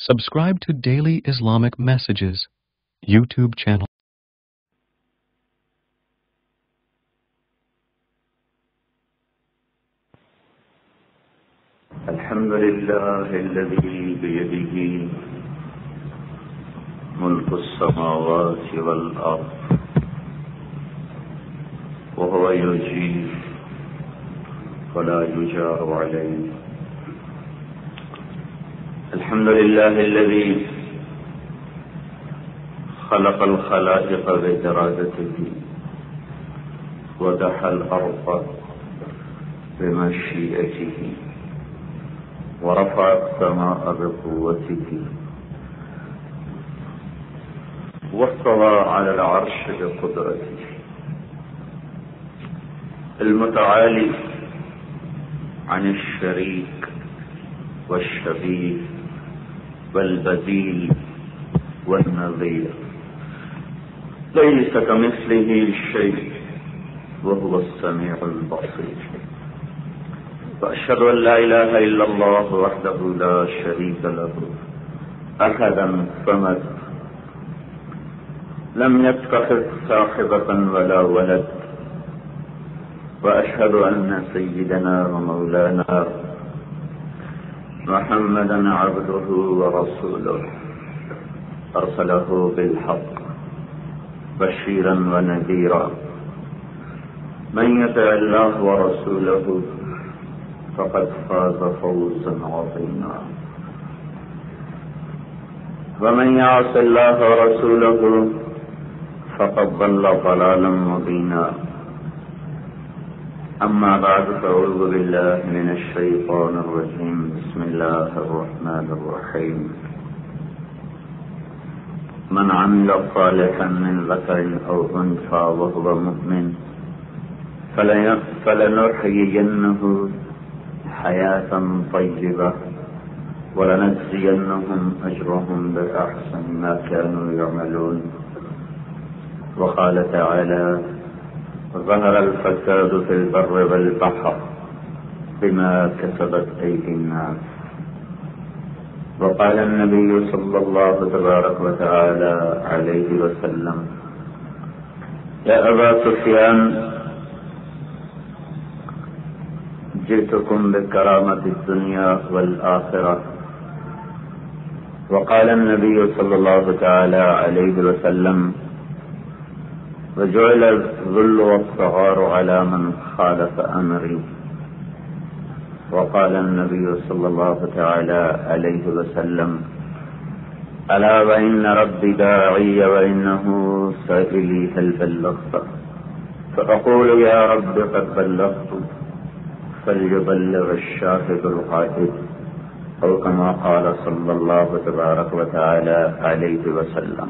Subscribe to Daily Islamic Messages YouTube channel. الحمد لله الذي بيده ملك السماوات والأرض وهو يجيب ولا يجار عليه الحمد لله الذي خلق الخلائق بإرادته ودح الأرض بمشيئته ورفع السماء بقوته. واستوى على العرش بقدرته. المتعالي عن الشريك والشبيه. والبديل والنظير. ليس كمثله شيء وهو السميع البصير. وأشهد أن لا إله إلا الله وحده لا شريك له. أحدا صمد لم يتخذ صاحبة ولا ولد. وأشهد أن سيدنا ومولانا محمدا عبده ورسوله. أرسله بالحق بشيرا ونذيرا. من يطع الله ورسوله فقد فاز فوزا عظيما. ومن يعص الله ورسوله فقد ضل ضلالا مبينا. أما بعد فأعوذ بالله من الشيطان الرجيم. بسم الله الرحمن الرحيم. من عمل صالحا من ذكر أو أنثى وهو مؤمن فلنحيينه حياة طيبة ولنجزينهم أجرهم بأحسن ما كانوا يعملون. وقال تعالى ظهر الفساد في البر والبحر بما كسبت أيدي الناس. وقال النبي صلى الله تبارك وتعالى عليه وسلم يا أبا سفيان جئتكم بكرامة الدنيا والآخرة. وقال النبي صلى الله تعالى عليه وسلم وجعل الذل والصغار على من خالف أمري. وقال النبي صلى الله تعالى عليه وسلم ألا وإن ربي داعي وإنه سائلي هل بلغت؟ فأقول يا رب قد بلغت. فليبلغ الشاهد الغائب أو كما قال صلى الله تبارك وتعالى عليه وسلم.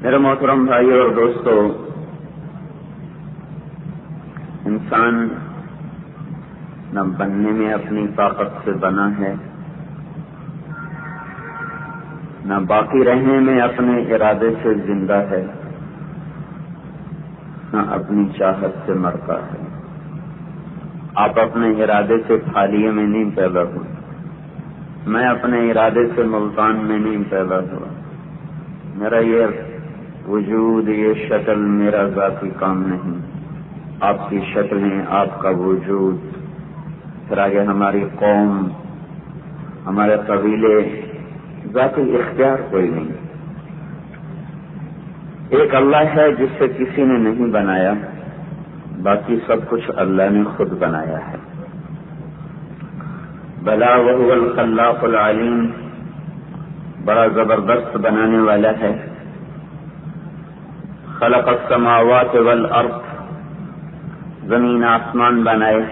میرے محترم بھائی اور دوستو انسان نہ بننے میں اپنی طاقت سے بنا ہے نہ باقی رہنے میں اپنے ارادے سے زندہ ہے، نہ اپنی چاہت سے مرتا ہے۔ آپ اپنے ارادے سے خالیے میں نہیں پیدا ہوئے۔ میں اپنے ارادے سے ملتان میں نہیں پیدا ہوا میرا یہ وجود، یہ شکل میرا ذاتی کام نہیں۔ آپ کی شکلیں، آپ کا وجود۔ پھر آگے ہماری قوم، ہمارے قبیلے ذاتی اختیار کوئی نہیں۔ ایک اللہ ہے جس سے کسی نے نہیں بنایا، باقی سب کچھ اللہ نے خود بنایا ہے۔ بلا وہ الخلاق العلیم، بڑا زبردست بنانے والا ہے۔ خلق السماوات والارض، زمین آسمان بنائے۔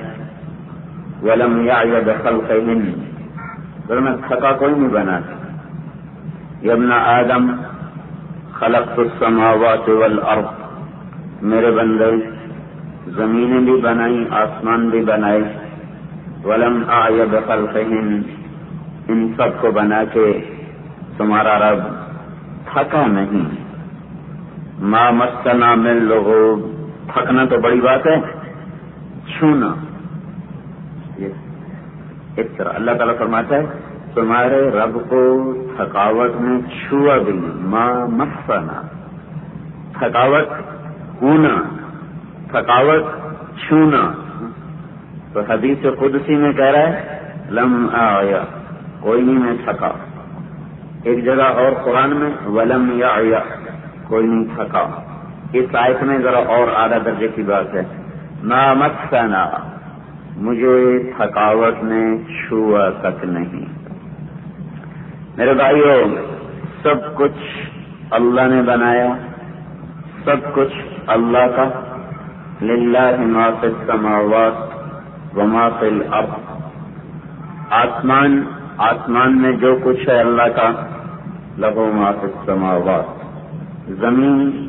ولم یعید خلقہن ذرا میں تھکا کوئی نہیں بنا یبن آدم، خلقت السماوات والارض۔ میرے بندے، زمینیں بھی بنائی آسمان بھی بنائے ولم آیب خلقہم، ان سب کو بنا کے تمہارا رب تھکا نہیں۔ ماں مستنا مل لوگو تھکنا تو بڑی بات ہے۔ چھونا۔ اس طرح اللہ تعالیٰ فرماتا ہے تمہارے رب کو تھکاوٹ میں چھوا بھی ماں مسنا۔ تھکاوٹ ہونا۔ تھکاوٹ چھونا۔ تو حدیث قدسی میں کہہ رہا ہے، لم آیا۔ کوئی نہیں میں تھکا۔ ایک جگہ اور قرآن میں، ولم یا آیا کوئی نہیں تھکا۔ اس آیت میں ذرا اور آدھا درجے کی بات ہے۔ نہ مت مجھے تھکاوٹ میں چھوا تک نہیں۔ میرے بھائیوں سب کچھ اللہ نے بنایا، سب کچھ اللہ کا۔ للہ ما السماوات وما فی الارض۔ آسمان آسمان میں جو کچھ ہے اللہ کا، لہو ما فی السماوات۔ زمین،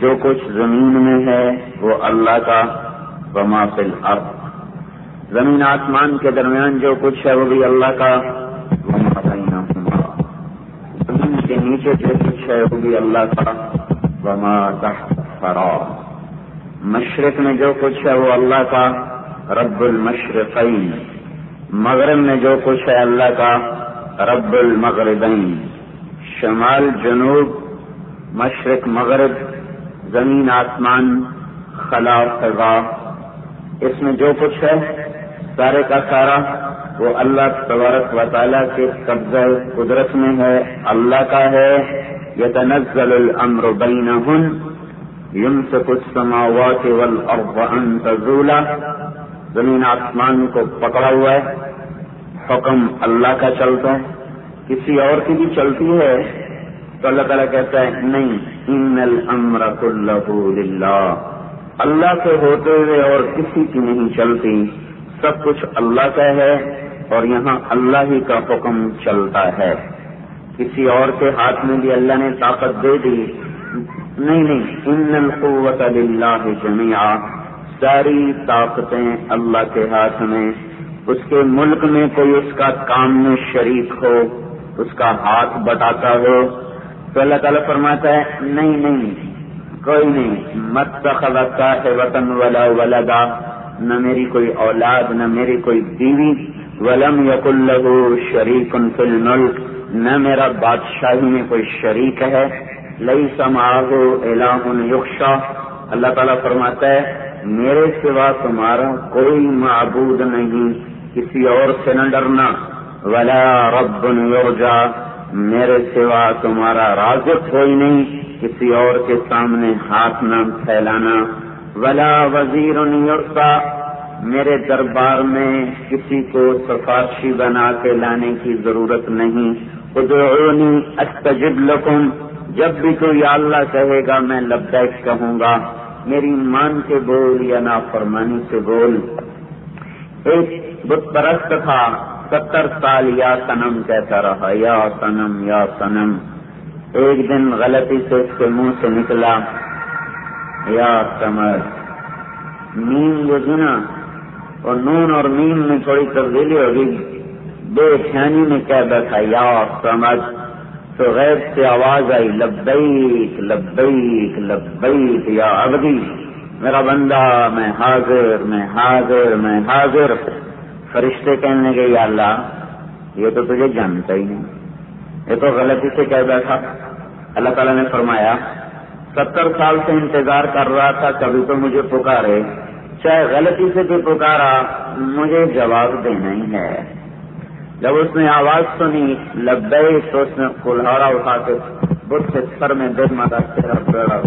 جو کچھ زمین میں ہے، وہ اللہ کا۔ وما فی الارض۔ زمین آسمان کے درمیان جو کچھ ہے، وہ بھی اللہ کا۔ نیچے جو کچھ ہے اللہ کا، وما فرا مشرق میں جو کچھ ہے وہ اللہ کا، رب المشرقین۔ مغرب میں جو کچھ ہے اللہ کا، رب المغربین۔ شمال، جنوب، مشرق، مغرب، زمین، آسمان، خلا فضا اس میں جو کچھ ہے، سارے کا سارا وہ اللہ تبارک و تعالیٰ کے قبضہ قدرت میں ہے، اللہ کا ہے۔ یہ تنزل الامر بینہن يمسك السماوات والارض ان تزولا۔ زمین آسمان کو پکڑا ہوا ہے، حکم اللہ کا چلتا ہے۔ کسی اور کی بھی چلتی ہے، تو اللہ تعالیٰ کہتا ہے، نہیں، ان الامر كله للہ۔ اللہ کے ہوتے ہوئے اور کسی کی نہیں چلتی۔ سب کچھ اللہ کا ہے۔ اور یہاں اللہ ہی کا حکم چلتا ہے۔ کسی اور کے ہاتھ میں بھی اللہ نے طاقت دے دی۔ نہیں نہیں، ان القوت للہ جميعا ساری طاقتیں اللہ کے ہاتھ میں۔ اس کے ملک میں کوئی اس کا کام میں شریک ہو، اس کا ہاتھ بٹاتا ہو۔ تو اللہ تعالیٰ فرماتا ہے، نہیں نہیں، کوئی نہیں۔ مت خلقتا ہے وطن ولا ولدا۔ نہ میری کوئی اولاد، نہ میری کوئی بیوی۔ ولم یق اللہ شریک فی الملک، نہ میرا بادشاہی میں کوئی شریک ہے۔ لئی سماغ الہ یقشا اللہ تعالیٰ فرماتا ہے، میرے سوا تمہارا کوئی معبود نہیں، کسی اور سے نہ ڈرنا۔ ولا رب یرجا۔ میرے سوا تمہارا رازق کوئی نہیں، کسی اور کے سامنے ہاتھ نہ پھیلانا۔ ولا وزیر یرسا۔ میرے دربار میں کسی کو سفارشی بنا کے لانے کی ضرورت نہیں۔ ادعونی استجب لکم۔ جب بھی کوئی اللہ کہے گا میں لبیک کہوں گا۔ میری مان کے بول یا نافرمانی سے بول۔ ایک بت پرست تھا، ستر سال یا سنم کہتا رہا۔ یا سنم یا سنم ایک دن غلطی سے اس کے منہ سے نکلا۔ یا سمر نیم جو اور نون اور میم میں تھوڑی تبدیلی ہوگی۔ بے خیانی میں کہہ بیٹھا، یا سمجھ۔ تو غیب سے آواز آئی، لبیک لبیک لبیک، یا ابدی میرا بندہ، میں حاضر میں حاضر میں حاضر۔ فرشتے کہنے کے یا اللہ، یہ تو تجھے جانتا ہی نہیں۔ یہ تو غلطی سے کہہ بیٹھا۔ اللہ تعالیٰ نے فرمایا، ستر سال سے انتظار کر رہا تھا، کبھی تو مجھے پکارے۔ چاہے غلطی سے بھی پکارا، مجھے جواب دینا ہی ہے۔ جب اس نے آواز سنی لبئی تو اس نے کلہارا اٹھا کے بدھ سے سر میں دل مارا تیرا بیڑا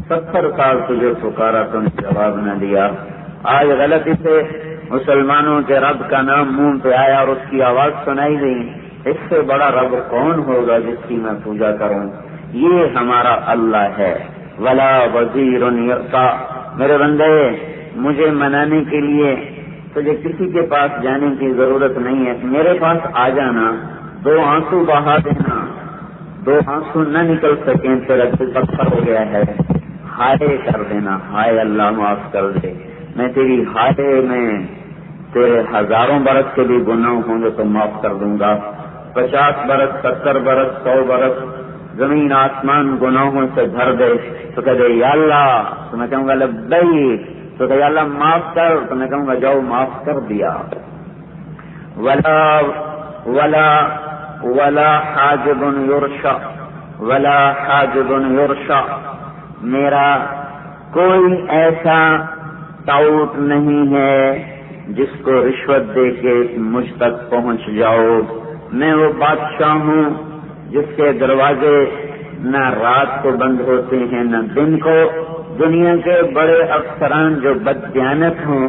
ستر سال تجھے پکارا تم نے جواب نہ دیا۔ آج غلطی سے مسلمانوں کے رب کا نام منہ پہ آیا اور اس کی آواز سنائی گئی۔ اس سے بڑا رب کون ہوگا جس کی میں پوجا کروں؟ یہ ہمارا اللہ ہے۔ ولا وزیر میرے بندے، مجھے منانے کے لیے تجھے کسی کے پاس جانے کی ضرورت نہیں ہے۔ میرے پاس آ جانا، دو آنسو بہا دینا۔ دو آنسو نہ نکل سکیں، تیرا دل پتھر ہو گیا ہے۔ ہائے کر دینا، ہائے اللہ معاف کر دے۔ میں تیری ہائے، میں تیرے ہزاروں برس کے بھی گناہ ہوں گے تو معاف کر دوں گا۔ پچاس برس، ستر برس، سو برس زمین آسمان گناہوں سے بھر دے تو کہ دے، یا اللہ، تو میں کہوں گا لبئی تو کہ یا اللہ، معاف کر۔ تو میں کہوں گا جاؤ، معاف کر دیا۔ ولا ولا ولا حاجب یورشا ولا حاجب یورشا میرا کوئی ایسا ٹاؤٹ نہیں ہے جس کو رشوت دے کے مجھ تک پہنچ جاؤ۔ میں وہ بادشاہ ہوں جس کے دروازے نہ رات کو بند ہوتے ہیں، نہ دن کو۔ دنیا کے بڑے افسران جو بد دیانت ہوں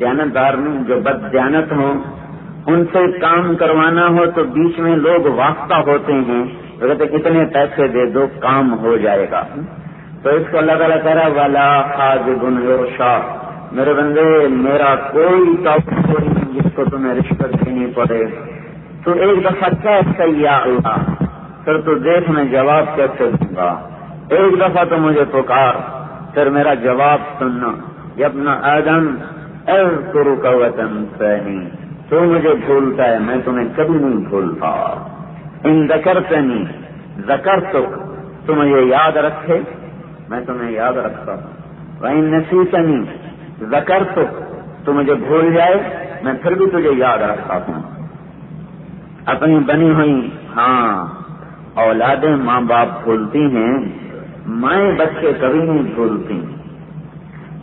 دیانتدار جو بد دیانت ہوں، ان سے کام کروانا ہو تو بیچ میں لوگ واسطہ ہوتے ہیں۔ کہتے کتنے پیسے دے دو، کام ہو جائے گا۔ تو اس کو اللہ تعالیٰ کہہ رہا والا خاج گن شاہ میرے بندے، میرا کوئی کوئی نہیں، جس کو تمہیں رشوت دینی پڑے۔ تو ایک دفعہ کیسے یا اللہ؟ پھر تو دیکھ میں جواب کیسے دوں گا؟ ایک دفعہ تو مجھے پکار، پھر میرا جواب سننا، یہ اپنا آدم کرو کا وطن سہی تو مجھے بھولتا ہے، میں تمہیں کبھی نہیں بھولتا۔ ان زکر سنی زکر تک تو مجھے یاد رکھے، میں تمہیں یاد رکھتا ہوں۔ وہ نسی سنی زکر تک تو مجھے بھول جائے، میں پھر بھی تجھے یاد رکھتا ہوں۔ اپنی بنی ہوئی ہاں اولادیں ماں باپ بھولتی ہیں، مائیں بچے کبھی نہیں بھولتی۔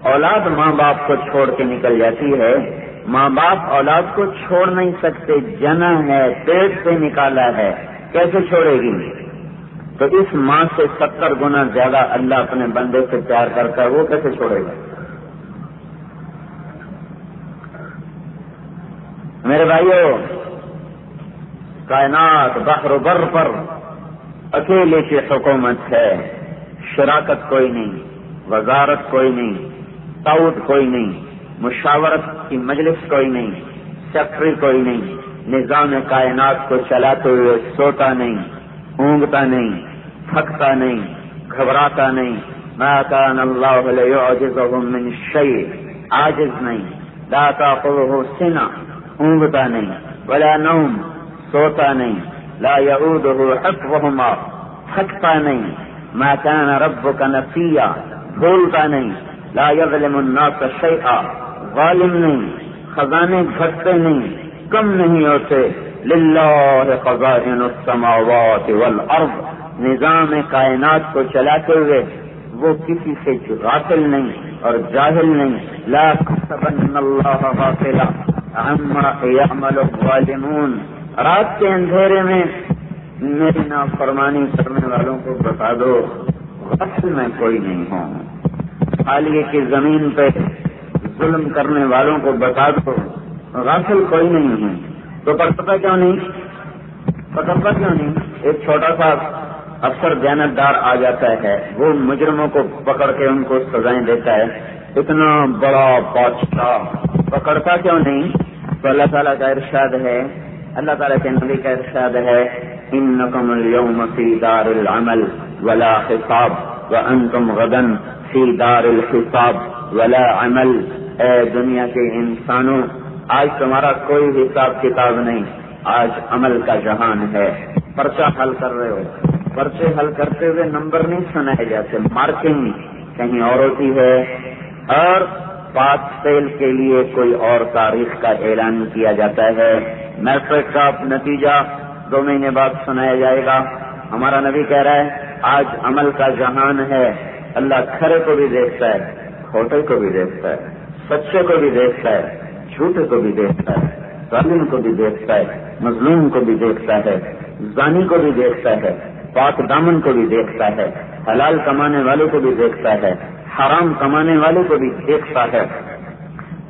اولاد ماں باپ کو چھوڑ کے نکل جاتی ہے، ماں باپ اولاد کو چھوڑ نہیں سکتے، جنا ہے، پیٹ سے نکالا ہے، کیسے چھوڑے گی؟ تو اس ماں سے ستر گنا زیادہ اللہ اپنے بندے سے پیار کرتا ہے، وہ کیسے چھوڑے گا؟ میرے بھائیوں کائنات بحر و بر پر اکیلے کی حکومت ہے، شراکت کوئی نہیں، وزارت کوئی نہیں تعوت کوئی نہیں، مشاورت کی مجلس کوئی نہیں سیکٹری کوئی نہیں، نظام کائنات کو چلاتے ہوئے سوتا نہیں، اونگتا نہیں، تھکتا نہیں، گھبراتا نہیں۔ ما كان اللہ ليعجزه من شيء، عاجز نہیں، لا تاخذه سنة، اونگتا نہیں، ولا نوم، سوتا نہیں۔ لا يعوده حفظهما. تھکتا نہیں. ما كان ربك نسيا. بھولتا نہیں. لا يظلم الناس شيئا. غالم نہیں. خزانے گھٹتے نہیں. کم نہیں ہوتے. للہ خزائن السماوات والارض. نظام کائنات کو چلاتے ہوئے وہ کسی سے غافل نہیں اور جاہل نہیں. لا تحسبن اللہ غافلا عما يعمل الظالمون. رات کے اندھیرے میں میری نافرمانی کرنے والوں کو بتا دو غفل میں کوئی نہیں ہوں۔ حالیہ کی زمین پہ ظلم کرنے والوں کو بتا دو، غافل کوئی نہیں ہے۔ تو پتا کیوں نہیں؟ پتا کیوں نہیں؟ ایک چھوٹا سا افسر دیانتدار آ جاتا ہے۔ وہ مجرموں کو پکڑ کے ان کو سزائیں دیتا ہے۔ اتنا بڑا بادشاہ، پکڑتا کیوں نہیں؟ تو اللہ تعالیٰ کا ارشاد ہے اللہ تعالیٰ کے نبی کا ارشاد ہے ان نقم اليوم فی دار العمل ولا خطاب و غدن فی دار الحساب ولا عمل۔ اے دنیا کے انسانوں، آج تمہارا کوئی حساب کتاب نہیں، آج عمل کا جہان ہے۔ پرچہ حل کر رہے ہو۔ پرچے حل کرتے ہوئے نمبر نہیں سنائے جاتے، مارکنگ کہیں اور ہوتی ہے۔ اور پاس فیل کے لیے کوئی اور تاریخ کا اعلان کیا جاتا ہے۔ میٹرک کا نتیجہ دو مہینے بعد سنایا جائے گا۔ ہمارا نبی کہہ رہا ہے، آج عمل کا جہان ہے۔ اللہ کھڑے کو بھی دیکھتا ہے، کھوٹے کو بھی دیکھتا ہے، سچے کو بھی دیکھتا ہے، جھوٹے کو بھی دیکھتا ہے، ظالم کو بھی دیکھتا ہے، مظلوم کو بھی دیکھتا ہے، زانی کو بھی دیکھتا ہے۔ پاک دامن کو بھی دیکھتا ہے، حلال کمانے والوں کو بھی دیکھتا ہے، حرام کمانے والے کو بھی دیکھتا ہے۔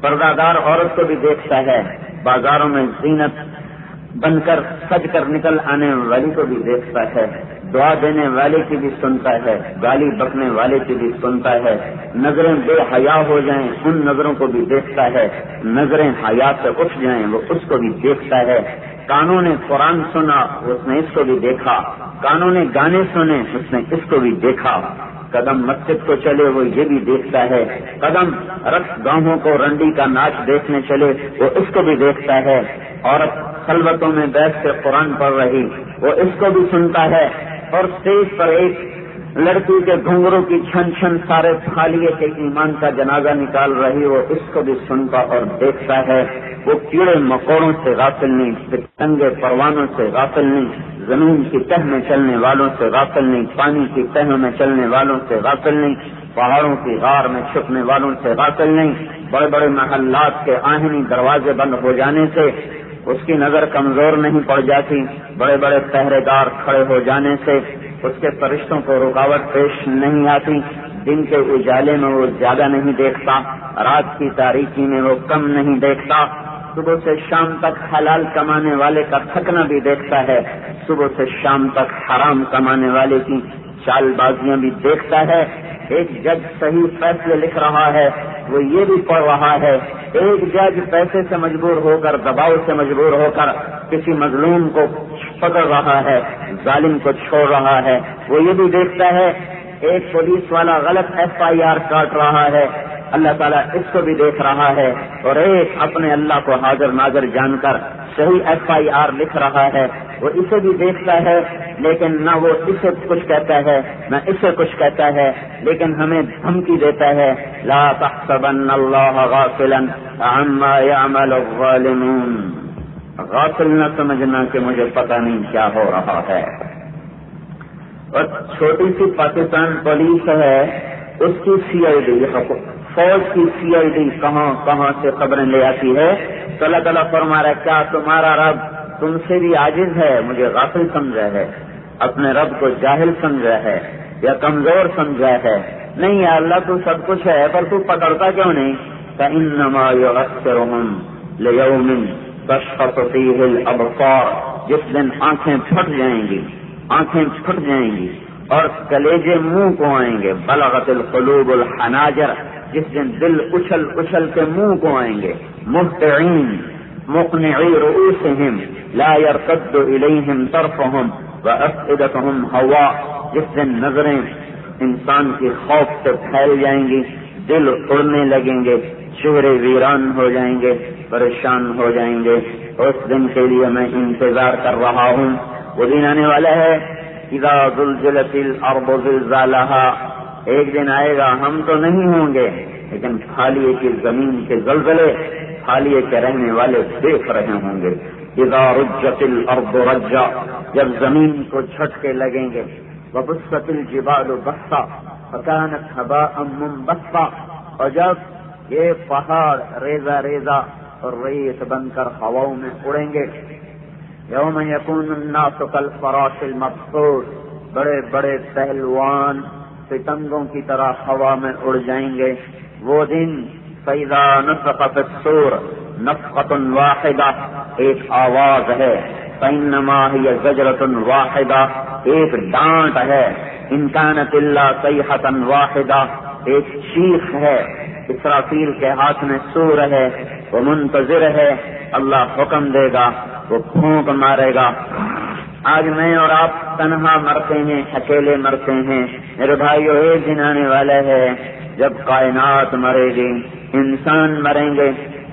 پردہ دار عورت کو بھی دیکھتا ہے، بازاروں میں زینت بن کر سج کر نکل آنے والی کو بھی دیکھتا ہے۔ دعا دینے والے کی بھی سنتا ہے، گالی بکنے والے کی بھی سنتا ہے۔ نظریں بے حیا ہو جائیں، ان نظروں کو بھی دیکھتا ہے۔ نظریں حیا سے اٹھ جائیں، وہ اس کو بھی دیکھتا ہے۔ کانوں نے قرآن سنا، اس نے اس کو بھی دیکھا۔ کانوں نے گانے سنے، اس نے اس کو بھی دیکھا۔ قدم مسجد کو چلے، وہ یہ بھی دیکھتا ہے۔ قدم رقص گاہوں کو رنڈی کا ناچ دیکھنے چلے، وہ اس کو بھی دیکھتا ہے۔ عورت خلوتوں میں بیٹھ کے قرآن پڑھ رہی، وہ اس کو بھی سنتا ہے۔ اور اسٹیج پر ایک لڑکی کے گھنگروں کی چھن چھن سارے تھالیے کے ایمان کا جنازہ نکال رہی وہ اس کو بھی سنتا اور دیکھتا ہے۔ وہ کیڑے مکوڑوں سے غافل نہیں تنگے پروانوں سے غافل نہیں، زمین کی تہ میں چلنے والوں سے غافل نہیں، پانی کی تہ میں چلنے والوں سے غافل نہیں، پہاڑوں کی غار میں چھپنے والوں سے غافل نہیں۔ بڑے بڑے محلات کے آہنی دروازے بند ہو جانے سے اس کی نظر کمزور نہیں پڑ جاتی۔ بڑے بڑے پہرے دار کھڑے ہو جانے سے اس کے فرشتوں کو رکاوٹ پیش نہیں آتی۔ دن کے اجالے میں وہ زیادہ نہیں دیکھتا، رات کی تاریخی میں وہ کم نہیں دیکھتا۔ صبح سے شام تک حلال کمانے والے کا تھکنا بھی دیکھتا ہے۔ صبح سے شام تک حرام کمانے والے کی چال بازیاں بھی دیکھتا ہے۔ ایک جج صحیح فیصلے لکھ رہا ہے، وہ یہ بھی پڑھ رہا ہے، ایک جج پیسے سے مجبور ہو کر، دباؤ سے مجبور ہو کر کسی مظلوم کو پکڑ رہا ہے، ظالم کو چھوڑ رہا ہے۔ وہ یہ بھی دیکھتا ہے، ایک پولیس والا غلط ایف آئی آر کاٹ رہا ہے۔ اللہ تعالیٰ اس کو بھی دیکھ رہا ہے اور ایک اپنے اللہ کو حاضر ناظر جان کر صحیح ایف آئی آر لکھ رہا ہے۔ وہ اسے بھی دیکھتا ہے، لیکن نہ وہ اسے کچھ کہتا ہے، نہ اسے کچھ کہتا ہے۔ لیکن ہمیں دھمکی دیتا ہے، لا تحسبن اللہ غافلا عما يعمل الظالمون۔ غافل نہ سمجھنا کہ مجھے پتہ نہیں کیا ہو رہا ہے۔ اور چھوٹی سی پاکستان پولیس ہے، اس کی سی آئی ڈی فوج کی سی آئی ڈی کہاں کہاں سے خبریں لے آتی ہے؟ تو اللہ تعالیٰ فرما رہا ہے کیا تمہارا رب تم سے بھی عاجز ہے؟ مجھے غافل سمجھا ہے، اپنے رب کو جاہل سمجھا ہے یا کمزور سمجھا ہے۔ نہیں یا اللہ، تو سب کچھ ہے، پر تو پکڑتا کیوں نہیں؟ جس دن آنکھیں پھٹ جائیں گی، آنکھیں پھٹ جائیں گی اور کلیجے منہ کو آئیں گے، بلغت القلوب الحناجر، جس دن دل اچھل اچھل کے منہ کو آئیں گے محتعین مقنعی رؤوسهم لا يرتد الیہم طرفهم وافئدتهم ہوا، جس دن نظریں انسان کی خوف سے پھیل جائیں گی، دل اڑنے لگیں گے چہرے ویران ہو جائیں گے، پریشان ہو جائیں گے۔ اس دن کے لیے میں انتظار کر رہا ہوں۔ وہ دن آنے والا ہے۔ اذا زلزلت الارض زلزالها ایک دن آئے گا، ہم تو نہیں ہوں گے، لیکن خالیے کی زمین کے زلزلے، خالیے کے رہنے والے دیکھ رہے ہوں گے۔ اذا رجت الارض رجا۔ جب زمین کو جھٹکے لگیں گے۔ وبست الجبال بسا فکانت هباء منبسا اور جب یہ پہاڑ ریزا ریزا اور ریت بن کر ہواؤں میں اڑیں گے۔ یوم یکون الناس کالفراش المبثوث بڑے بڑے پہلوان ستنگوں کی طرح ہوا میں اڑ جائیں گے۔ وہ دن فیضا نفقت السور نفقت واحدہ ایک آواز ہے۔ فینما ہی زجرت واحدہ ایک ڈانٹ ہے۔ انکانت اللہ صیحتا واحدہ ایک چیخ ہے۔ اسرافیل کے ہاتھ میں سور ہے، وہ منتظر ہے، اللہ حکم دے گا، وہ پھونک مارے گا۔ آج میں اور آپ تنہا مرتے ہیں، اکیلے مرتے ہیں۔ میرے بھائیو، ایک دن آنے والا ہے، جب کائنات مرے گی۔ انسان مریں گے،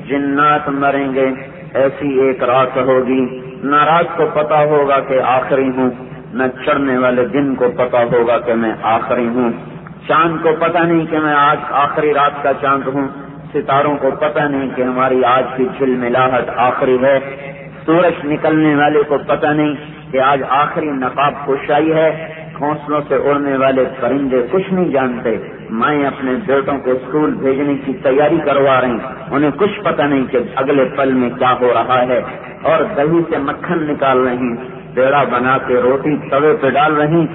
جنات مریں گے۔ ایسی ایک رات ہوگی۔ نہ رات کو پتا ہوگا کہ آخری ہوں، نہ چڑھنے والے دن کو پتا ہوگا کہ میں آخری ہوں۔ چاند کو پتا نہیں کہ میں آج آخری رات کا چاند ہوں۔ ستاروں کو پتا نہیں کہ ہماری آج کی جھل ملاحٹ آخری ہے۔ سورج نکلنے والے کو پتا نہیں کہ آج آخری نقاب خوشائی ہے۔ گھونسلوں سے اڑنے والے پرندے کچھ نہیں جانتے۔ میں اپنے بیٹوں کو اسکول بھیجنے کی تیاری کروا رہی۔ انہیں کچھ پتہ نہیں کہ اگلے پل میں کیا ہو رہا ہے۔ اور دہی سے مکھن نکال رہی۔ بیڑا بنا کے روٹی توے پہ ڈال رہی۔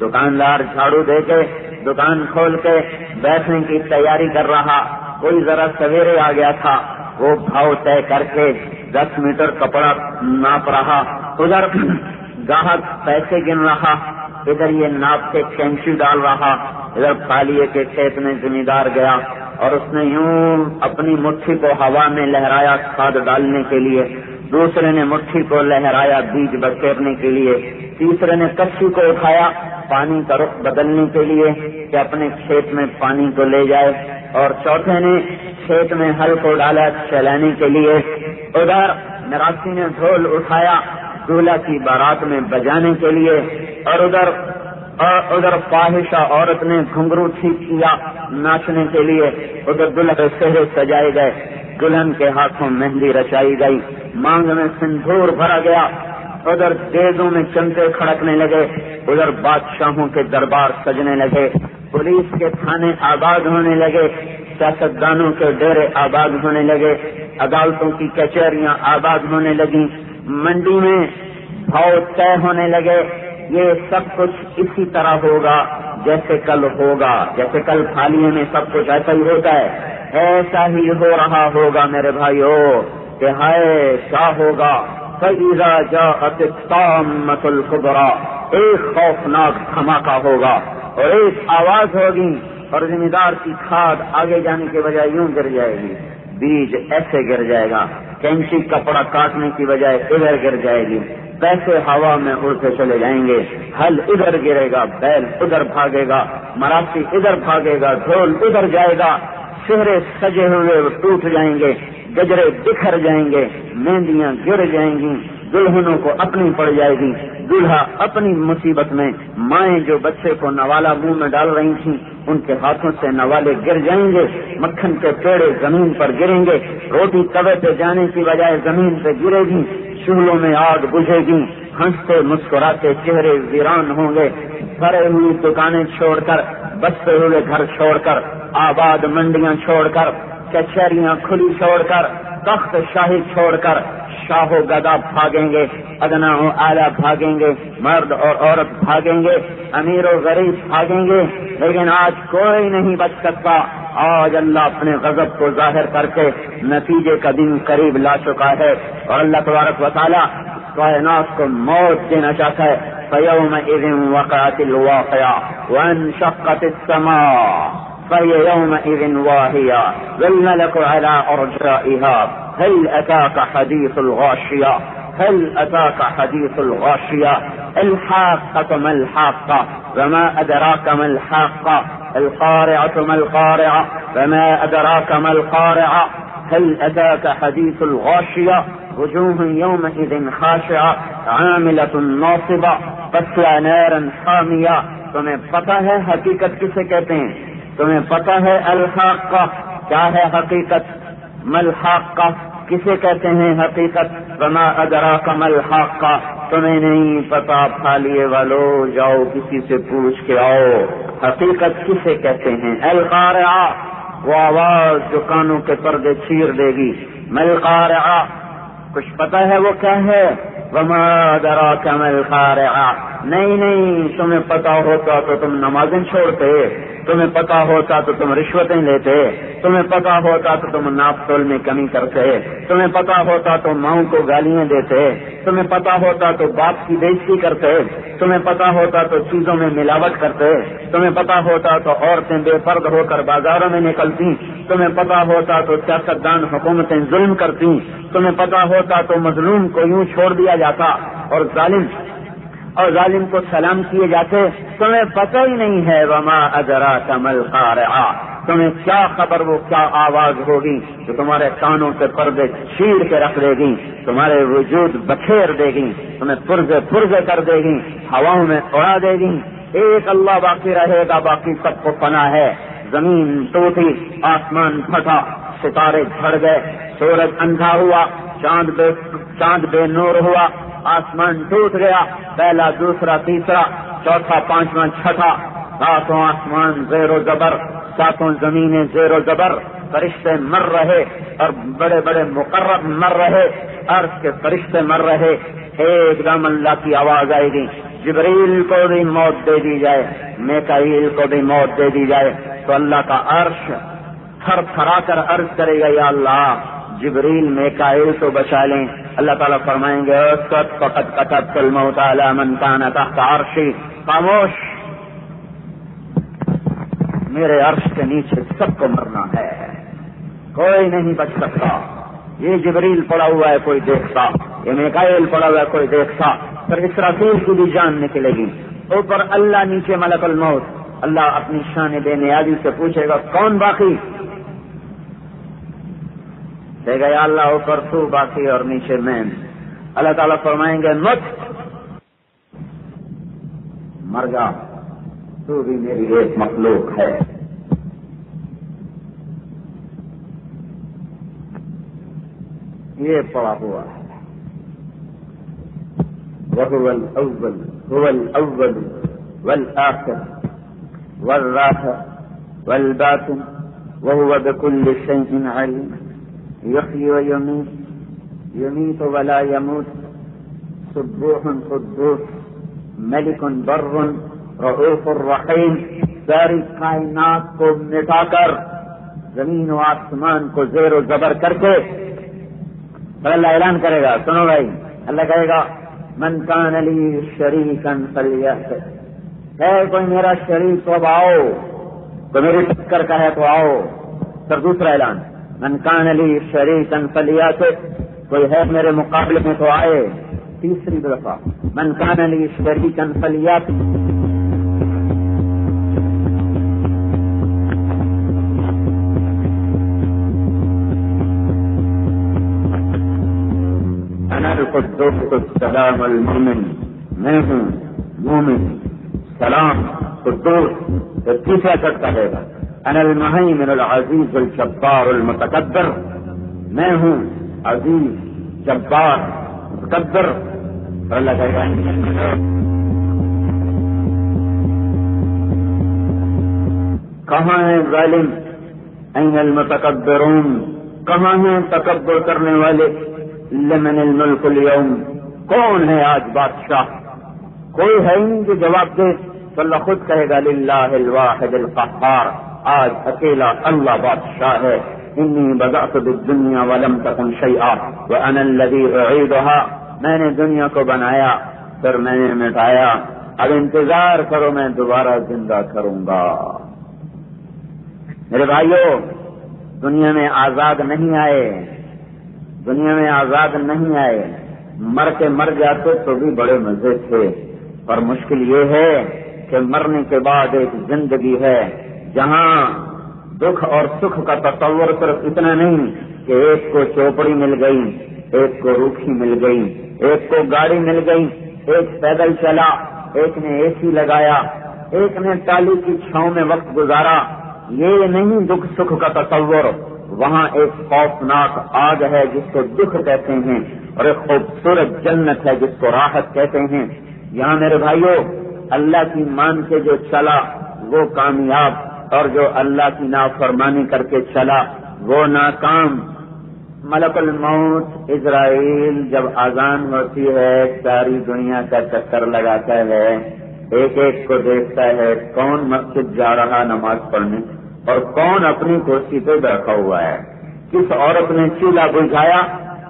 دکاندار جھاڑو دے کے، دکان کھول کے بیٹھنے کی تیاری کر رہا۔ کوئی ذرا سویرے آ گیا تھا۔ وہ بھاؤ طے کر کے دس میٹر کپڑا ناپ رہا۔ ادھر گاہک پیسے گن رہا۔ ادھر یہ ناپ کے کینچی ڈال رہا۔ ادھر پالیے کے کھیت میں زمیندار گیا اور اس نے یوں اپنی مٹھی کو ہوا میں لہرایا کھاد ڈالنے کے لیے۔ دوسرے نے مٹھی کو لہرایا بیج بکیرنے کے لیے، تیسرے نے کچھی کو اٹھایا پانی کا رخ بدلنے کے لیے کہ اپنے کھیت میں پانی کو لے جائے۔ اور چوتھے نے کھیت میں ہل کو ڈالا چلانے کے لیے۔ ادھر نراسی نے ڈھول اٹھایا دولہا کی بارات میں بجانے کے لیے۔ اور ادھر اور ادھر فاحشہ عورت نے گھنگرو ٹھیک کیا ناچنے کے لیے۔ ادھر دلہن سہرے سجائے گئے۔ دلہن کے ہاتھوں مہندی رچائی گئی۔ مانگ میں سندور بھرا گیا۔ ادھر دیزوں میں چمتے کھڑکنے لگے۔ ادھر بادشاہوں کے دربار سجنے لگے۔ پولیس کے تھانے آباد ہونے لگے۔ سیاستدانوں کے ڈیرے آباد ہونے لگے۔ عدالتوں کی کچہریاں آباد ہونے لگی منڈی میں بھاؤ طے ہونے لگے۔ یہ سب کچھ اسی طرح ہوگا جیسے کل ہوگا۔ جیسے کل تھالیے میں سب کچھ ایسا ہی ہوتا ہے۔ ایسا ہی ہو رہا ہوگا میرے بھائیو کہ ہائے کیا ہوگا؟ فیضا جا مت الخبرا ایک خوفناک دھماکہ ہوگا اور ایک آواز ہوگی اور ذمہ دار کی کھاد آگے جانے کے بجائے یوں گر جائے گی، بیج ایسے گر جائے گا، کینچی کپڑا کاٹنے کی بجائے ادھر گر جائے گی، پیسے ہوا میں اڑتے چلے جائیں گے، ہل ادھر گرے گا، بیل ادھر بھاگے گا، مراسی ادھر بھاگے گا، ڈھول ادھر جائے گا چہرے سجے ہوئے ٹوٹ جائیں گے، گجرے بکھر جائیں گے، مہندیاں گر جائیں گی، دلہنوں کو اپنی پڑ جائے گی۔ دلہا اپنی مصیبت میں، مائیں جو بچے کو نوالا منہ میں ڈال رہی تھیں، ان کے ہاتھوں سے نوالے گر جائیں گے، مکھن کے پیڑے زمین پر گریں گے۔ روٹی کوے پہ جانے کی بجائے زمین پہ گرے گی، چولہوں میں آگ بجھے گی۔ ہنستے مسکراتے چہرے ویران ہوں گے۔ بھرے ہوئی دکانیں چھوڑ کر بستے ہوئے گھر چھوڑ کر، آباد منڈیاں چھوڑ کر، کچہریاں کھلی چھوڑ کر، تخت شاہی چھوڑ کر، شاہ و گدا بھاگیں گے، ادنا و اعلیٰ بھاگیں گے، مرد اور عورت بھاگیں گے، امیر و غریب بھاگیں گے، لیکن آج کوئی نہیں بچ سکتا۔ آج اللہ اپنے غضب کو ظاہر کر کے نتیجے کا دن قریب لا چکا ہے۔ اور اللہ تبارک و تعالیٰ کو موت ہے فیوم وقعت الواقعہ وانشقت السماء فهي يومئذ واهية. والملك على أرجائها هل أتاك حديث الغاشية؟ هل أتاك حديث الغاشية؟ الحاقة ما الحاقة؟ وما أدراك ما الحاقة؟ القارعة ما القارعة؟ وما أدراك ما القارعة؟ هل أتاك حديث الغاشية؟ وجوه يومئذ خاشعة، عاملة ناصبة تصلى نارا حامية. تمہیں پتہ ہے حقیقت کسے کہتے ہیں؟ تمہیں پتہ ہے الحاق کا کیا ہے حقیقت؟ ملحاق کا کسے کہتے ہیں حقیقت؟ بنا ادرا کا ملحاق کا تمہیں نہیں پتا پھالیے والو، جاؤ کسی سے پوچھ کے آؤ۔ حقیقت کسے کہتے ہیں؟ القارعہ. وہ آواز جو کانوں کے پردے چیر دے گی۔ مل کچھ پتا ہے وہ کیا ہے؟ وما درا کمل خارعہ نہیں نہیں، تمہیں پتا ہوتا تو تم نمازیں چھوڑتے، تمہیں پتا ہوتا تو تم رشوتیں لیتے، تمہیں پتا ہوتا تو تم ناپ تول میں کمی کرتے، تمہیں پتا ہوتا تو ماؤں کو گالیاں دیتے، تمہیں پتا ہوتا تو باپ کی بےزتی کرتے، تمہیں پتا ہوتا تو چیزوں میں ملاوٹ کرتے، تمہیں پتا ہوتا تو عورتیں بے فرد ہو کر بازاروں میں نکلتی تمہیں پتا ہوتا تو سیاستدان حکومتیں ظلم کرتی تمہیں پتا ہوتا تو مظلوم کو یوں چھوڑ دیا جاتا اور ظالم اور ظالم کو سلام کیے جاتے، تمہیں پتہ ہی نہیں ہے وما ادرا کمل قارعہ تمہیں کیا خبر وہ کیا آواز ہوگی جو تمہارے کانوں کے پردے چھیڑ کے رکھ دے گی، تمہارے وجود بکھیر دے گی، تمہیں پرزے پرزے کر دے گی، ہواؤں میں اڑا دے گی۔ ایک اللہ باقی رہے گا، باقی سب کو پنا ہے۔ زمین ٹوٹی، آسمان پھٹا، ستارے جھڑ گئے، سورج اندھا ہوا، چاند بے چاند بے نور ہوا، آسمان ٹوٹ گیا، پہلا، دوسرا، تیسرا، چوتھا، پانچواں، چھٹا ساتوں آسمان زیر و زبر ساتوں زمینیں زیر و زبر، فرشتے مر رہے اور بڑے بڑے مقرر مر رہے عرض کے فرشتے مر رہے، ایک دم اللہ کی آواز آئے گی، جبریل کو بھی موت دے دی جائے، میکائیل کو بھی موت دے دی جائے، تو اللہ کا عرش تھر تھرا کر عرض کرے گا، یا اللہ جبریل، میکائیل کو بچا لیں۔ اللہ تعالیٰ فرمائیں گے فقط قطب من کان تحت عرشی۔ خاموش! میرے عرش کے نیچے سب کو مرنا ہے۔ کوئی نہیں بچ سکتا۔ یہ جبریل پڑا ہوا ہے، کوئی دیکھتا۔ یہ میکائل پڑا ہوا ہے، کوئی دیکھتا۔ پھر اسرافیل کی بھی جان نکلے گی۔ اوپر اللہ، نیچے ملک الموت۔ اللہ اپنی شان بے نیازی سے پوچھے گا، کون باقی؟ دے گا یا اللہ اوپر تو باقی اور نیچے میں اللہ تعالیٰ فرمائیں گے مت مر گا تو بھی میری ایک مخلوق ہے یہ پڑا ہوا ہے وهو الأول هو الأول والآخر والراحة والباطن وهو بكل شيء عليم يحيي ويميت. يميت ولا يموت. سبوح قدوس ملك بر رؤوف رحيم. ساری کائنات کو مٹا کر، زمین و آسمان کو زیر و زبر کر کے اللہ اعلان کرے گا، سنو بھائی، اللہ کہے گا، من کان علی شریکن فلیت ہے کوئی میرا شریک، تو اب آؤ، کوئی میری ٹکر کا ہے تو آؤ پھر دوسرا اعلان۔ من کان علی شریکن فلیت کوئی ہے میرے مقابلے میں تو آئے۔ تیسری دفعہ، من کان علی شریکن فلیت القدوس السلام المؤمن، میں ہوں مومن، سلام، قدوس تو تیسرا چٹ کہے گا۔ ان المہیمن العزیز الجبار المتکبر میں ہوں عزیز جبار اللہ کہے گا کہاں ہے ظالم این المتکبرون کہاں ہیں تکبر کرنے والے لمن الملک اليوم؟ کون ہے آج بادشاہ؟ کوئی ہے نہیں جو جواب دے؟ تو اللہ خود کہے گا للہ الواحد القہار. آج اکیلا اللہ بادشاہ ہے۔ انی بدأت بالدنیا ولم تکن شیئا وانا الذی اعیدها میں نے دنیا کو بنایا، پھر میں نے مٹایا۔ اب انتظار کرو، میں دوبارہ زندہ کروں گا۔ میرے بھائیوں دنیا میں آزاد نہیں آئے۔ دنیا میں آزاد نہیں آئے۔ مر کے مر جاتے تو بھی بڑے مزے تھے۔ اور مشکل یہ ہے کہ مرنے کے بعد ایک زندگی ہے۔ جہاں دکھ اور سکھ کا تصور صرف اتنا نہیں کہ ایک کو چوپڑی مل گئی، ایک کو روکھی مل گئی، ایک کو گاڑی مل گئی، ایک پیدل چلا، ایک نے اے سی لگایا، ایک نے ٹالی کی چھاؤں میں وقت گزارا۔ یہ نہیں دکھ سکھ کا تصور، وہاں ایک خوفناک آگ ہے جس کو دکھ کہتے ہیں اور ایک خوبصورت جنت ہے جس کو راحت کہتے ہیں۔ یہاں میرے بھائیوں اللہ کی مان کے جو چلا، وہ کامیاب اور جو اللہ کی نافرمانی کر کے چلا، وہ ناکام۔ ملک الموت، اسرائیل جب آزان ہوتی ہے، ساری دنیا کا چکر لگاتا ہے۔ ایک ایک کو دیکھتا ہے، کون مسجد جا رہا نماز پڑھنے، اور کون اپنی کرسی پہ بیٹھا ہوا ہے۔ کس عورت نے چولہا بجھایا،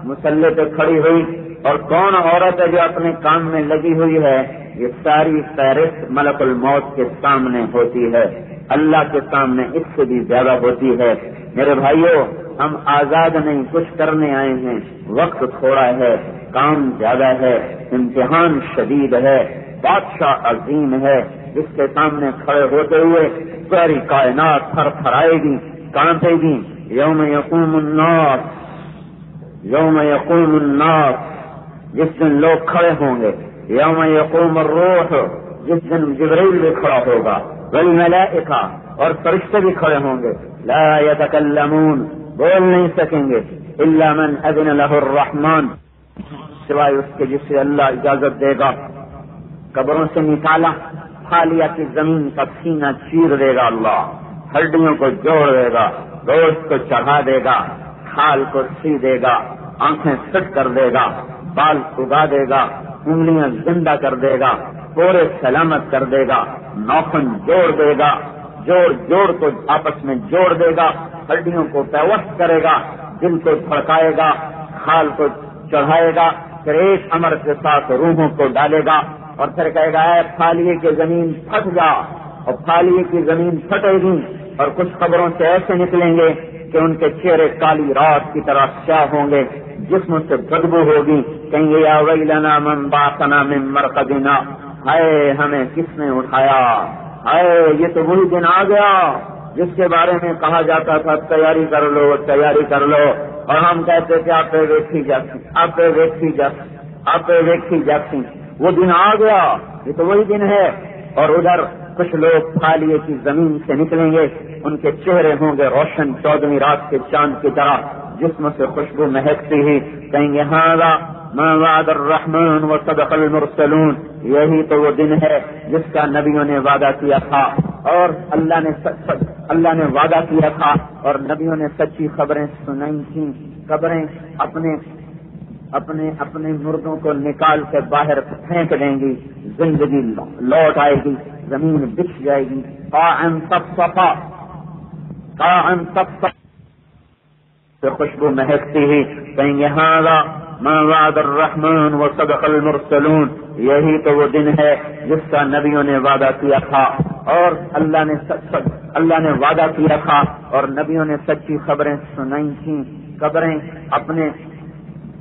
مسلح پہ کھڑی ہوئی، اور کون عورت ہے جو اپنے کام میں لگی ہوئی ہے؟ یہ ساری فہرست ملک الموت کے سامنے ہوتی ہے۔ اللہ کے سامنے اس سے بھی زیادہ ہوتی ہے۔ میرے بھائیوں ہم آزاد نہیں، کچھ کرنے آئے ہیں۔ وقت تھوڑا ہے، کام زیادہ ہے، امتحان شدید ہے، بادشاہ عظیم ہے۔ اس کے سامنے کھڑے ہوتے ہوئے ساری کائنات تھر تھرائے گی کانپے گی۔ یوم یقوم الناس، یوم یقوم الناس، جس دن لوگ کھڑے ہوں گے۔ یوم یقوم الروح، جس دن جبریل بھی کھڑا ہوگا۔ والملائکہ اور فرشتے بھی کھڑے ہوں گے۔ لا يتکلمون، بول نہیں سکیں گے۔ الا من اذن له الرحمن، سوائے اس کے جس سے اللہ اجازت دے گا۔ قبروں سے نکالا، خالیہ کی زمین کا سینہ چیر دے گا اللہ۔ ہڈیوں کو جوڑ دے گا، گوشت کو چڑھا دے گا، کھال کو سی دے گا، آنکھیں سٹ کر دے گا، بال اگا دے گا۔ انگلیاں زندہ کر دے گا، پورے سلامت کر دے گا نوخن جوڑ دے گا، جوڑ جوڑ کو آپس میں جوڑ دے گا، ہڈیوں کو پیوست کرے گا، دل کو پھڑکائے گا کھال کو چڑھائے گا پھر ایک امر کے ساتھ روحوں کو ڈالے گا اور پھر کہے گا، اے پھالیے کی زمین پھٹ جا، اور پھالیے کی زمین پھٹے گی، اور کچھ خبروں سے ایسے نکلیں گے کہ ان کے چہرے کالی رات کی طرح سیاہ ہوں گے۔ جسم سے بدبو ہوگی، کہیں گے، یا ویلنا من باسنا من مرقدنا ہائے، ہمیں کس نے اٹھایا؟ ہائے، یہ تو وہی دن آ گیا جس کے بارے میں کہا جاتا تھا، تیاری کر لو، تیاری کر لو اور ہم کہتے تھے، آپ پہ ویکھی جاتی آپ پہ ویکھی جاتی آپ پہ ویکھی جاتی وہ دن آ گیا، یہ تو وہی دن ہے۔ اور ادھر کچھ لوگ خالیے کی زمین سے نکلیں گے، ان کے چہرے ہوں گے روشن چودہویں رات کے چاند کی طرح۔ جسم سے خوشبو مہکتی ہی، کہیں گے ہاں ما وعد الرحمن و صدق المرسلون. یہی تو وہ دن ہے جس کا نبیوں نے وعدہ کیا تھا اور اللہ نے اللہ نے وعدہ کیا تھا اور نبیوں نے سچی خبریں سنائی تھیں۔ خبریں اپنے اپنے اپنے مردوں کو نکال کے باہر پھینک دیں گی۔ زندگی لوٹ آئے گی، زمین بچ جائے گی۔ سب صفا سب سے خوشبو مہکتی ہی کہیں گے ہاں ما وعد الرحمن و صدق المرسلون، یہی تو وہ دن ہے جس کا نبیوں نے وعدہ کیا تھا اور اللہ نے اللہ نے وعدہ کیا تھا اور نبیوں نے سچی خبریں سنائی تھیں خبریں اپنے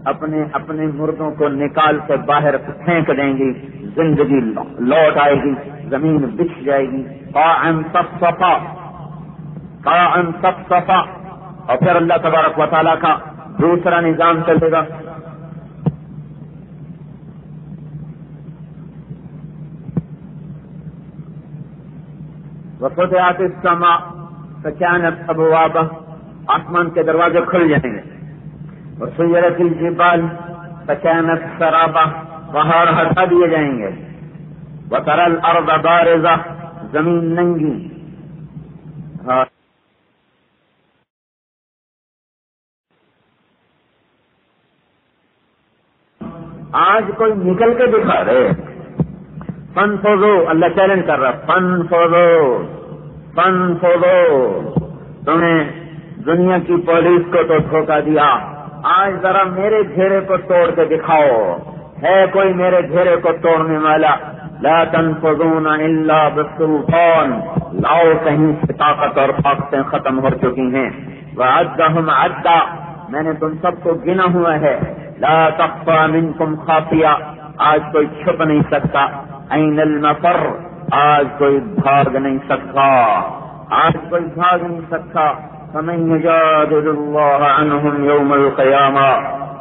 اپنے اپنے مردوں کو نکال کے باہر پھینک دیں گی، زندگی لوٹ آئے گی، زمین بچ جائے گی۔ سب صفا سب صفا۔ اور پھر اللہ تبارک و تعالیٰ کا دوسرا نظام چلے گا۔ وفتحات السماء، فكانت ابوابا آسمان کے دروازے کھل جائیں گے۔ وسیرت الجبال، فكانت سرابا پہاڑ ہٹا دیے جائیں گے۔ وترى الارض بارزة، زمین ننگی۔ ہاں۔ آج کوئی نکل کے دکھا رہے۔ فن فوزو اللہ چیلنج کر رہا فن فوزو فن فوزو تمہیں دنیا کی پولیس کو تو دھوکہ دیا۔ آج ذرا میرے گھیرے کو توڑ کے دکھاؤ۔ ہے کوئی میرے گھیرے کو توڑنے والا؟ لا تنفذون الا بالسلطان۔ لاؤ کہیں سے طاقت اور طاقتیں ختم ہو چکی ہیں۔ وہ ہم ادا میں نے تم سب کو گنا ہوا ہے۔ لا تخفى منكم خافیہ آج کوئی چھپ نہیں سکتا. این المفر، آج کوئی بھاگ نہیں سکتا. آج کوئی بھاگ نہیں سکتا. فمن يجادل الله عنهم يوم القيامة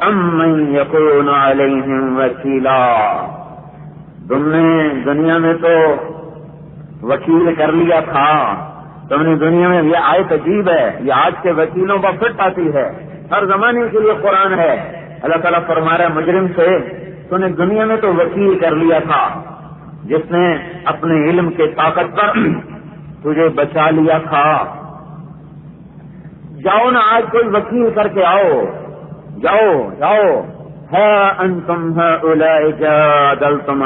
ام من يكون عليهم وكيلا تم نے دنیا میں تو وکیل کر لیا تھا. تم نے دنیا میں یہ آیت عجیب ہے، یہ آج کے وکیلوں کا فٹ آتی ہے. ہر زمانے کے لیے قرآن ہے. اللہ تعالیٰ فرما رہا مجرم سے تو نے دنیا میں تو وکیل کر لیا تھا۔ جس نے اپنے علم کے طاقت پر تجھے بچا لیا تھا۔ جاؤ نا، آج کوئی وکیل کر کے آؤ۔ جاؤ جاؤ۔ ہے ان تم ہے دل تم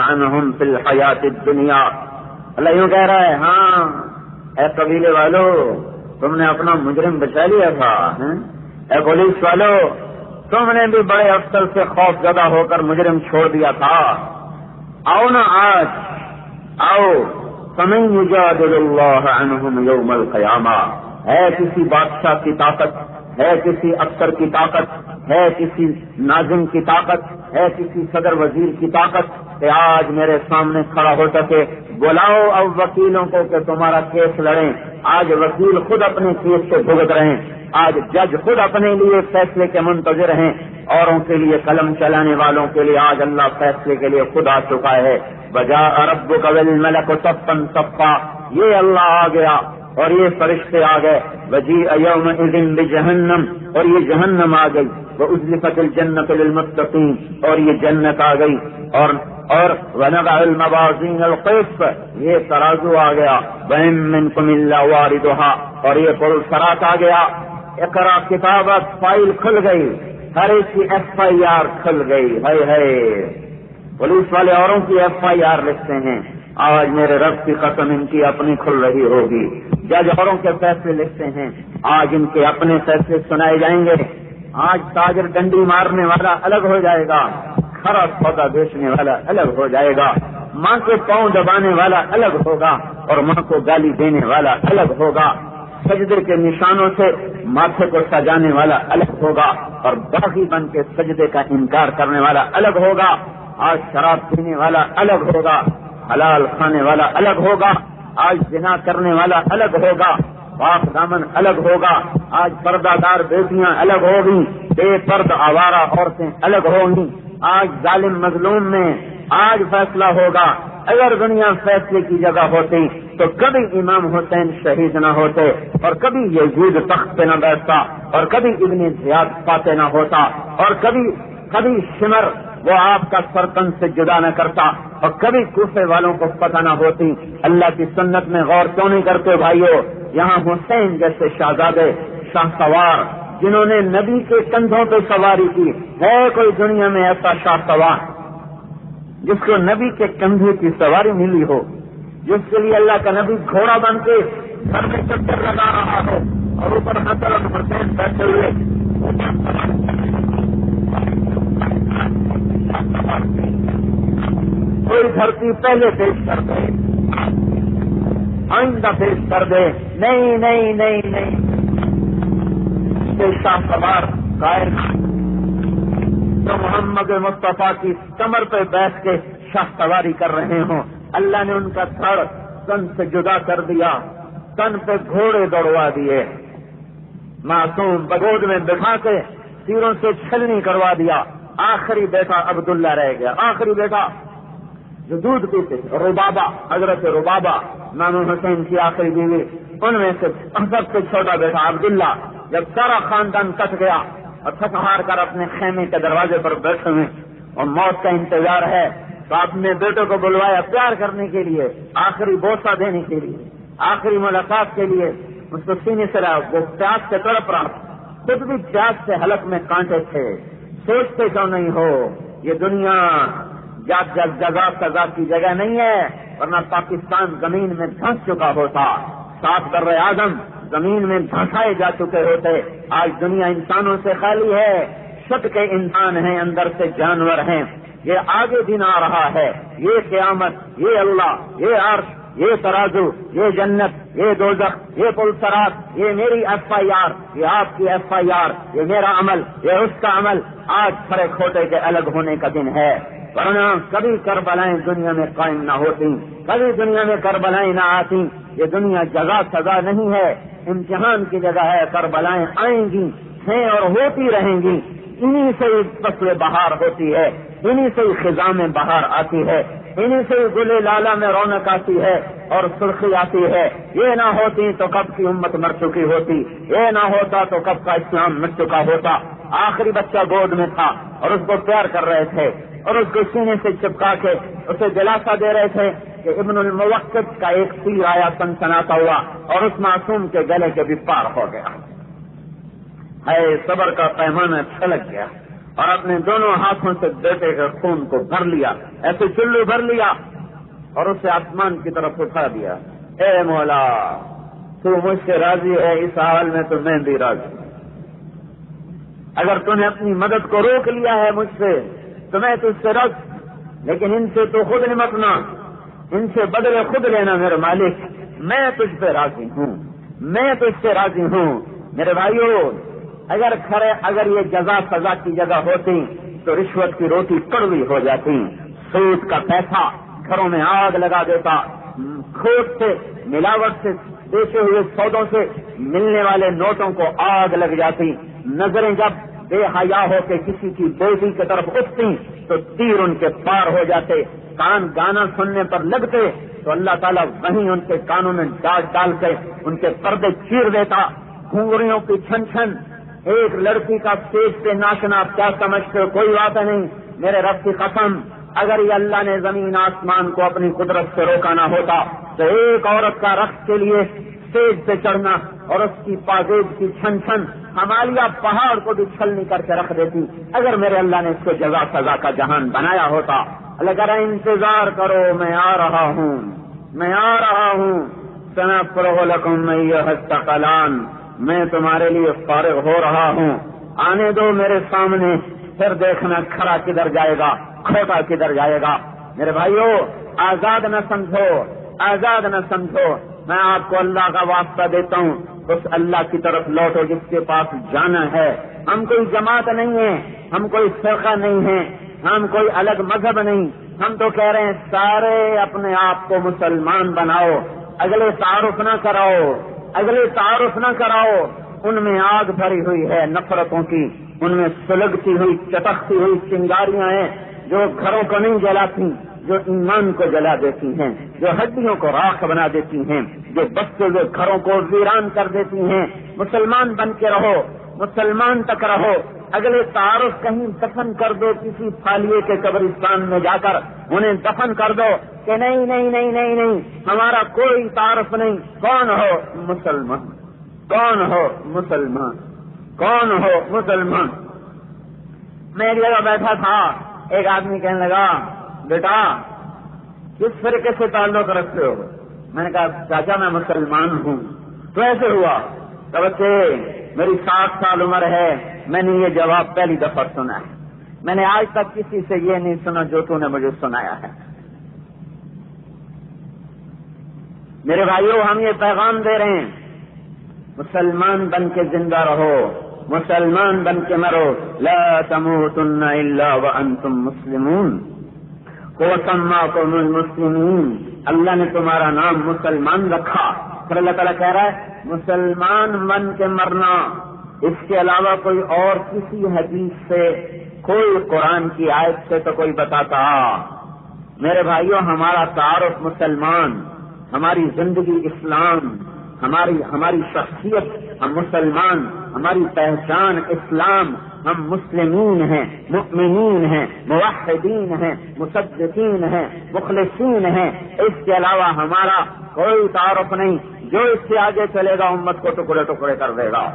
دنیا اللہ یوں کہہ رہا ہے ہاں اے قبیلے والو، تم نے اپنا مجرم بچا لیا تھا ہاں؟ اے پولیس والو تم نے بھی بڑے افسر سے خوف زدہ ہو کر مجرم چھوڑ دیا تھا۔ آؤ نا آج۔ آؤ۔ سمجھ يجادل الله عنهم يوم القيامة کسی بادشاہ کی طاقت ہے کسی افسر کی طاقت، ہے کسی ناظم کی طاقت، ہے کسی صدر وزیر کی طاقت کہ آج میرے سامنے کھڑا ہو سکے۔ بلاؤ اب وکیلوں کو کہ تمہارا کیس لڑیں۔ آج وکیل خود اپنے کیس سے بھگت رہے آج جج خود اپنے لیے فیصلے کے منتظر ہیں۔ اوروں کے لیے قلم چلانے والوں کے لیے آج اللہ فیصلے کے لیے خود آ چکا ہے۔ بجا ارب قبل ملک و سپن سپا یہ اللہ آ گیا۔ اور یہ فرشتے آ گئے۔ وجی ایوم اذن بجہنم اور یہ جہنم آ گئی۔ وہ ازلفت الجنت للمتقین اور یہ جنت آ گئی۔ اور اور ونضع الموازین القسط، یہ ترازو آ گیا۔ وَإِن مِّنكُمْ إِلَّا وَارِدُهَا، اور یہ پل سرات آ گیا۔ اقرا کتابت فائل کھل گئی۔ ہر ایک کی ایف آئی آر کھل گئی۔ ہے ہے پولیس والے اوروں کی ایف آئی آر لکھتے ہیں۔ آج میرے رب کی قسم ان کی اپنی کھل رہی ہوگی۔ جج اوروں کے فیصلے لکھتے ہیں۔ آج ان کے اپنے فیصلے سنائے جائیں گے۔ آج تاجر ڈنڈی مارنے والا الگ ہو جائے گا۔ کھڑا سودا بیچنے والا الگ ہو جائے گا۔ ماں کے پاؤں دبانے والا الگ ہوگا اور ماں کو گالی دینے والا الگ ہوگا۔ سجدے کے نشانوں سے ماتھے کو سجانے والا الگ ہوگا اور باغی بن کے سجدے کا انکار کرنے والا الگ ہوگا۔ آج شراب پینے والا الگ ہوگا۔ حلال کھانے والا الگ ہوگا، آج جنا کرنے والا الگ ہوگا، پاک دامن الگ ہوگا، آج پردہ دار بیٹیاں الگ ہوگی، بے پرد آوارہ عورتیں الگ ہوں گی آج ظالم مظلوم میں آج فیصلہ ہوگا۔ اگر دنیا فیصلے کی جگہ ہوتی تو کبھی امام حسین شہید نہ ہوتے اور کبھی یہ تخت پہ نہ بیٹھتا اور کبھی ابن زیاد پاتے نہ ہوتا اور کبھی کبھی شمر وہ آپ کا سرکن سے جدا نہ کرتا اور کبھی کوفے والوں کو پتہ نہ ہوتی۔ اللہ کی سنت میں غور کیوں نہیں کرتے بھائیوں یہاں حسین جیسے شہزادے، شاہ سوار، جنہوں نے نبی کے کندھوں پہ سواری کی۔ ہے کوئی دنیا میں ایسا شاہ سوار جس کو نبی کے کندھے کی سواری ملی ہو، جس کے لیے اللہ کا نبی گھوڑا بن کے گھر میں چکر لگا رہا ہو اور اوپر حسین بیٹھے ہوئے۔ کوئی دھرتی پہلے پیش کر دے۔ آئندہ پیش کر دے۔ نہیں نہیں نہیں نہیں۔ شاہ سوار قائم تو محمد مصطفیٰ کی کمر پہ بیٹھ کے شاہ سواری کر رہے ہوں۔ اللہ نے ان کا تھڑ تن سے جدا کر دیا۔ تن پہ گھوڑے دوڑوا دیے۔ معصوم بگود میں بٹھا کے تیروں سے چھلنی کروا دیا۔ آخری بیٹا عبداللہ رہ گیا. آخری بیٹا جو دودھ پیتے ربابا حضرت ربابا مامو حسین کی آخری بیوی. ان میں سے سب سے چھوٹا بیٹا عبداللہ. جب سارا خاندان کٹ گیا اور تھک ہار کر اپنے خیمے کے دروازے پر بیٹھے ہوئے اور موت کا انتظار ہے، تو اپنے بیٹوں کو بلوایا پیار کرنے کے لیے، آخری بوسا دینے کے لیے، آخری ملاقات کے لیے۔ اس کو سینے سے رہا وہ پیاس سے تڑپ رہا۔ خود بھی پیاس سے حلق میں کانٹے تھے۔ سوچتے کیوں نہیں ہو؟ یہ دنیا جگ جگ جگہ سزا کی جگہ نہیں ہے، ورنہ پاکستان زمین میں دھنس چکا ہوتا۔ صاف کر رہے آدم زمین میں دھنسائے جا چکے ہوتے۔ آج دنیا انسانوں سے خالی ہے۔ شک کے انسان ہیں، اندر سے جانور ہیں۔ یہ آگے دن آ رہا ہے۔ یہ قیامت، یہ اللہ، یہ عرش یہ ترازو، یہ جنت، یہ دوزخ، یہ پلسرات یہ میری ایف آئی آر، یہ آپ کی ایف آئی آر، یہ میرا عمل، یہ اس کا عمل آج کھڑے کھوٹے کے الگ ہونے کا دن ہے۔ ورنہ کبھی کربلائیں دنیا میں قائم نہ ہوتی کبھی دنیا میں کربلائیں نہ آتی یہ دنیا جگہ سزا نہیں ہے، امتحان کی جگہ ہے، کربلائیں آئیں گی، ہیں اور ہوتی رہیں گی۔ انہیں سے فصل بہار ہوتی ہے انہیں سے خزاں میں بہار آتی ہے۔ انہیں سے گلے لالا میں رونق آتی ہے اور سرخی آتی ہے۔ یہ نہ ہوتی تو کب کی امت مر چکی ہوتی۔ یہ نہ ہوتا تو کب کا اسلام مر چکا ہوتا۔ آخری بچہ گود میں تھا اور اس کو پیار کر رہے تھے۔ اور اس کو سینے سے چپکا کے اسے دلاسا دے رہے تھے کہ ابن الموقت کا ایک تیر آیا سنسناتا ہوا اور اس معصوم کے گلے کے بھی پار ہو گیا۔ ہے صبر کا پیمانہ چھلک گیا۔ اور اپنے دونوں ہاتھوں سے بیٹے کے خون کو بھر لیا، ایسے چلو بھر لیا اور اسے آسمان کی طرف اٹھا دیا۔ اے مولا، تو مجھ سے راضی ہے، اس حال میں تو میں بھی راضی اگر تم نے اپنی مدد کو روک لیا ہے مجھ سے، تو میں تجھ سے رد۔ لیکن ان سے تو خود نمٹنا ان سے بدلے خود لینا میرے مالک، میں تجھ پہ راضی ہوں۔ میں تجھ سے راضی ہوں۔ میرے بھائیوں اگر کھڑے، اگر یہ جزا سزا کی جگہ ہوتی تو رشوت کی روٹی کڑوی ہو جاتی۔ سود کا پیسہ گھروں میں آگ لگا دیتا۔ کھوٹ سے، ملاوٹ سے بیچے ہوئے سودوں سے ملنے والے نوٹوں کو آگ لگ جاتی۔ نظریں جب بے حیا ہو کے کسی کی بیٹی کی طرف اٹھتی تو تیر ان کے پار ہو جاتے۔ کان گانا سننے پر لگتے تو اللہ تعالیٰ وہیں ان کے کانوں میں ڈال ڈال کے ان کے پردے چیر دیتا۔ گھنگریوں کی چھن چھن ایک لڑکی کا اسٹیج پہ ناچنا آپ کیا سمجھتے ہو؟ کوئی بات نہیں۔ میرے رب کی قسم، اگر یہ اللہ نے زمین آسمان کو اپنی قدرت سے روکا نہ ہوتا، تو ایک عورت کا رقص کے لیے اسٹیج پہ چڑھنا اور اس کی پاگیب کی چھن چھن ہمالیہ پہاڑ کو بھی چھلنی کر کے رکھ دیتی۔ اگر میرے اللہ نے اس کو جزا سزا کا جہان بنایا ہوتا اللہ انتظار کرو، میں آ رہا ہوں۔ میں آ رہا ہوں۔ سنا پرغلکم میں یہ ہستقلان میں تمہارے لیے فارغ ہو رہا ہوں۔ آنے دو میرے سامنے، پھر دیکھنا کھڑا کدھر جائے گا، کھوٹا کدھر جائے گا۔ میرے بھائیو، آزاد نہ سمجھو، آزاد نہ سمجھو۔ میں آپ کو اللہ کا واسطہ دیتا ہوں۔ اس اللہ کی طرف لوٹو، جس کے پاس جانا ہے۔ ہم کوئی جماعت نہیں ہے ہم کوئی فرقہ نہیں ہے ہم کوئی الگ مذہب نہیں۔ ہم تو کہہ رہے ہیں، سارے اپنے آپ کو مسلمان بناؤ، اگلے تعارف نہ کراؤ۔ اگلے تعارف نہ کراؤ، ان میں آگ بھری ہوئی ہے، نفرتوں کی، ان میں سلگتی ہوئی چٹکتی ہوئی چنگاریاں ہیں، جو گھروں کو نہیں جلاتی، جو ایمان کو جلا دیتی ہیں، جو ہڈیوں کو راکھ بنا دیتی ہیں، جو بچے ہوئے گھروں کو ویران کر دیتی ہیں۔ مسلمان بن کے رہو مسلمان تک رہو۔ اگلے تعارف کہیں دفن کر دو کسی فالیے کے قبرستان میں جا کر۔ انہیں دفن کر دو کہ نہیں نہیں نہیں نہیں نہیں، ہمارا کوئی تعارف نہیں۔ کون ہو؟ مسلمان۔ کون ہو؟ مسلمان۔ کون ہو؟ مسلمان۔ میں ایک جگہ بیٹھا تھا۔ ایک آدمی کہنے لگا، بیٹا، کس فرقے سے تعلق رکھتے ہو؟ میں نے کہا، چاچا، میں مسلمان ہوں۔ تو ایسے ہوا۔ تو بچے میری ساٹھ سال عمر ہے، میں نے یہ جواب پہلی دفعہ سنا ہے۔ میں نے آج تک کسی سے یہ نہیں سنا جو تو نے مجھے سنایا ہے۔ میرے بھائیوں ہم یہ پیغام دے رہے ہیں، مسلمان بن کے زندہ رہو، مسلمان بن کے مرو۔ لا تموتن الا وانتم مسلمون۔ کو سماکم المسلمین۔ اللہ نے تمہارا نام مسلمان رکھا۔ پھر اللہ تعالیٰ کہہ رہا ہے مسلمان بن کے مرنا، اس کے علاوہ کوئی اور کسی حدیث سے کوئی قرآن کی آیت سے تو کوئی بتاتا۔ میرے بھائیوں ہمارا تعارف مسلمان، ہماری زندگی اسلام، ہماری ہماری شخصیت ہم مسلمان، ہماری پہچان اسلام ہم مسلمین ہیں مؤمنین ہیں، موحدین ہیں، مصدقین ہیں مخلصین ہیں۔ اس کے علاوہ ہمارا کوئی تعارف نہیں، جو اس سے آگے چلے گا امت کو ٹکڑے ٹکڑے کر دے گا۔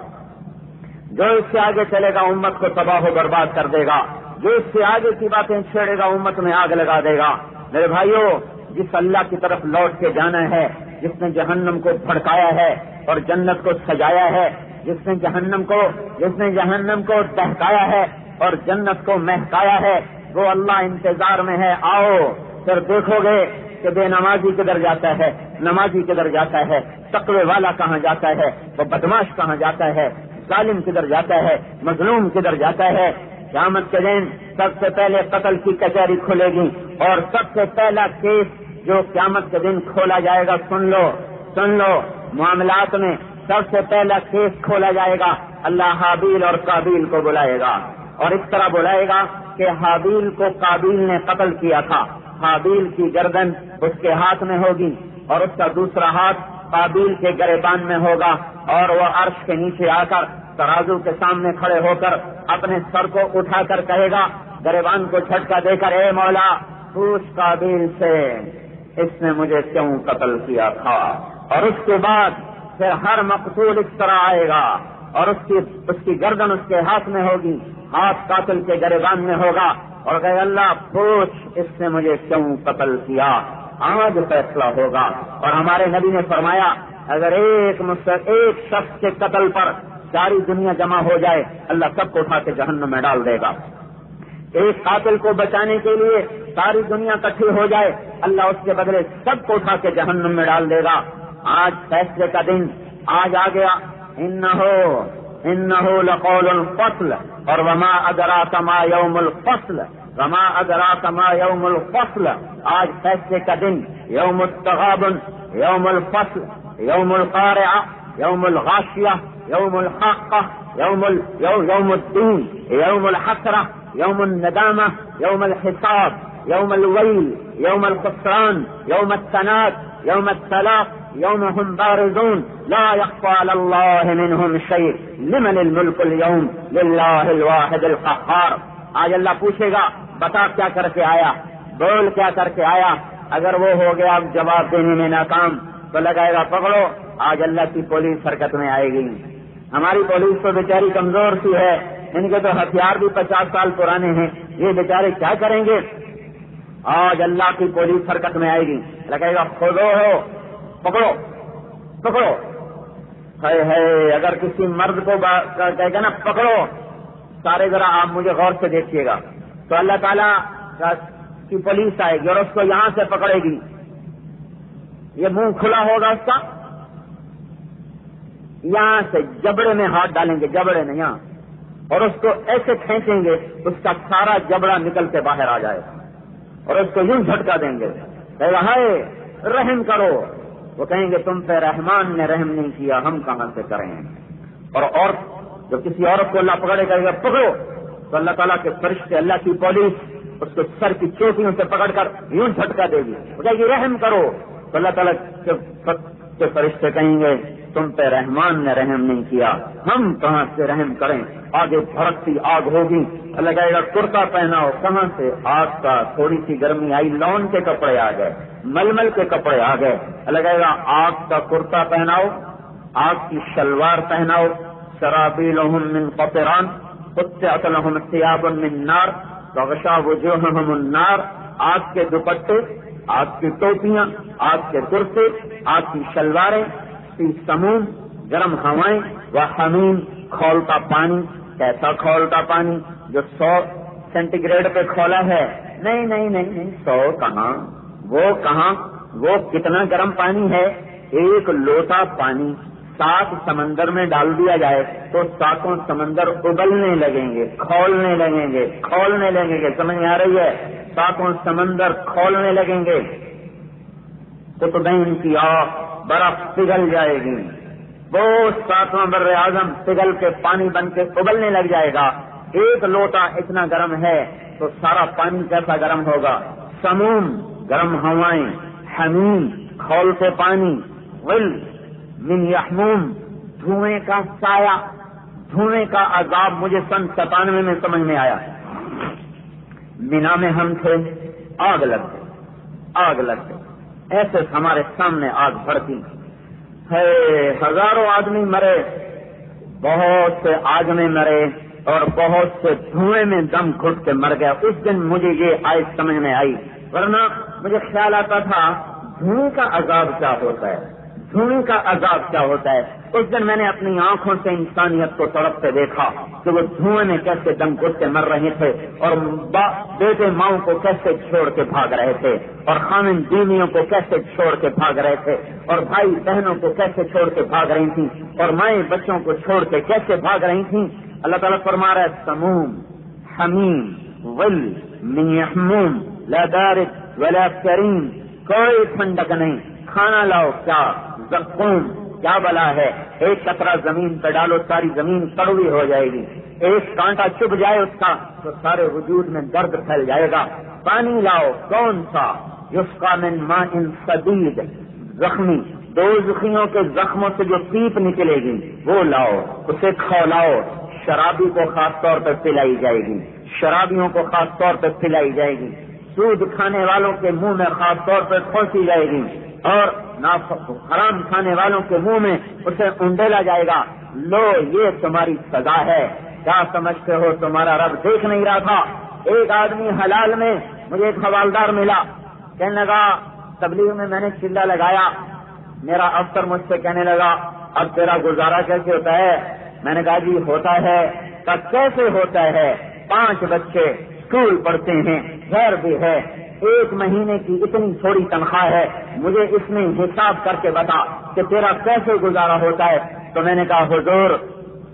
جو اس سے آگے چلے گا امت کو تباہ و برباد کر دے گا۔ جو اس سے آگے کی باتیں چھیڑے گا امت میں آگ لگا دے گا۔ میرے بھائیوں جس اللہ کی طرف لوٹ کے جانا ہے، جس نے جہنم کو بھڑکایا ہے اور جنت کو سجایا ہے جس نے جہنم کو، جس نے جہنم کو دہکایا ہے اور جنت کو مہکایا ہے، وہ اللہ انتظار میں ہے۔ آؤ، پھر دیکھو گے کہ بے نمازی کدھر جاتا ہے، نمازی کدھر جاتا ہے، تقوی والا کہاں جاتا ہے، وہ بدماش کہاں جاتا ہے، ظالم کدھر جاتا ہے، مظلوم کدھر جاتا ہے۔ قیامت کے دن سب سے پہلے قتل کی کچہری کھلے گی اور سب سے پہلا کیس جو قیامت کے دن کھولا جائے گا، سن لو سن لو، معاملات میں سب سے پہلا کیس کھولا جائے گا۔ اللہ حابیل اور قابیل کو بلائے گا۔ اور اس طرح بلائے گا کہ حابیل کو قابیل نے قتل کیا تھا۔ حابیل کی گردن اس کے ہاتھ میں ہوگی اور اس کا دوسرا ہاتھ قابیل کے گریبان میں ہوگا اور وہ عرش کے نیچے آ کر ترازو کے سامنے کھڑے ہو کر اپنے سر کو اٹھا کر کہے گا، گریبان کو جھٹکا دے کر، اے مولا، پوچھ قابیل سے، اس نے مجھے کیوں قتل کیا تھا؟ اور اس کے بعد پھر ہر مقصول اس طرح آئے گا اور اس کی اس کی گردن اس کے ہاتھ میں ہوگی، ہاتھ قاتل کے گریبان میں ہوگا اور کہ اللہ، پوچھ اس نے مجھے کیوں قتل کیا؟ آج فیصلہ ہوگا۔ اور ہمارے نبی نے فرمایا، اگر ایک ایک شخص کے قتل پر ساری دنیا جمع ہو جائے، اللہ سب کو اٹھا کے جہنم میں ڈال دے گا۔ ایک قاتل کو بچانے کے لیے ساری دنیا کٹھی ہو جائے، اللہ اس کے بدلے سب کو اٹھا کے جہنم میں ڈال دے گا۔ آج فیصلے کا دن آج آ گیا انہو انہو لقول القتل اور وما ادراك ما يوم القتل وما ادراك ما يوم القتل آج فیصلے کا دن يوم التغابن يوم القتل يوم القارعة يوم الغاشية يوم الحاقة يوم ال... يوم الدون يوم الحسرة يوم الندامة يوم الحساب يوم الويل يوم الخسران يوم التناد يوم التلاق يوم بارزون لا يخفى على الله منهم شيء. لمن الملك اليوم؟ لله الواحد القهار. آج اللہ پوچھے گا، بتا کیا کر کے آیا؟ بول کیا کر کے آیا؟ اگر وہ ہو گیا، اب جواب دینے میں ناکام، تو لگائے گا، پکڑو، آج اللہ کی پولیس حرکت میں آئے گی۔ ہماری پولیس تو بیچاری کمزور سی ہے، ان کے تو ہتھیار بھی پچاس سال پرانے ہیں۔ یہ بیچارے کیا کریں گے؟ آج اللہ کی پولیس حرکت میں آئے گی۔ لگائے گا خودو ہو پکڑو پکڑو۔ ہے ہے اگر کسی مرد کو کہے گا نا، پکڑو، سارے ذرا آپ مجھے غور سے دیکھیے گا۔ تو اللہ تعالیٰ کی پولیس آئے گی اور اس کو یہاں سے پکڑے گی۔ یہ منہ کھلا ہوگا اس کا۔ یہاں سے جبڑے میں ہاتھ ڈالیں گے، جبڑے میں یہاں اور اس کو ایسے کھینچیں گے، اس کا سارا جبڑا نکل کے باہر آ جائے۔ اور اس کو یوں جھٹکا دیں گے۔ ہائے، رحم کرو۔ وہ کہیں گے، تم پہ رحمان نے رحم نہیں کیا، ہم کہاں سے کریں؟ اور اور جو کسی عورت کو اللہ پکڑے کرے گا پکڑو۔ تو اللہ تعالیٰ کے فرشتے اللہ کی پولیس اس کو سر کی چوٹیوں سے پکڑ کر یوں جھٹکا دے گی۔ وہ کہے گی، رحم کرو۔ تو اللہ تعالیٰ کے فرشتے کہیں گے، تم پہ رحمان نے رحم نہیں کیا، ہم کہاں سے رحم کریں؟ آگے بھڑکتی آگ ہوگی اللہ کہے گا کرتا پہناؤ، کہاں سے؟ آگ کا تھوڑی سی گرمی آئی، لون کے کپڑے آ گئے مل مل کے کپڑے آ گئے اللہ کہے گا آگ کا کرتا پہناؤ، آگ کی شلوار پہناؤ شرابی لہم من قطران لہم سیاب من نار وغشا وجوہم النار، آگ کے دوپٹے آگ کی ٹوپیاں، آگ کے کرتے آگ کی شلواریں سموم، گرم ہوائیں و حمیم کھولتا پانی۔ کیسا کھولتا پانی؟ جو سو سینٹی گریڈ پہ کھولا ہے۔ نہیں نہیں نہیں نہیں، سو کہاں؟ وہ کہاں؟ وہ کتنا گرم پانی ہے؟ ایک لوٹا پانی۔ سات سمندر میں ڈال دیا جائے تو ساتوں سمندر ابلنے لگیں گے، کھولنے لگیں گے، کھولنے لگیں گے۔ سمجھ آ رہی ہے؟ ساتوں سمندر کھولنے لگیں گے۔ تو بہن کی آخ برف پگھل جائے گی۔ وہ ساتواں بر اعظم پگھل کے پانی بن کے ابلنے لگ جائے گا۔ ایک لوٹا اتنا گرم ہے تو سارا پانی کیسا گرم ہوگا؟ سموم، گرم ہوائیں، حمیم، کھول سے پانی، ول، من یحموم، دھوئیں کا سایہ، دھوئیں کا عذاب مجھے سن ستانوے میں سمجھ میں آیا۔ ہے مینا میں ہم تھے، آگ لگ گئے آگ لگ گئے ایسے ہمارے سامنے آگ بھڑتی ہے ہزاروں آدمی مرے، بہت سے آگ میں مرے اور بہت سے دھوئیں میں دم گھٹ کے مر گیا۔ اس دن مجھے یہ آئے سمجھ میں آئی، ورنہ مجھے خیال آتا تھا، دھوئیں کا عذاب کیا ہوتا ہے؟ دھوئیں کا عذاب کیا ہوتا ہے؟ اس دن میں نے اپنی آنکھوں سے انسانیت کو تڑپ سے دیکھا کہ وہ دھوئیں میں کیسے دم گھٹ مر رہے تھے اور بیٹے ماؤں کو کیسے چھوڑ کے بھاگ رہے تھے اور خامن بیویوں کو کیسے چھوڑ کے بھاگ رہے تھے اور بھائی بہنوں کو کیسے چھوڑ کے بھاگ رہی تھیں اور مائیں بچوں کو چھوڑ کے کیسے بھاگ رہی تھیں؟ اللہ تعالیٰ فرما رہا ہے، سموم، حمیم، ول محموم لدارت ولا کریم کوئی ٹھنڈک نہیں۔ کھانا لاؤ، کیا زخم، کیا بلا ہے؟ ایک کترا زمین پہ ڈالو، ساری زمین کڑوی ہو جائے گی۔ ایک کانٹا چپ جائے اس کا، تو سارے وجود میں درد پھیل جائے گا۔ پانی لاؤ، کون سا؟ اس کا من ماں ان سدید زخمی، دو زخمیوں کے زخموں سے جو پیپ نکلے گی، وہ لاؤ، اسے کھولاؤ شرابی کو خاص طور پر پلائی جائے گی۔ شرابیوں کو خاص طور پر پلائی جائے گی۔ سود کھانے والوں کے منہ میں خاص طور پر کھوسی جائے گی۔ اور حرام کھانے والوں کے منہ میں اسے انڈیلا جائے گا۔ لو، یہ تمہاری سزا ہے۔ کیا سمجھتے ہو؟ تمہارا رب دیکھ نہیں رہا تھا۔ ایک آدمی حلال میں مجھے ایک حوالدار ملا۔ کہنے لگا، تبلیغ میں میں نے چلا لگایا۔ میرا افسر مجھ سے کہنے لگا، اب تیرا گزارا کیسے ہوتا ہے؟ میں نے کہا جی ہوتا ہے۔ کیسے ہوتا ہے؟ پانچ بچے اسکول پڑھتے ہیں گھر بھی ہے۔ ایک مہینے کی اتنی تھوڑی تنخواہ ہے، مجھے اس میں حساب کر کے بتا کہ تیرا کیسے گزارا ہوتا ہے۔ تو میں نے کہا، حضور،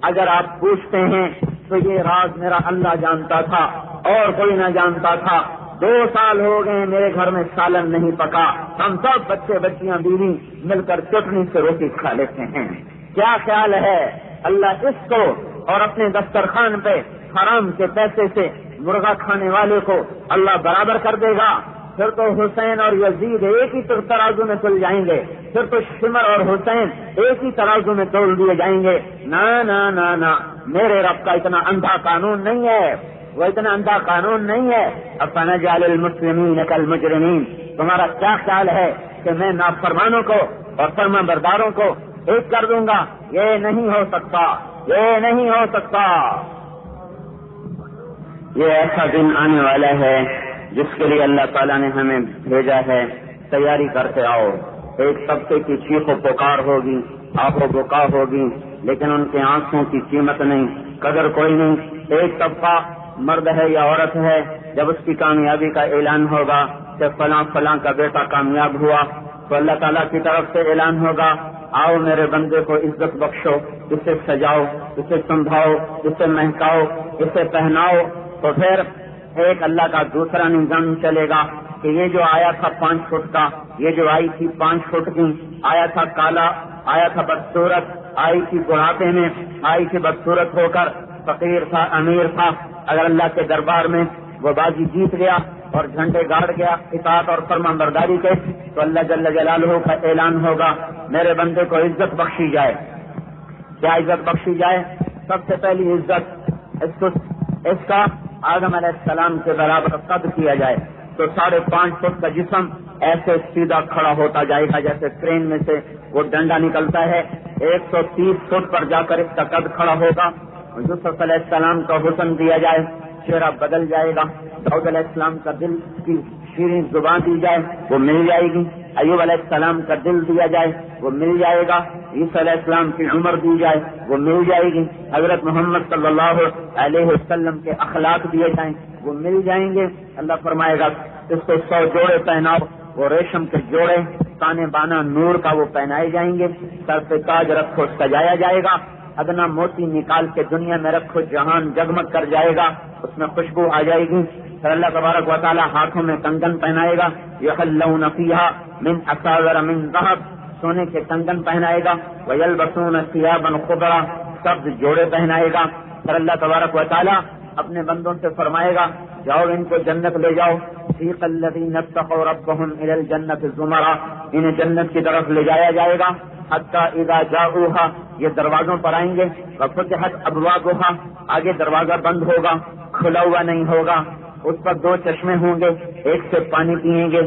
اگر آپ پوچھتے ہیں تو یہ راز میرا اللہ جانتا تھا اور کوئی نہ جانتا تھا۔ دو سال ہو گئے میرے گھر میں سالن نہیں پکا۔ ہم سب بچے بچیاں بیوی مل کر چٹنی سے روٹی کھا لیتے ہیں۔ کیا خیال ہے؟ اللہ اس کو اور اپنے دسترخوان پہ حرام کے پیسے سے مرغا کھانے والے کو اللہ برابر کر دے گا۔ پھر تو حسین اور یزید ایک ہی ترازو میں تل جائیں گے۔ پھر تو شمر اور حسین ایک ہی ترازو میں تول دیے جائیں گے۔ نہ نہ نہ میرے رب کا اتنا اندھا قانون نہیں ہے۔ وہ اتنا اندھا قانون نہیں ہے۔ اب جال المسلمین کل مجرمین تمہارا کیا خیال ہے کہ میں نافرمانوں کو اور فرما برداروں کو ایک کر دوں گا؟ یہ نہیں ہو سکتا۔ یہ نہیں ہو سکتا۔ یہ ایسا دن آنے والا ہے جس کے لیے اللہ تعالیٰ نے ہمیں بھیجا ہے، تیاری کرتے آؤ۔ ایک طبقے کی چیخ و پکار ہوگی آپ و بکا ہوگی، لیکن ان کے آنکھوں کی قیمت نہیں، قدر کوئی نہیں۔ ایک طبقہ مرد ہے یا عورت ہے، جب اس کی کامیابی کا اعلان ہوگا کہ فلاں فلاں کا بیٹا کامیاب ہوا، تو اللہ تعالیٰ کی طرف سے اعلان ہوگا، آؤ میرے بندے کو عزت بخشو، اسے سجاؤ، اسے سمجھاؤ اسے مہکاؤ، اسے پہناؤ۔ تو پھر ایک اللہ کا دوسرا نظام چلے گا کہ یہ جو آیا تھا پانچ فٹ کا، یہ جو آئی تھی پانچ فٹ کی، آیا تھا کالا، آیا تھا بدسورت آئی تھی بڑھاپے میں، آئی تھی بدسورت ہو کر فقیر تھا، امیر تھا۔ اگر اللہ کے دربار میں وہ بازی جیت گیا اور جھنڈے گاڑ گیا اطاعت اور فرما برداری کے، تو اللہ جل جلالہ کا اعلان ہوگا، میرے بندے کو عزت بخشی جائے۔ کیا عزت بخشی جائے؟ سب سے پہلی عزت اس اس کا آدم علیہ السلام کے برابر قد کیا جائے تو ساڑھے پانچ فٹ کا جسم ایسے سیدھا کھڑا ہوتا جائے گا جیسے ٹرین میں سے وہ ڈنڈا نکلتا ہے۔ ایک سو تیس فٹ پر جا کر اس کا قد کھڑا ہوگا۔ یوسف علیہ السلام کا حسن دیا جائے، چہرہ بدل جائے گا۔ داؤد علیہ السلام کا دل کی شیریں زبان دی جائے، وہ مل جائے گی۔ ایوب علیہ السلام کا دل دیا جائے وہ مل جائے گا، عیسی علیہ السلام کی عمر دی جائے وہ مل جائے گی، حضرت محمد صلی اللہ علیہ وسلم کے اخلاق دیے جائیں وہ مل جائیں گے۔ اللہ فرمائے گا، اس کو سو جوڑے پہناؤ، وہ ریشم کے جوڑے، تانے بانا نور کا وہ پہنائے جائیں گے۔ سر پہ تاج رکھو، سجایا جائے گا۔ ادنا موتی نکال کے دنیا میں رکھو، جہان جگمگ کر جائے گا، اس میں خوشبو آ جائے گی۔ پھر اللہ تبارک و تعالیٰ ہاتھوں میں کنگن پہنائے گا۔ یہ نفیہ من اصاور من ذہب۔ سونے کے کنگن پہنائے گا۔ ویل بسون سیاہ بن خبرا سبز جوڑے پہنائے گا۔ پھر اللہ تبارک و تعالیٰ اپنے بندوں سے فرمائے گا، جاؤ ان کو جنت لے جاؤ۔ سیخ اللہ ربهم الى الجنت زمرا۔ انہیں جنت کی طرف لے جایا جائے گا۔ حتیٰ اذا جاؤہا یہ دروازوں پر آئیں گے۔ وفتحت ابوابها آگے دروازہ بند ہوگا، کھلا ہوا نہیں ہوگا۔ اس پر دو چشمے ہوں گے، ایک سے پانی پیئیں گے۔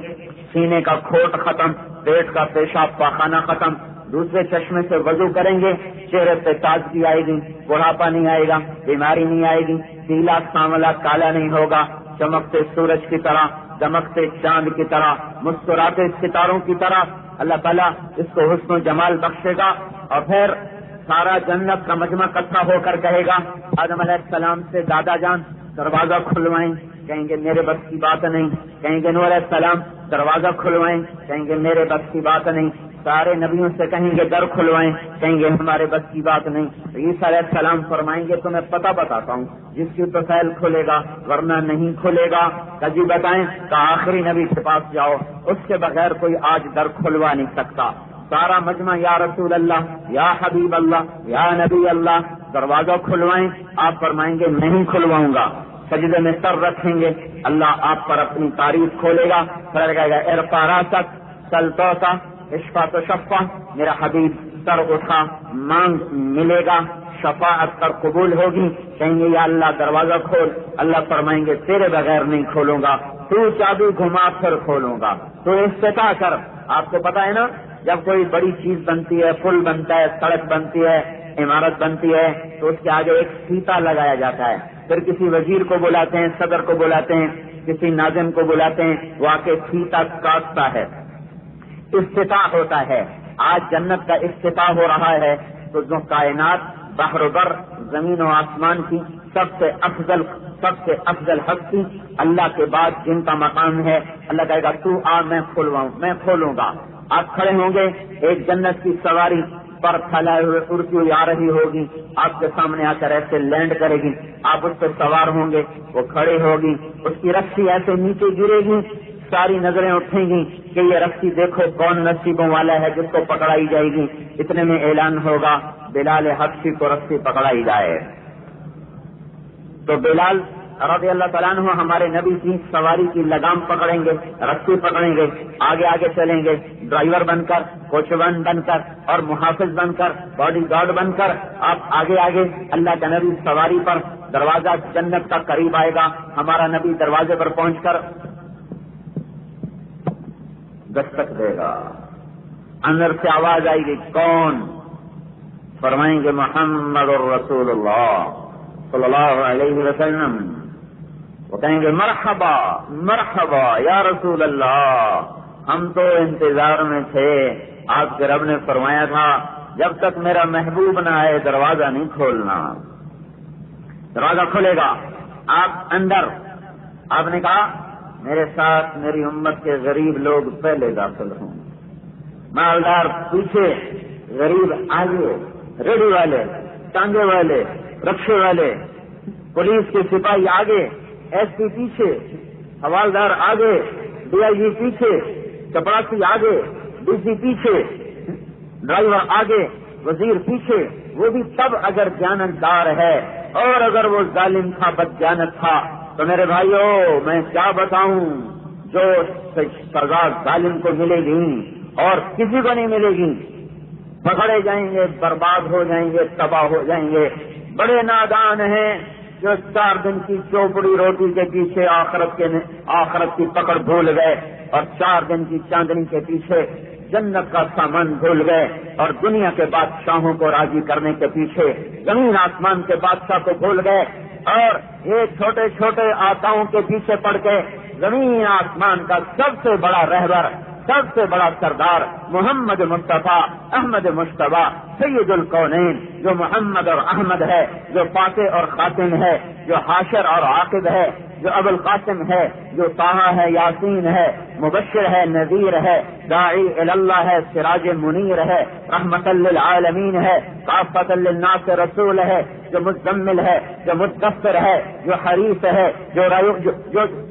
سینے کا کھوٹ ختم، پیٹ کا پیشاب پاخانہ ختم۔ دوسرے چشمے سے وضو کریں گے، چہرے پہ تازگی آئے گی، بڑھاپا نہیں آئے گا، بیماری نہیں آئے گی، پیلا سانولا کالا نہیں ہوگا، چمکتے سورج کی طرح۔ دمکتے چاند کی طرح، مسکراتے ستاروں کی طرح۔ اللہ تعالیٰ اس کو حسن و جمال بخشے گا اور پھر سارا جنت کا مجمع کٹھا ہو کر کہے گا، آدم علیہ السلام سے دادا جان، دروازہ کھلوائیں۔ کہیں گے میرے بس کی بات نہیں، کہیں گے نور علیہ السلام دروازہ کھلوائیں، کہیں گے میرے بس کی بات نہیں، سارے نبیوں سے کہیں گے در کھلوائیں، کہیں گے ہمارے بس کی بات نہیں۔ عیسی علیہ السلام فرمائیں گے تو میں پتہ بتاتا ہوں، جس کی تو سیل کھلے گا ورنہ نہیں کھلے گا۔ کبھی بتائیں کہ آخری نبی کے پاس جاؤ، اس کے بغیر کوئی آج در کھلوا نہیں سکتا۔ سارا مجمع یا رسول اللہ، یا حبیب اللہ، یا نبی اللہ، دروازہ کھلوائیں، آپ فرمائیں گے، نہیں کھلواؤں گا۔ سجدے میں سر رکھیں گے۔ اللہ آپ پر اپنی تعریف کھولے گا۔ کہے گا ارفارا تک سلطو کا اشفا تو شفا میرا حبیب سر اٹھا، مانگ ملے گا۔ شفاعت پر قبول ہوگی۔ کہیں گے، یا اللہ، دروازہ کھول۔ اللہ فرمائیں گے، تیرے بغیر نہیں کھولوں گا۔ تو چابی گھما پھر کھولوں گا۔ تو استطاع کر۔ آپ کو پتا ہے نا، جب کوئی بڑی چیز بنتی ہے، پل بنتا ہے، سڑک بنتی ہے، عمارت بنتی ہے، تو اس کے آگے ایک سیتا لگایا جاتا ہے۔ پھر کسی وزیر کو بلاتے ہیں، صدر کو بلاتے ہیں، کسی ناظم کو بلاتے ہیں وہ آ کے سیتا کاٹتا ہے۔ افتتاح ہوتا ہے۔ آج جنت کا افتتاح ہو رہا ہے۔ تو جو کائنات بحر و بر، زمین و آسمان کی سب سے افضل، سب سے افضل ہستی اللہ کے بعد جن کا مقام ہے، اللہ کہے گا، تو آ، میں کھولواؤں میں کھولوں گا۔ آپ کھڑے ہوں گے، ایک جنت کی سواری پر پھیلائے ہوئے اڑتی آ رہی ہوگی، آپ کے سامنے آ کر ایسے لینڈ کرے گی، آپ اس پہ سوار ہوں گے، وہ کھڑے ہوگی، اس کی رسی ایسے نیچے گرے گی، ساری نظریں اٹھیں گی کہ یہ رسی دیکھو کون نصیبوں والا ہے جس کو پکڑائی جائے گی، اتنے میں اعلان ہوگا، بلال حفصی کو رسی پکڑائی جائے۔ تو بلال رضی اللہ تعالیٰ عنہ ہمارے نبی کی سواری کی لگام پکڑیں گے، رسی پکڑیں گے، آگے آگے چلیں گے۔ ڈرائیور بن کر کوچون بن کر اور محافظ بن کر، باڈی گارڈ بن کر آپ آگے آگے اللہ کا نبی سواری پر دروازہ جنت کا قریب آئے گا۔ ہمارا نبی دروازے پر پہنچ کر دستک دے گا۔ اندر سے آواز آئے گی، کون؟ فرمائیں گے، محمد الرسول اللہ صلی اللہ علیہ وسلم۔ وہ کہیں گے، مرحبا مرحبا، یا رسول اللہ، ہم تو انتظار میں تھے، آپ کے رب نے فرمایا تھا، جب تک میرا محبوب نہ آئے، دروازہ نہیں کھولنا۔ دروازہ کھولے گا۔ آپ اندر، آپ نے کہا، میرے ساتھ میری امت کے غریب لوگ پہلے داخل ہوں۔ مالدار پیچھے، غریب آگے ریڈی والے، ٹانگے والے، رکشے والے، پولیس کے سپاہی آگے۔ ایس پی پیچھے، حوالدار آگے، ڈی آئی جی پیچھے چپراسی آگے، ڈی سی پیچھے، ڈرائیور آگے، وزیر پیچھے، وہ بھی تب اگر جانتدار ہے، اور اگر وہ ظالم تھا بد جانت تھا، تو میرے بھائیوں میں کیا بتاؤں؟ جو سزا ظالم کو ملے گی، اور کسی کو نہیں ملے گی، پکڑے جائیں گے، برباد ہو جائیں گے، تباہ ہو جائیں گے، بڑے نادان ہیں۔ جو چار دن کی چوپڑی روٹی کے پیچھے آخرت کے آخرت کی پکڑ بھول گئے اور چار دن کی چاندنی کے پیچھے جنت کا سامان بھول گئے اور دنیا کے بادشاہوں کو راضی کرنے کے پیچھے زمین آسمان کے بادشاہ کو بھول گئے اور یہ چھوٹے چھوٹے آتاؤں کے پیچھے پڑ کے زمین آسمان کا سب سے بڑا رہبر سب سے بڑا سردار محمد مصطفیٰ احمد مشتبہ سید القونین، جو محمد اور احمد ہے، جو فاتح اور خاتم ہے، جو حاشر اور عاقب ہے جو ابو القاسم ہے، جو طاہا ہے، یاسین ہے، مبشر ہے، نذیر ہے، داعی اللہ ہے، سراج منیر ہے، رحمت للعالمین ہے کافت للناس رسول ہے، جو مزمل ہے، جو مدثر ہے، جو حریف ہے، جو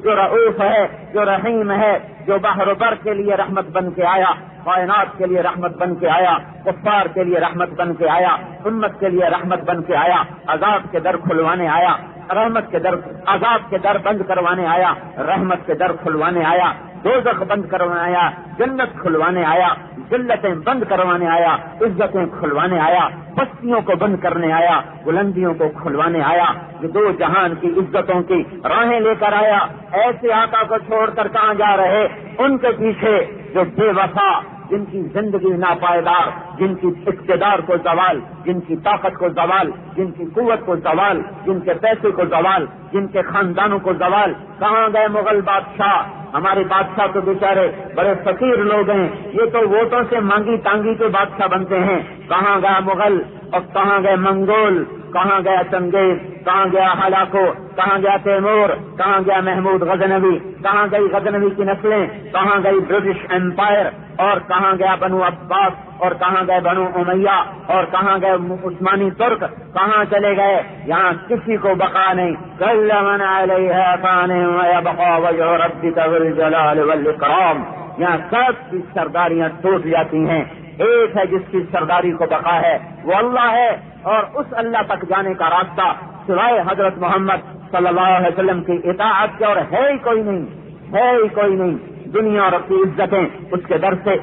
جو رعوف ہے، جو رحیم ہے، جو بحر بر کے لیے رحمت بن کے آیا، کائنات کے لیے رحمت بن کے آیا، کفار کے لیے رحمت بن کے آیا، امت کے لیے رحمت بن کے آیا، عذاب کے در کھلوانے آیا رحمت کے در عذاب کے در بند کروانے آیا، رحمت کے در کھلوانے آیا، دوزخ بند کروانے آیا، جنت کھلوانے آیا، ذلتیں بند کروانے آیا، عزتیں کھلوانے آیا، بستیوں کو بند کرنے آیا، بلندیوں کو کھلوانے آیا، یہ دو جہان کی عزتوں کی راہیں لے کر آیا، ایسے آقا کو چھوڑ کر کہاں جا رہے؟ ان کے پیچھے جو بے وفا، جن کی زندگی ناپائیدار، جن کی اقتدار کو زوال جن کی طاقت کو زوال، جن کی قوت کو زوال، جن کے پیسے کو زوال، جن کے خاندانوں کو زوال۔ کہاں گئے مغل بادشاہ؟ ہمارے بادشاہ تو بیچارے بڑے فقیر لوگ ہیں۔ یہ تو ووٹوں سے مانگی تانگی کے بادشاہ بنتے ہیں۔ کہاں گیا مغل؟ اور کہاں گئے منگول؟ کہاں گیا چنگیز؟ کہاں گیا ہلاکو؟ کہاں گیا تیمور؟ کہاں گیا محمود غزنوی؟ کہاں گئی غزنوی کی نسلیں؟ کہاں گئی برٹش امپائر؟ اور کہاں گیا بنو عباس؟ اور کہاں گئے بنو امیہ اور کہاں گئے عثمانی ترک؟ کہاں چلے گئے؟ یہاں کسی کو بقا نہیں۔ کل من علیہ بقا وجہ ربک والجلال والاکرام۔ یہاں سب کی سرداریاں ٹوٹ جاتی ہیں۔ ایک ہے جس کی سرداری کو بقا ہے، وہ اللہ ہے۔ اور اس اللہ تک جانے کا راستہ سوائے حضرت محمد صلی اللہ علیہ وسلم کی اطاعت کے اور ہے ہی کوئی نہیں، ہے ہی کوئی نہیں۔ دنیا اور کی عزتیں اس کے در سے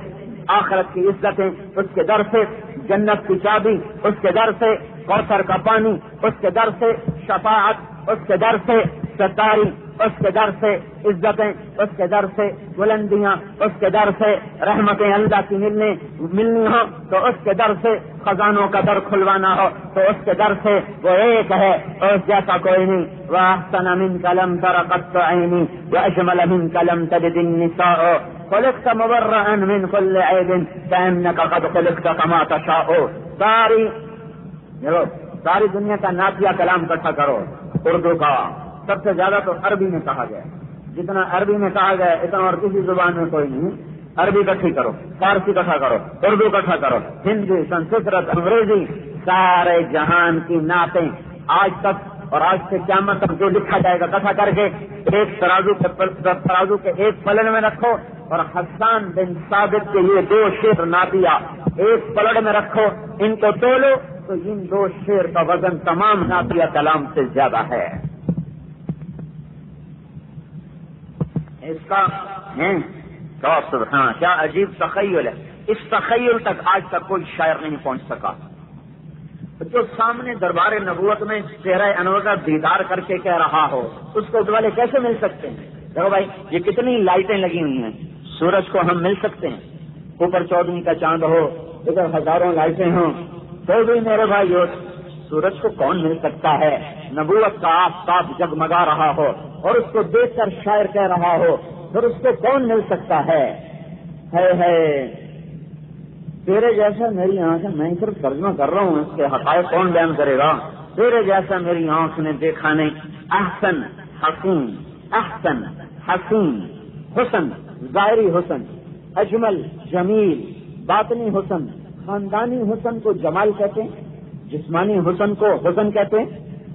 آخرت کی عزتیں، اس کے در سے جنت کی چابی، اس کے در سے کوثر کا پانی، اس کے در سے شفاعت، اس کے در سے ستاری، اس کے در سے عزتیں، اس کے در سے بلندیاں، اس کے در سے رحمتیں اللہ کی ملنے، ملنی ہو تو اس کے در سے خزانوں کا در کھلوانا ہو، تو اس کے در سے وہ ایک ہے اور جیسا کوئی نہیں۔ وہ احسن من قلم ترقت عینی وہ اجمل من قلم تجد النساء خلقت مبرئا من كل عيب كأنك قد خلقت كما تشاء. ساری ساری دنیا کا نافیہ کلام کٹھا کرو، اردو کا۔ سب سے زیادہ تو عربی میں کہا گیا۔ جتنا عربی میں کہا گیا، اتنا اور کسی زبان میں کوئی نہیں۔ عربی کٹھی کرو، فارسی کٹھا کرو، اردو کٹھا کرو۔ ہندی، سنسکرت، انگریزی، سارے جہان کی نعتیں۔ آج تک اور آج سے قیامت تک جو لکھا جائے گا کٹھا کر کے ایک ترازو ترازو کے ایک پلن میں رکھو۔ اور حسان بن ثابت کے یہ دو شیر ناتیا ایک پلڑ میں رکھو، ان کو تولو، تو ان دو شیر کا وزن تمام ناتیہ کلام سے زیادہ ہے۔ اس کا سبحان ہاں، کیا عجیب تخیل ہے۔ اس تخیل تک آج تک کوئی شاعر نہیں پہنچ سکا۔ جو سامنے دربار نبوت میں چہرہ انور کا دیدار کر کے کہہ رہا ہو، اس کو والے کیسے مل سکتے ہیں؟ دیکھو بھائی، یہ کتنی لائٹیں لگی ہوئی ہیں۔ سورج کو ہم مل سکتے ہیں۔ اوپر چودھری کا چاند ہو، ادھر ہزاروں لائٹیں ہوں۔ تو بھی میرے بھائی سورج کو کون مل سکتا ہے؟ نبوت کا آفتاب جگمگا رہا ہو اور اس کو دیکھ کر شاعر کہہ رہا ہو، پھر اس کو کون مل سکتا ہے؟ ہے تیرے جیسا میری آنکھ میں صرف ترجمہ کر رہا ہوں، اس کے حقائق کون بیان کرے گا؟ تیرے جیسا میری آنکھ نے دیکھا نہیں۔ احسن حسین احسن حسین، حسن ظاہری حسن، اجمل، جمیل، باطنی حسن، خاندانی حسن کو جمال کہتے ہیں، جسمانی حسن کو حسن کہتے ہیں،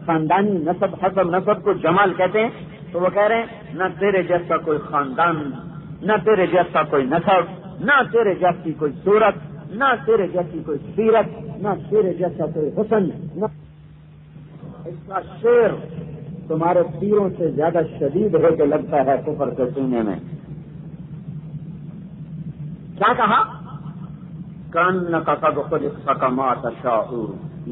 خاندانی نصب حسب نصب کو جمال کہتے ہیں، تو وہ کہہ رہے ہیں، نہ تیرے جیسا کوئی خاندان، نہ تیرے جیسا کوئی نصب نہ تیرے جیسی کوئی صورت، نہ تیرے جیسی کوئی سیرت، نہ تیرے جیسا کوئی حسن، نہ اس کا شیر تمہارے تیروں سے زیادہ شدید ہو کے لگتا ہے کفر کے سینے میں۔ کیا کہا؟ کان کا سب خود اس کا مات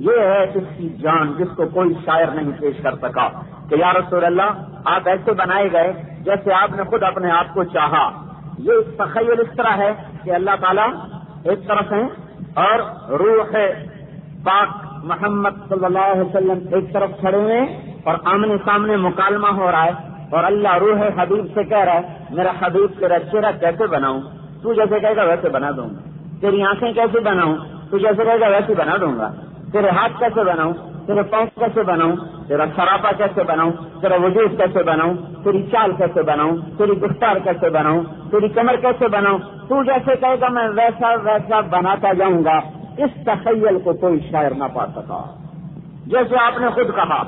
یہ ہے اس کی جان جس کو کوئی شاعر نہیں پیش کر سکا کہ یا رسول اللہ، آپ ایسے بنائے گئے جیسے آپ نے خود اپنے آپ کو چاہا۔ یہ تخیل اس طرح ہے کہ اللہ تعالیٰ ایک طرف ہیں اور روح پاک محمد صلی اللہ علیہ وسلم ایک طرف کھڑے ہوئے اور آمنے سامنے مکالمہ ہو رہا ہے اور اللہ روح حبیب سے کہہ رہا ہے، میرا حبیب تیرا چہرہ کیسے بناؤں؟ تو جیسے کہے گا ویسے بنا دوں گا۔ تیری آنکھیں کیسے بناؤں؟ تو جیسے کہے گا ویسے بنا دوں گا۔ تیرے ہاتھ کیسے بناؤں؟ تیرے پاؤں کیسے بناؤں؟ تیرا سراپا کیسے بناؤں؟ تیرا وجود کیسے بناؤں؟ تیری چال کیسے بناؤں؟ تیری گفتار کیسے بناؤں؟ تیری کمر کیسے بناؤں؟ تو جیسے کہے گا میں ویسا ویسا بناتا جاؤں گا۔ اس تخیل کو کوئی شاعر نہ پا سکا۔ جیسے آپ نے خود کہا،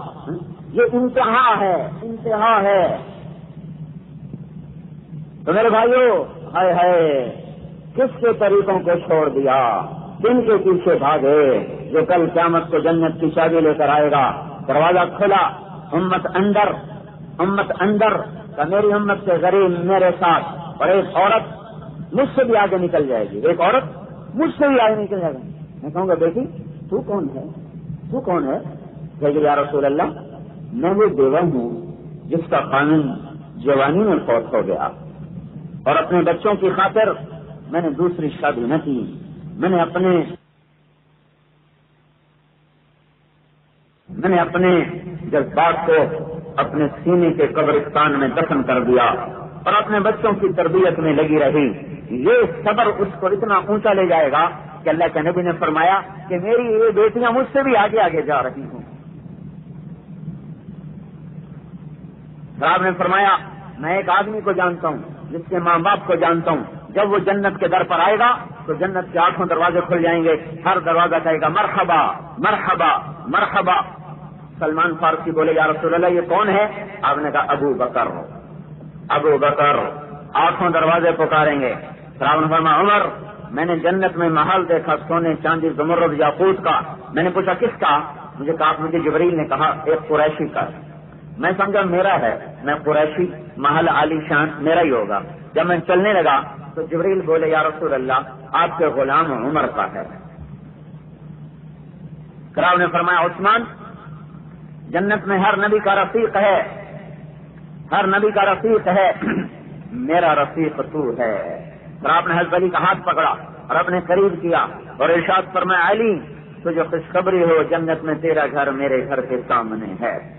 یہ انتہا ہے انتہا ہے۔ تو میرے بھائیو ہائے ہائے، کس کے طریقوں کو چھوڑ دیا؟ کن کے پیچھے بھاگے، جو کل قیامت کو جنت کی شادی لے کر آئے گا۔ دروازہ کھلا، امت اندر امت اندر کا میری امت سے غریب میرے ساتھ، اور ایک عورت مجھ سے بھی آگے نکل جائے گی۔ ایک عورت مجھ سے بھی آگے نکل جائے گی۔ میں کہوں گا، بیٹی، تو کون ہے؟ تو کون ہے؟ کہ یا رسول اللہ، میں وہ بیوہ ہوں جس کا قانون جوانی میں فوت ہو گیا۔ اور اپنے بچوں کی خاطر میں نے دوسری شادی نہ کی۔ میں نے اپنے میں نے اپنے جذبات کو اپنے سینے کے قبرستان میں دفن کر دیا اور اپنے بچوں کی تربیت میں لگی رہی۔ یہ صبر اس کو اتنا اونچا لے جائے گا کہ اللہ کے نبی نے فرمایا کہ میری یہ بیٹیاں مجھ سے بھی آگے آگے جا رہی ہوں۔ صاحب نے فرمایا، میں ایک آدمی کو جانتا ہوں۔ جس کے ماں باپ کو جانتا ہوں، جب وہ جنت کے در پر آئے گا، تو جنت کے آنکھوں دروازے کھل جائیں گے۔ ہر دروازہ کہے گا، مرحبا مرحبا مرحبا. سلمان فارسی بولے، یا رسول اللہ، یہ کون ہے؟ آپ نے کہا، ابو بکر. ابو بکر، آنکھوں دروازے پکاریں گے۔ راون فرما عمر، میں نے جنت میں محل دیکھا، سونے چاندی زمرد یاقوت کا۔ میں نے پوچھا، کس کا؟ مجھے کہا مجھے جبریل نے کہا، ایک قریشی کا۔ میں سمجھا میرا ہے، میں قریشی، محل علی شان، میرا ہی ہوگا۔ جب میں چلنے لگا تو جبریل بولے، یا رسول اللہ، آپ کے غلام عمر کا ہے۔ کراؤ نے فرمایا، عثمان، جنت میں ہر نبی کا رفیق ہے۔ ہر نبی کا رفیق ہے۔ میرا رفیق تو ہے۔ اور آپ نے حضرت علی کا ہاتھ پکڑا اور اپنے قریب کیا۔ اور ارشاد فرمایا، علی تو جو خوشخبری ہو، جنت میں تیرا گھر میرے گھر کے سامنے ہے۔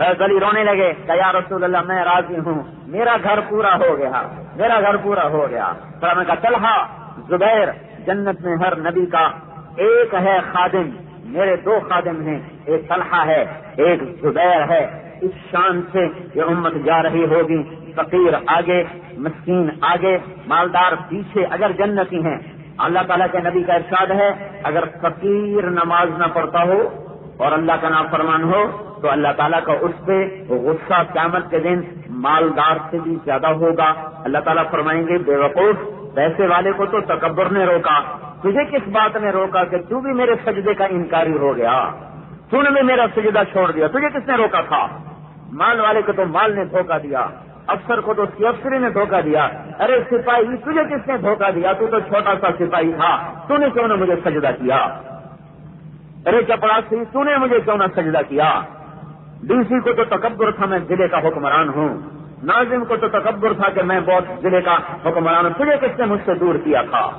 گلی رونے لگے کہ یا رسول اللہ، میں راضی ہوں۔ میرا گھر پورا ہو گیا۔ میرا گھر پورا ہو گیا۔ میں کہا طلحہ زبیر، جنت میں ہر نبی کا ایک ہے خادم۔ میرے دو خادم ہیں، ایک طلحہ ہے، ایک زبیر ہے۔ اس شان سے یہ امت جا رہی ہوگی۔ فقیر آگے، مسکین آگے، مالدار پیچھے، اگر جنتی ہیں۔ اللہ تعالیٰ کے نبی کا ارشاد ہے، اگر فقیر نماز نہ پڑھتا ہو اور اللہ کا نام فرمان ہو تو اللہ تعالیٰ کا اس پہ غصہ قیامت کے دن مالدار سے بھی زیادہ ہوگا۔ اللہ تعالیٰ فرمائیں گے، بے وقوف، پیسے والے کو تو تکبر نے روکا۔ تجھے کس بات نے روکا کہ تو بھی میرے سجدے کا انکاری ہو گیا؟ تو نے بھی میرا سجدہ چھوڑ دیا۔ تجھے کس نے روکا تھا؟ مال والے کو تو مال نے دھوکہ دیا۔ افسر کو تو اس کی افسری نے دھوکہ دیا۔ ارے سپاہی، تجھے کس نے دھوکہ دیا؟ تو تو چھوٹا سا سپاہی تھا۔ تو نے کیوں نہ مجھے سجدہ کیا؟ ارے چپڑاسی تو نے مجھے کیوں نہ سجدہ کیا؟ ڈی سی کو تو تکبر تھا میں ضلع کا حکمران ہوں۔ ناظم کو تو تکبر تھا کہ میں بہت ضلع کا حکمران ہوں۔ تجھے کس نے مجھ سے دور کیا تھا؟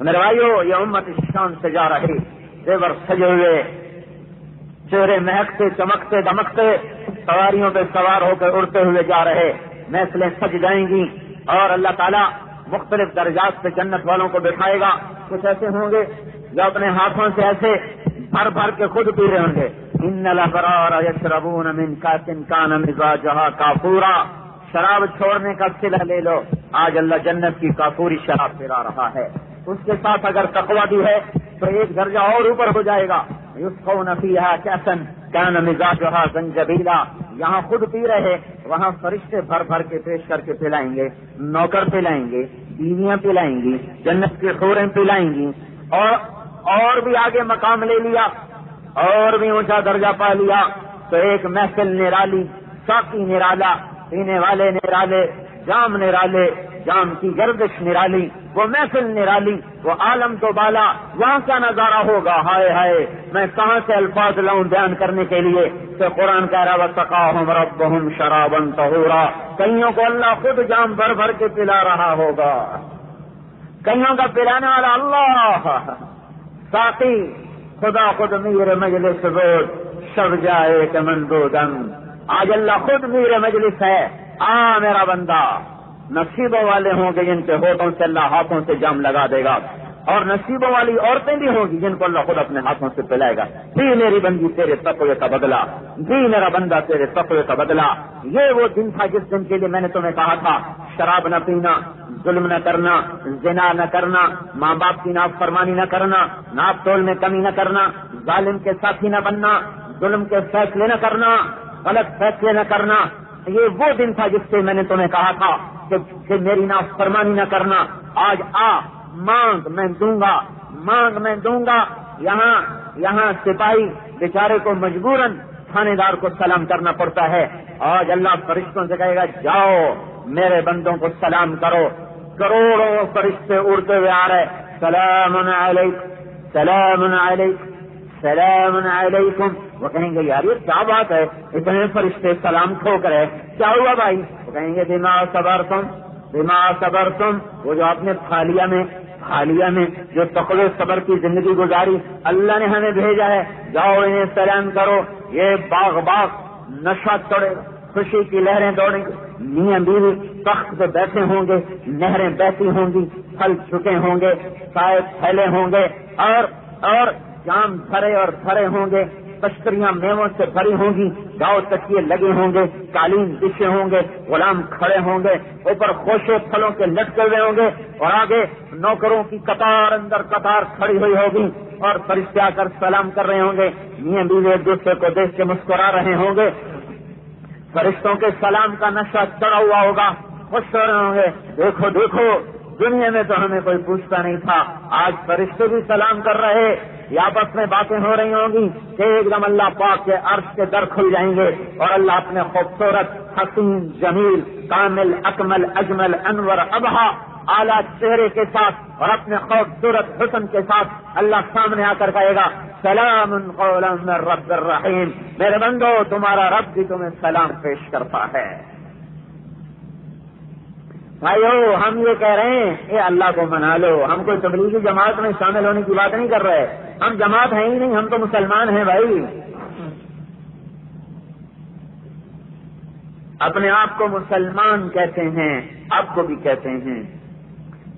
میرے بھائیو، یہ امت شان سے جا رہی۔ زیور سجے ہوئے۔ چہرے مہکتے، چمکتے، دمکتے۔ سواریوں پہ سوار ہو کر اڑتے ہوئے جا رہے۔ محفلیں سج جائیں گی۔ اور اللہ تعالیٰ مختلف درجات سے جنت والوں کو بٹھائے گا۔ کچھ ایسے ہوں گے جو اپنے ہاتھوں سے ایسے بھر بھر کے خود پی رہے ہوں گے۔ ان الابرار یشربون من کاسن کان مزاجها کافورا شراب چھوڑنے کا سلا لے لو۔ آج اللہ جنت کی کافوری شراب پلا رہا ہے۔ اس کے ساتھ اگر تقوا بھی ہے، تو ایک درجہ اور اوپر ہو جائے گا۔ اس کو کیسن کیا مزاج زنجبیلا یہاں خود پی رہے، وہاں فرشتے بھر بھر کے پیش کر کے پلائیں گے، نوکر پلائیں گے، بیویاں پلائیں گی، جنت کی خوریں پلائیں گی۔ اور اور بھی آگے مقام لے لیا اور بھی اونچا درجہ پا لیا تو ایک محفل نرالی، ساقی نرالا پینے والے نرالے، جام نرالے، جام کی گردش نرالی، وہ محفل نرالی، وہ عالم تو بالا، وہاں کا نظارہ ہوگا؟ ہائے ہائے، میں کہاں سے الفاظ لاؤں بیان کرنے کے لیے؟ تو قرآن کا روا سکا ہوں رب ہوں شرابن تہورا کئیوں کو اللہ خود جام بھر بھر کے پلا رہا ہوگا؟ کئیوں کا پلانے والا اللہ؟ باقی خدا خود میر مجلس روز سب جائے کہ مندو دن آج اللہ خود میر مجلس ہے۔ آ میرا بندہ نصیبوں والے ہوں گے جن کے ہوٹوں سے اللہ ہاتھوں سے جام لگا دے گا۔ اور نصیبوں والی عورتیں بھی ہوں گی جن کو اللہ خود اپنے ہاتھوں سے پلائے گا۔ بھی میری بندی، تیرے تقوی کا بدلا بھی جی میرا بندہ، تیرے تقوی کا بدلا یہ وہ دن تھا جس دن کے لیے میں نے تمہیں کہا تھا، شراب نہ پینا، ظلم نہ کرنا، زنا نہ کرنا ماں باپ کی ناپ فرمانی نہ کرنا، ناپ تول میں کمی نہ کرنا، ظالم کے ساتھی نہ بننا، ظلم کے فیصلے نہ کرنا، غلط فیصلے نہ کرنا۔ یہ وہ دن تھا جس سے میں نے تمہیں کہا تھا کہ میری نا فرمانی نہ کرنا۔ آج آ مانگ میں دوں گا، مانگ میں دوں گا، یہاں یہاں سپاہی بیچارے کو مجبوراً تھانے دار کو سلام کرنا پڑتا ہے۔ آج اللہ فرشتوں سے کہے گا، جاؤ، میرے بندوں کو سلام کرو۔ کروڑوں فرشتے اڑتے ہوئے آ رہے سلام علیکم سلام علیکم سلام علیکم۔ وہ کہیں گے، یار، یہ کیا بات ہے؟ اتنے فرشتے سلام ٹھوک رہے کیا ہوا بھائی؟ وہ کہیں گے دماغ صبر تم دماغ صبر تم وہ جو آپ نے خالیہ میں خالیہ میں جو تقل صبر کی زندگی گزاری اللہ نے ہمیں بھیجا ہے، جاؤ انہیں سلام کرو، یہ باغ باغ نشہ توڑے خوشی کی لہریں دوڑیں گی، میاں بیوی تخت پہ بیٹھے ہوں گے، نہریں بہتی ہوں گی، پھل چکے ہوں گے سائے پھیلے ہوں گے، اور اور جام بھرے اور بھرے ہوں گے۔ تشکریاں میووں سے بھری ہوں گی، گاؤں تکیے لگے ہوں گے، قالین بچھے ہوں گے، غلام کھڑے ہوں گے، اوپر خوشے پھلوں کے لٹکے ہوئے ہوں گے، اور آگے نوکروں کی قطار اندر قطار کھڑی ہوئی ہوگی، اور فرشتے آ کر سلام کر رہے ہوں گے، میاں بیوی ایک دوسرے کو دیکھ کے مسکرا رہے ہوں گے۔ فرشتوں کے سلام کا نشہ چڑھا ہوا ہوگا، خوش ہو رہے ہوں گے۔ دیکھو دیکھو، دنیا میں تو ہمیں کوئی پوچھتا نہیں تھا، آج فرشتے بھی سلام کر رہے۔ یا آپس میں باتیں ہو رہی ہوں گی کہ ایک دم اللہ پاک کے عرض کے در کھل جائیں گے اور اللہ اپنے خوبصورت حسین، جمیل، کامل، اکمل، اجمل، انور، ابہا، اعلیٰ چہرے کے ساتھ اور اپنے خوبصورت حسن کے ساتھ اللہ سامنے آ کر کہے گا، سلام رب الرحیم۔ میرے بندو، تمہارا رب بھی تمہیں سلام پیش کرتا ہے۔ بھائی ہم یہ کہہ رہے ہیں، اے اللہ کو منا لو، ہم کوئی تبلیغی جماعت میں شامل ہونے کی بات نہیں کر رہے۔ ہم جماعت ہیں ہی نہیں، ہم تو مسلمان ہیں بھائی۔ اپنے آپ کو مسلمان کہتے ہیں آپ کو بھی کہتے ہیں۔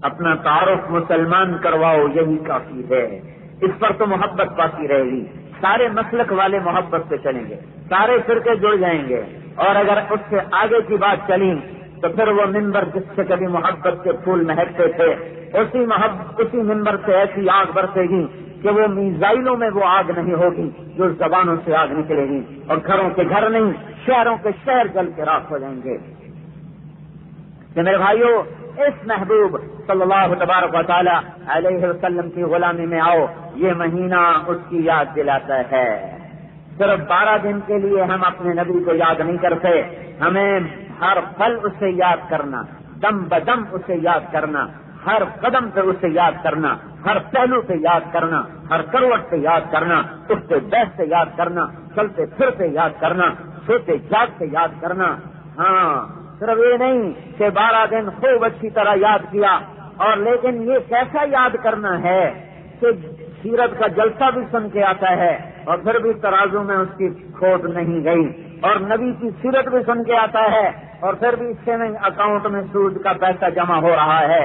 اپنا تعارف مسلمان کرواؤ، یہی کافی ہے۔ اس پر تو محبت باقی رہے گی۔ سارے مسلک والے محبت سے چلیں گے، سارے فرقے جڑ جائیں گے۔ اور اگر اس سے آگے کی بات چلی تو پھر وہ ممبر جس سے کبھی محبت کے پھول مہکتے تھے، اسی محبت اسی ممبر سے ایسی آگ برسے گی کہ وہ میزائلوں میں وہ آگ نہیں ہوگی جو زبانوں سے آگ نکلے گی اور گھروں کے گھر نہیں، شہروں کے شہر جل کے راک ہو جائیں گے۔ کہ میرے بھائیوں اس محبوب صلی اللہ تبارک و تعالی علیہ وسلم کی غلامی میں آؤ، یہ مہینہ اس کی یاد دلاتا ہے۔ صرف بارہ دن کے لیے ہم اپنے نبی کو یاد نہیں کرتے، ہمیں ہر پل اسے یاد کرنا، دم بدم اسے یاد کرنا، ہر قدم پہ اسے یاد کرنا، ہر پہلو پہ یاد کرنا، ہر کروٹ پہ یاد کرنا، اٹھتے بیٹھتے یاد کرنا، چلتے پھرتے یاد کرنا، سوتے جاگتے یاد کرنا۔ ہاں صرف یہ نہیں کہ بارہ دن خوب اچھی طرح یاد کیا، اور لیکن یہ کیسا یاد کرنا ہے کہ سیرت کا جلسہ بھی سن کے آتا ہے اور پھر بھی ترازو میں اس کی کھوٹ نہیں گئی اور نبی کی سیرت بھی سن کے آتا ہے اور پھر بھی سیونگ اکاؤنٹ میں سود کا پیسہ جمع ہو رہا ہے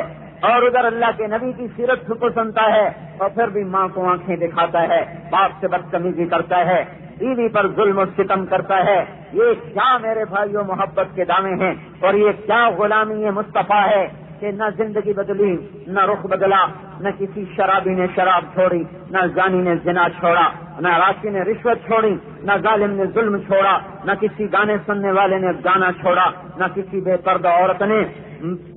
اور ادھر اللہ کے نبی کی سیرت کو سنتا ہے اور پھر بھی ماں کو آنکھیں دکھاتا ہے، باپ سے بدتمیزی کرتا ہے، بیوی پر ظلم و ستم کرتا ہے۔ یہ کیا میرے بھائیوں محبت کے دعوے ہیں اور یہ کیا غلامی مصطفیٰ ہے؟ کہ نہ زندگی بدلی، نہ رخ بدلا، نہ کسی شرابی نے شراب چھوڑی، نہ زانی نے زنا چھوڑا، نہ راشی نے رشوت چھوڑی، نہ ظالم نے ظلم چھوڑا، نہ کسی گانے سننے والے نے گانا چھوڑا، نہ کسی بے پردہ عورت نے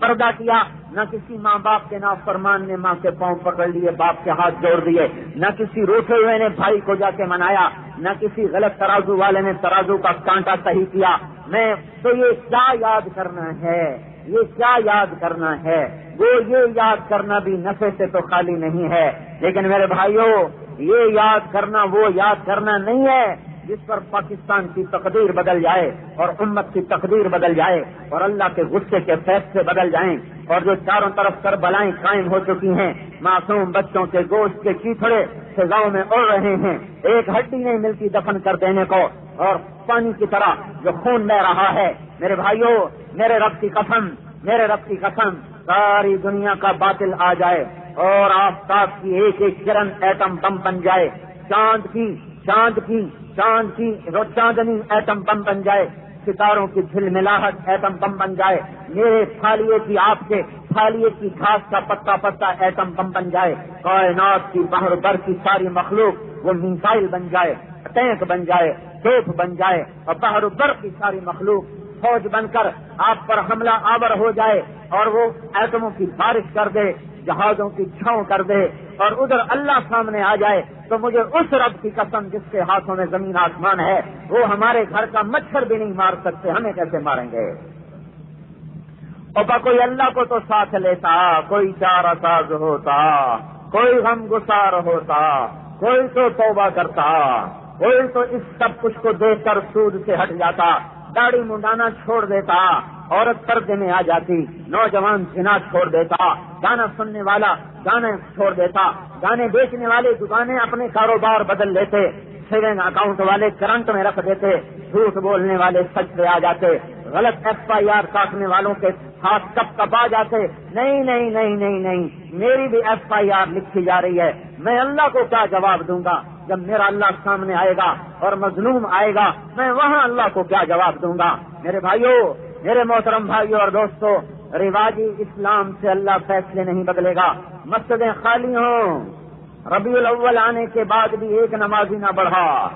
پردہ کیا، نہ کسی ماں باپ کے نام فرمان نے ماں کے پاؤں پکڑ لیے، باپ کے ہاتھ جوڑ دیے، نہ کسی روٹے ہوئے نے بھائی کو جا کے منایا، نہ کسی غلط ترازو والے نے ترازو کا کانٹا صحیح کیا۔ میں تو یہ کیا یاد کرنا ہے؟ یہ کیا یاد کرنا ہے؟ وہ یہ یاد کرنا بھی نفے سے تو خالی نہیں ہے۔ لیکن میرے بھائیوں یہ یاد کرنا، وہ یاد کرنا نہیں ہے جس پر پاکستان کی تقدیر بدل جائے اور امت کی تقدیر بدل جائے اور اللہ کے غصے کے فیصلے بدل جائیں اور جو چاروں طرف کر بلائیں قائم ہو چکی ہیں، معصوم بچوں کے گوشت کے چیتڑے سزاؤں میں اڑ رہے ہیں۔ ایک ہڈی نہیں ملتی دفن کر دینے کو اور پانی کی طرح جو خون بہ رہا ہے۔ میرے بھائیوں میرے رب کی قسم، میرے رب کی قسم، ساری دنیا کا باطل آ جائے اور آفتاب کی ایک ایک کرن ایٹم بم بن جائے۔ چاند کی چاند کی چاند کی، چاندنی ایٹم بم بن جائے۔ ستاروں کی جھل ملاحٹ ایٹم بم بن جائے۔ میرے تھالیے کی آپ کے تھالیے کی گھاس کا پتا پتا ایٹم بم بن جائے۔ کائنات کی باہر بر کی ساری مخلوق وہ میسائل بن جائے، ٹینک بن جائے ٹوپ بن جائے اور باہر بر کی ساری مخلوق فوج بن کر آپ پر حملہ آور ہو جائے اور وہ ایٹموں کی بارش کر دے، جہازوں کی چھاؤں کر دے اور ادھر اللہ سامنے آ جائے تو مجھے اس رب کی قسم جس کے ہاتھوں میں زمین آسمان ہے، وہ ہمارے گھر کا مچھر بھی نہیں مار سکتے، ہمیں کیسے ماریں گے؟ اور کوئی اللہ کو تو ساتھ لیتا، کوئی چار ساز ہوتا، کوئی غم گسار ہوتا، کوئی تو توبہ کرتا، کوئی تو اس سب کچھ کو دیکھ کر سود سے ہٹ جاتا داڑھی منڈانا چھوڑ دیتا، عورت پردے میں آ جاتی، نوجوان سنا چھوڑ دیتا، گانا سننے والا گانے چھوڑ دیتا، گانے بیچنے والے دکانیں اپنے کاروبار بدل لیتے سیونگ اکاؤنٹ والے کرنٹ میں رکھ دیتے، جھوٹ بولنے والے سچ پہ آ جاتے، غلط ایف آئی آر کاٹنے والوں کے ہاتھ کب کب آ جاتے، نہیں نہیں نہیں نہیں نہیں، میری بھی ایف آئی آر لکھی جا رہی ہے، میں اللہ کو کیا جواب دوں گا؟ جب میرا اللہ سامنے آئے گا اور مظلوم آئے گا، میں وہاں اللہ کو کیا جواب دوں گا؟ میرے بھائیوں میرے محترم بھائیوں اور دوستوں رواجی اسلام سے اللہ فیصلے نہیں بدلے گا۔ مسجدیں خالی ہوں۔ ربیع الاول آنے کے بعد بھی ایک نمازی نہ بڑھا۔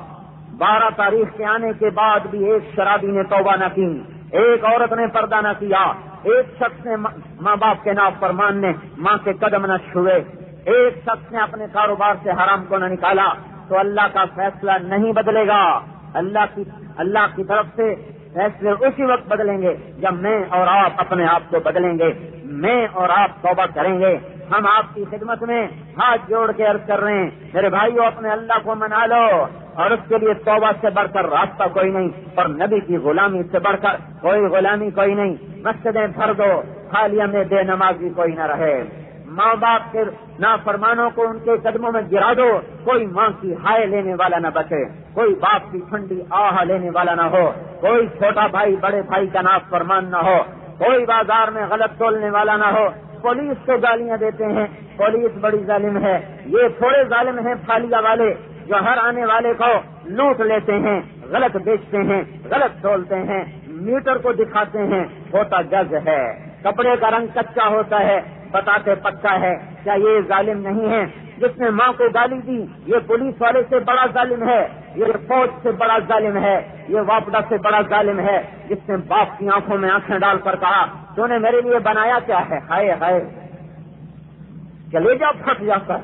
بارہ تاریخ کے آنے کے بعد بھی ایک شرابی نے توبہ نہ کی۔ ایک عورت نے پردہ نہ کیا۔ ایک شخص نے ماں باپ کے نام پر ماننے ماں کے قدم نہ چھوئے۔ ایک شخص نے اپنے کاروبار سے حرام کو نہ نکالا۔ تو اللہ کا فیصلہ نہیں بدلے گا۔ اللہ کی اللہ کی طرف سے فیصلے اسی وقت بدلیں گے جب میں اور آپ اپنے آپ کو بدلیں گے۔ میں اور آپ توبہ کریں گے۔ ہم آپ کی خدمت میں ہاتھ جوڑ کے عرض کر رہے ہیں۔ میرے بھائیو، اپنے اللہ کو منا لو اور اس کے لیے توبہ سے بڑھ کر راستہ کوئی نہیں اور نبی کی غلامی سے بڑھ کر کوئی غلامی کوئی نہیں۔ مسجدیں بھر دو، خالیہ میں بے نمازی کوئی نہ رہے۔ ماں باپ کے نافرمانوں کو ان کے قدموں میں گرا دو، کوئی ماں کی ہائے لینے والا نہ بچے، کوئی باپ کی ٹھنڈی آہ لینے والا نہ ہو، کوئی چھوٹا بھائی بڑے بھائی کا ناف فرمان نہ ہو، کوئی بازار میں غلط تولنے والا نہ ہو۔ پولیس کو گالیاں دیتے ہیں، پولیس بڑی ظالم ہے۔ یہ تھوڑے ظالم ہیں پھالیا والے جو ہر آنے والے کو لوٹ لیتے ہیں، غلط بیچتے ہیں، غلط تولتے ہیں، میٹر کو دکھاتے ہیں، ہوتا جج ہے۔ کپڑے کا رنگ کچا ہوتا ہے بتاتے پکا ہے کیا یہ ظالم نہیں ہے؟ جس نے ماں کو گالی دی، یہ پولیس والے سے بڑا ظالم ہے، یہ فوج سے بڑا ظالم ہے، یہ واپڈا سے بڑا ظالم ہے۔ جس نے باپ کی آنکھوں میں آنکھیں ڈال کر کہا، تو نے میرے لیے بنایا کیا ہے؟ ہائے ہائے۔ چلے جا پھٹ جا کر؟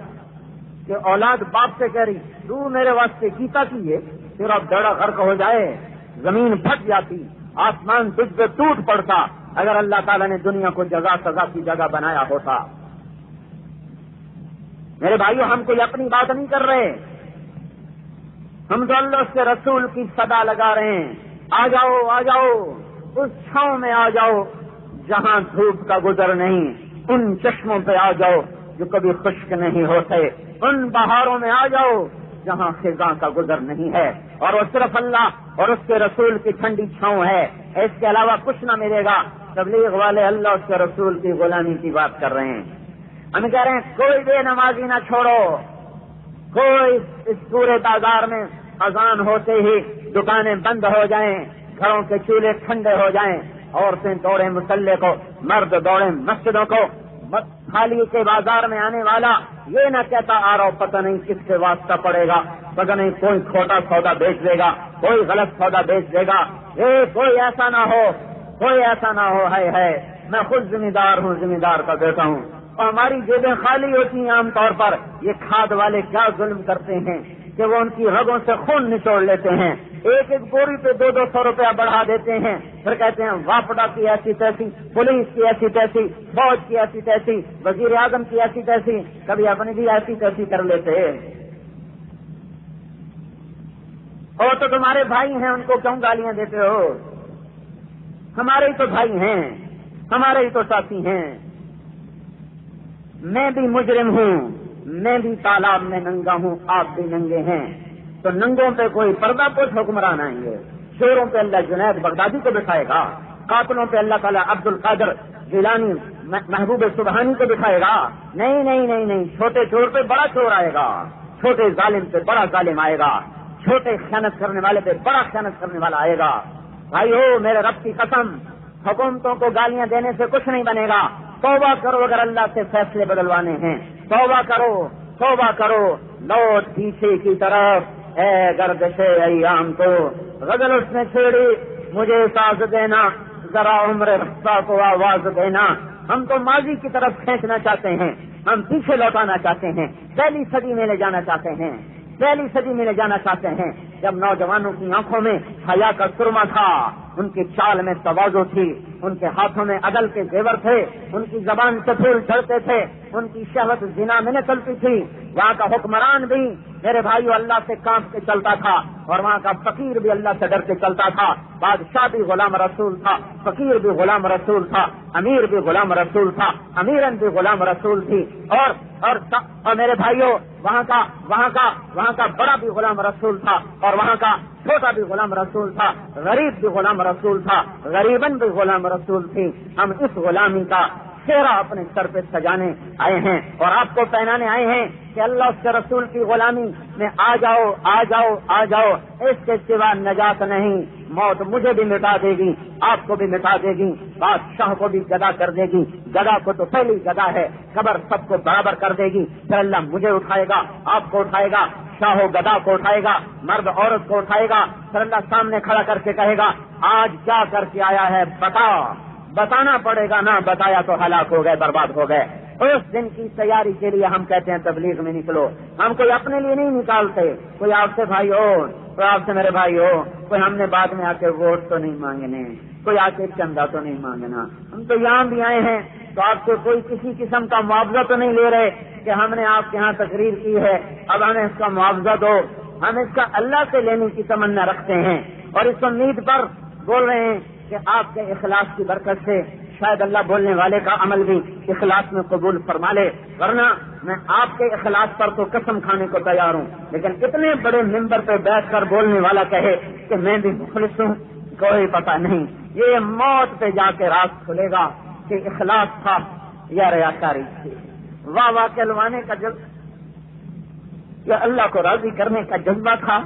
کہ اولاد باپ سے کہہ رہی، تو میرے واسطے کیتا کیے پھر اب دڑا غرق ہو جائے، زمین پھٹ جاتی، آسمان تجھ پہ ٹوٹ پڑتا۔ اگر اللہ تعالیٰ نے دنیا کو جگہ سزا کی جگہ بنایا ہوتا۔ میرے بھائیو، ہم کوئی اپنی بات نہیں کر رہے۔ ہم تو اللہ سے رسول کی صدا لگا رہے ہیں۔ آ جاؤ آ جاؤ۔ اس چھاؤں میں آ جاؤ جہاں دھوپ کا گزر نہیں۔ ان چشموں پہ آ جاؤ جو کبھی خشک نہیں ہوتے۔ ان بہاروں میں آ جاؤ جہاں خزاں کا گزر نہیں ہے۔ اور وہ صرف اللہ اور اس کے رسول کی ٹھنڈی چھاؤں ہے۔ اس کے علاوہ کچھ نہ ملے گا۔ تبلیغ والے اللہ اس کے رسول کی غلامی کی بات کر رہے ہیں۔ ہم کہہ رہے ہیں، کوئی بے نمازی نہ چھوڑو۔ کوئی اس پورے بازار میں اذان ہوتے ہی دکانیں بند ہو جائیں، گھروں کے چولہے ٹھنڈے ہو جائیں، عورتیں دوڑے مسلح کو، مرد دوڑے مسجدوں کو۔ خالی کے بازار میں آنے والا یہ نہ کہتا، آ رہا پتہ نہیں کس سے واسطہ پڑے گا۔ پتہ نہیں کوئی کھوٹا سودا بیچ دے گا، کوئی غلط سودا بیچ دے گا۔ اے، کوئی ایسا نہ ہو۔ کوئی ایسا نہ ہو ہے ہے میں خود ذمہ دار ہوں ذمہ دار کا بیٹا ہوں۔ اور ہماری جیبیں خالی ہوتی ہیں عام طور پر۔ یہ کھاد والے کیا ظلم کرتے ہیں کہ وہ ان کی رگوں سے خون نچوڑ لیتے ہیں۔ ایک ایک بوری پہ دو دو سو روپیہ بڑھا دیتے ہیں۔ پھر کہتے ہیں، واپڈا کی ایسی تیسی، پولیس کی ایسی تیسی، فوج کی ایسی تیسی، وزیر اعظم کی ایسی تیسی۔ کبھی اپنی بھی ایسی تیسی کر لیتے اور تو تمہارے بھائی ہیں، ان کو کیوں گالیاں دیتے ہو؟ ہمارے ہی تو بھائی ہیں، ہمارے ہی تو ساتھی ہیں۔ میں بھی مجرم ہوں، میں بھی تالاب میں ننگا ہوں، آپ بھی ننگے ہیں۔ تو ننگوں پہ کوئی پردہ پوش حکمران آئیں گے۔ شیروں پہ اللہ جنید بغدادی کو بٹھائے گا۔ قاتلوں پہ اللہ تعالیٰ عبد القادر جیلانی محبوب سبحانی کو بٹھائے گا۔ نہیں نہیں نہیں نہیں، چھوٹے چور پہ بڑا چور آئے گا۔ چھوٹے ظالم پہ بڑا ظالم آئے گا۔ چھوٹے خیانت کرنے والے پہ بڑا خیانت کرنے والا آئے گا۔ بھائی ہو، میرے رب کی قسم، حکومتوں کو گالیاں دینے سے کچھ نہیں بنے گا۔ توبہ کرو اگر اللہ سے فیصلے بدلوانے ہیں۔ توبہ کرو توبہ کرو۔ لوٹ پیچھے کی طرف۔ اے گردش ایام تو غزل اس نے چھیڑی۔ مجھے ساز دینا، ذرا عمر رفتہ کو آواز دینا۔ ہم تو ماضی کی طرف کھینچنا چاہتے ہیں۔ ہم پیچھے لوٹانا چاہتے ہیں۔ پہلی صدی میں لے جانا چاہتے ہیں۔ پہلی صدی میں لے جانا چاہتے ہیں۔ جب نوجوانوں کی آنکھوں میں حیا کا سرما تھا ان کی چال میں توازو تھی ان کے ہاتھوں میں عدل کے زیور تھے ان کی زبان سے چڑھتے تھے ان کی شہوت زنا میں چلتی تھی۔ وہاں کا حکمران بھی میرے بھائی اللہ سے کانپ کے چلتا تھا اور وہاں کا فقیر بھی اللہ سے ڈر کے چلتا تھا۔ بادشاہ بھی غلام رسول تھا فقیر بھی غلام رسول تھا امیر بھی غلام رسول تھا امیرن بھی غلام رسول تھی۔ اور اور, اور میرے بھائیوں وہاں کا وہاں کا وہاں کا بڑا بھی غلام رسول تھا۔ اور وہاں کا چھوٹا بھی غلام رسول تھا، غریب بھی غلام رسول تھا غریبن بھی غلام رسول تھی۔ ہم اس غلامی کا چہرہ اپنے سر پہ سجانے آئے ہیں اور آپ کو پہنانے آئے ہیں کہ اللہ اس کے رسول کی غلامی میں آ جاؤ آ جاؤ آ جاؤ، اس کے سوا نجات نہیں۔ موت مجھے بھی مٹا دے گی، آپ کو بھی مٹا دے گی، بادشاہ کو بھی گدا کر دے گی۔ گدا کو تو پہلی گدا ہے خبر سب کو برابر کر دے گی۔ پھر اللہ مجھے اٹھائے گا، آپ کو اٹھائے گا، شاہ و گدا کو اٹھائے گا، مرد عورت کو اٹھائے گا۔ پھر اللہ سامنے کھڑا کر کے کہے گا، آج کیا کر کے آیا ہے؟ بتا۔ بتانا پڑے گا، نہ بتایا تو ہلاک ہو گئے، برباد ہو گئے۔ اس دن کی تیاری کے لیے ہم کہتے ہیں تبلیغ میں نکلو۔ ہم کوئی اپنے لیے نہیں نکالتے، کوئی آپ سے بھائی ہو، کوئی آپ سے میرے بھائی ہو، کوئی ہم نے بعد میں آ کے ووٹ تو نہیں مانگنے، کوئی آ کے چندہ تو نہیں مانگنا۔ ہم تو یہاں بھی آئے ہیں، تو آپ سے کوئی کسی قسم کا معاوضہ تو نہیں لے رہے کہ ہم نے آپ کے یہاں تقریر کی ہے۔ اب ہمیں اس کا معاوضہ دو۔ ہم اس کا اللہ سے لینے کی تمنا رکھتے ہیں اور اس امید پر بول رہے ہیں کہ آپ کے اخلاص کی برکت سے شاید اللہ بولنے والے کا عمل بھی اخلاص میں قبول فرما لے، ورنہ میں آپ کے اخلاص پر تو قسم کھانے کو تیار ہوں۔ لیکن اتنے بڑے ممبر پہ بیٹھ کر بولنے والا کہے کہ میں بھی مخلص ہوں، کوئی پتہ نہیں۔ یہ موت پہ جا کے راز کھلے گا کہ اخلاص تھا یا ریاکاری تھی۔ واہ واہ، کہلوانے کا جذبہ۔ یا اللہ کو راضی کرنے کا جذبہ تھا۔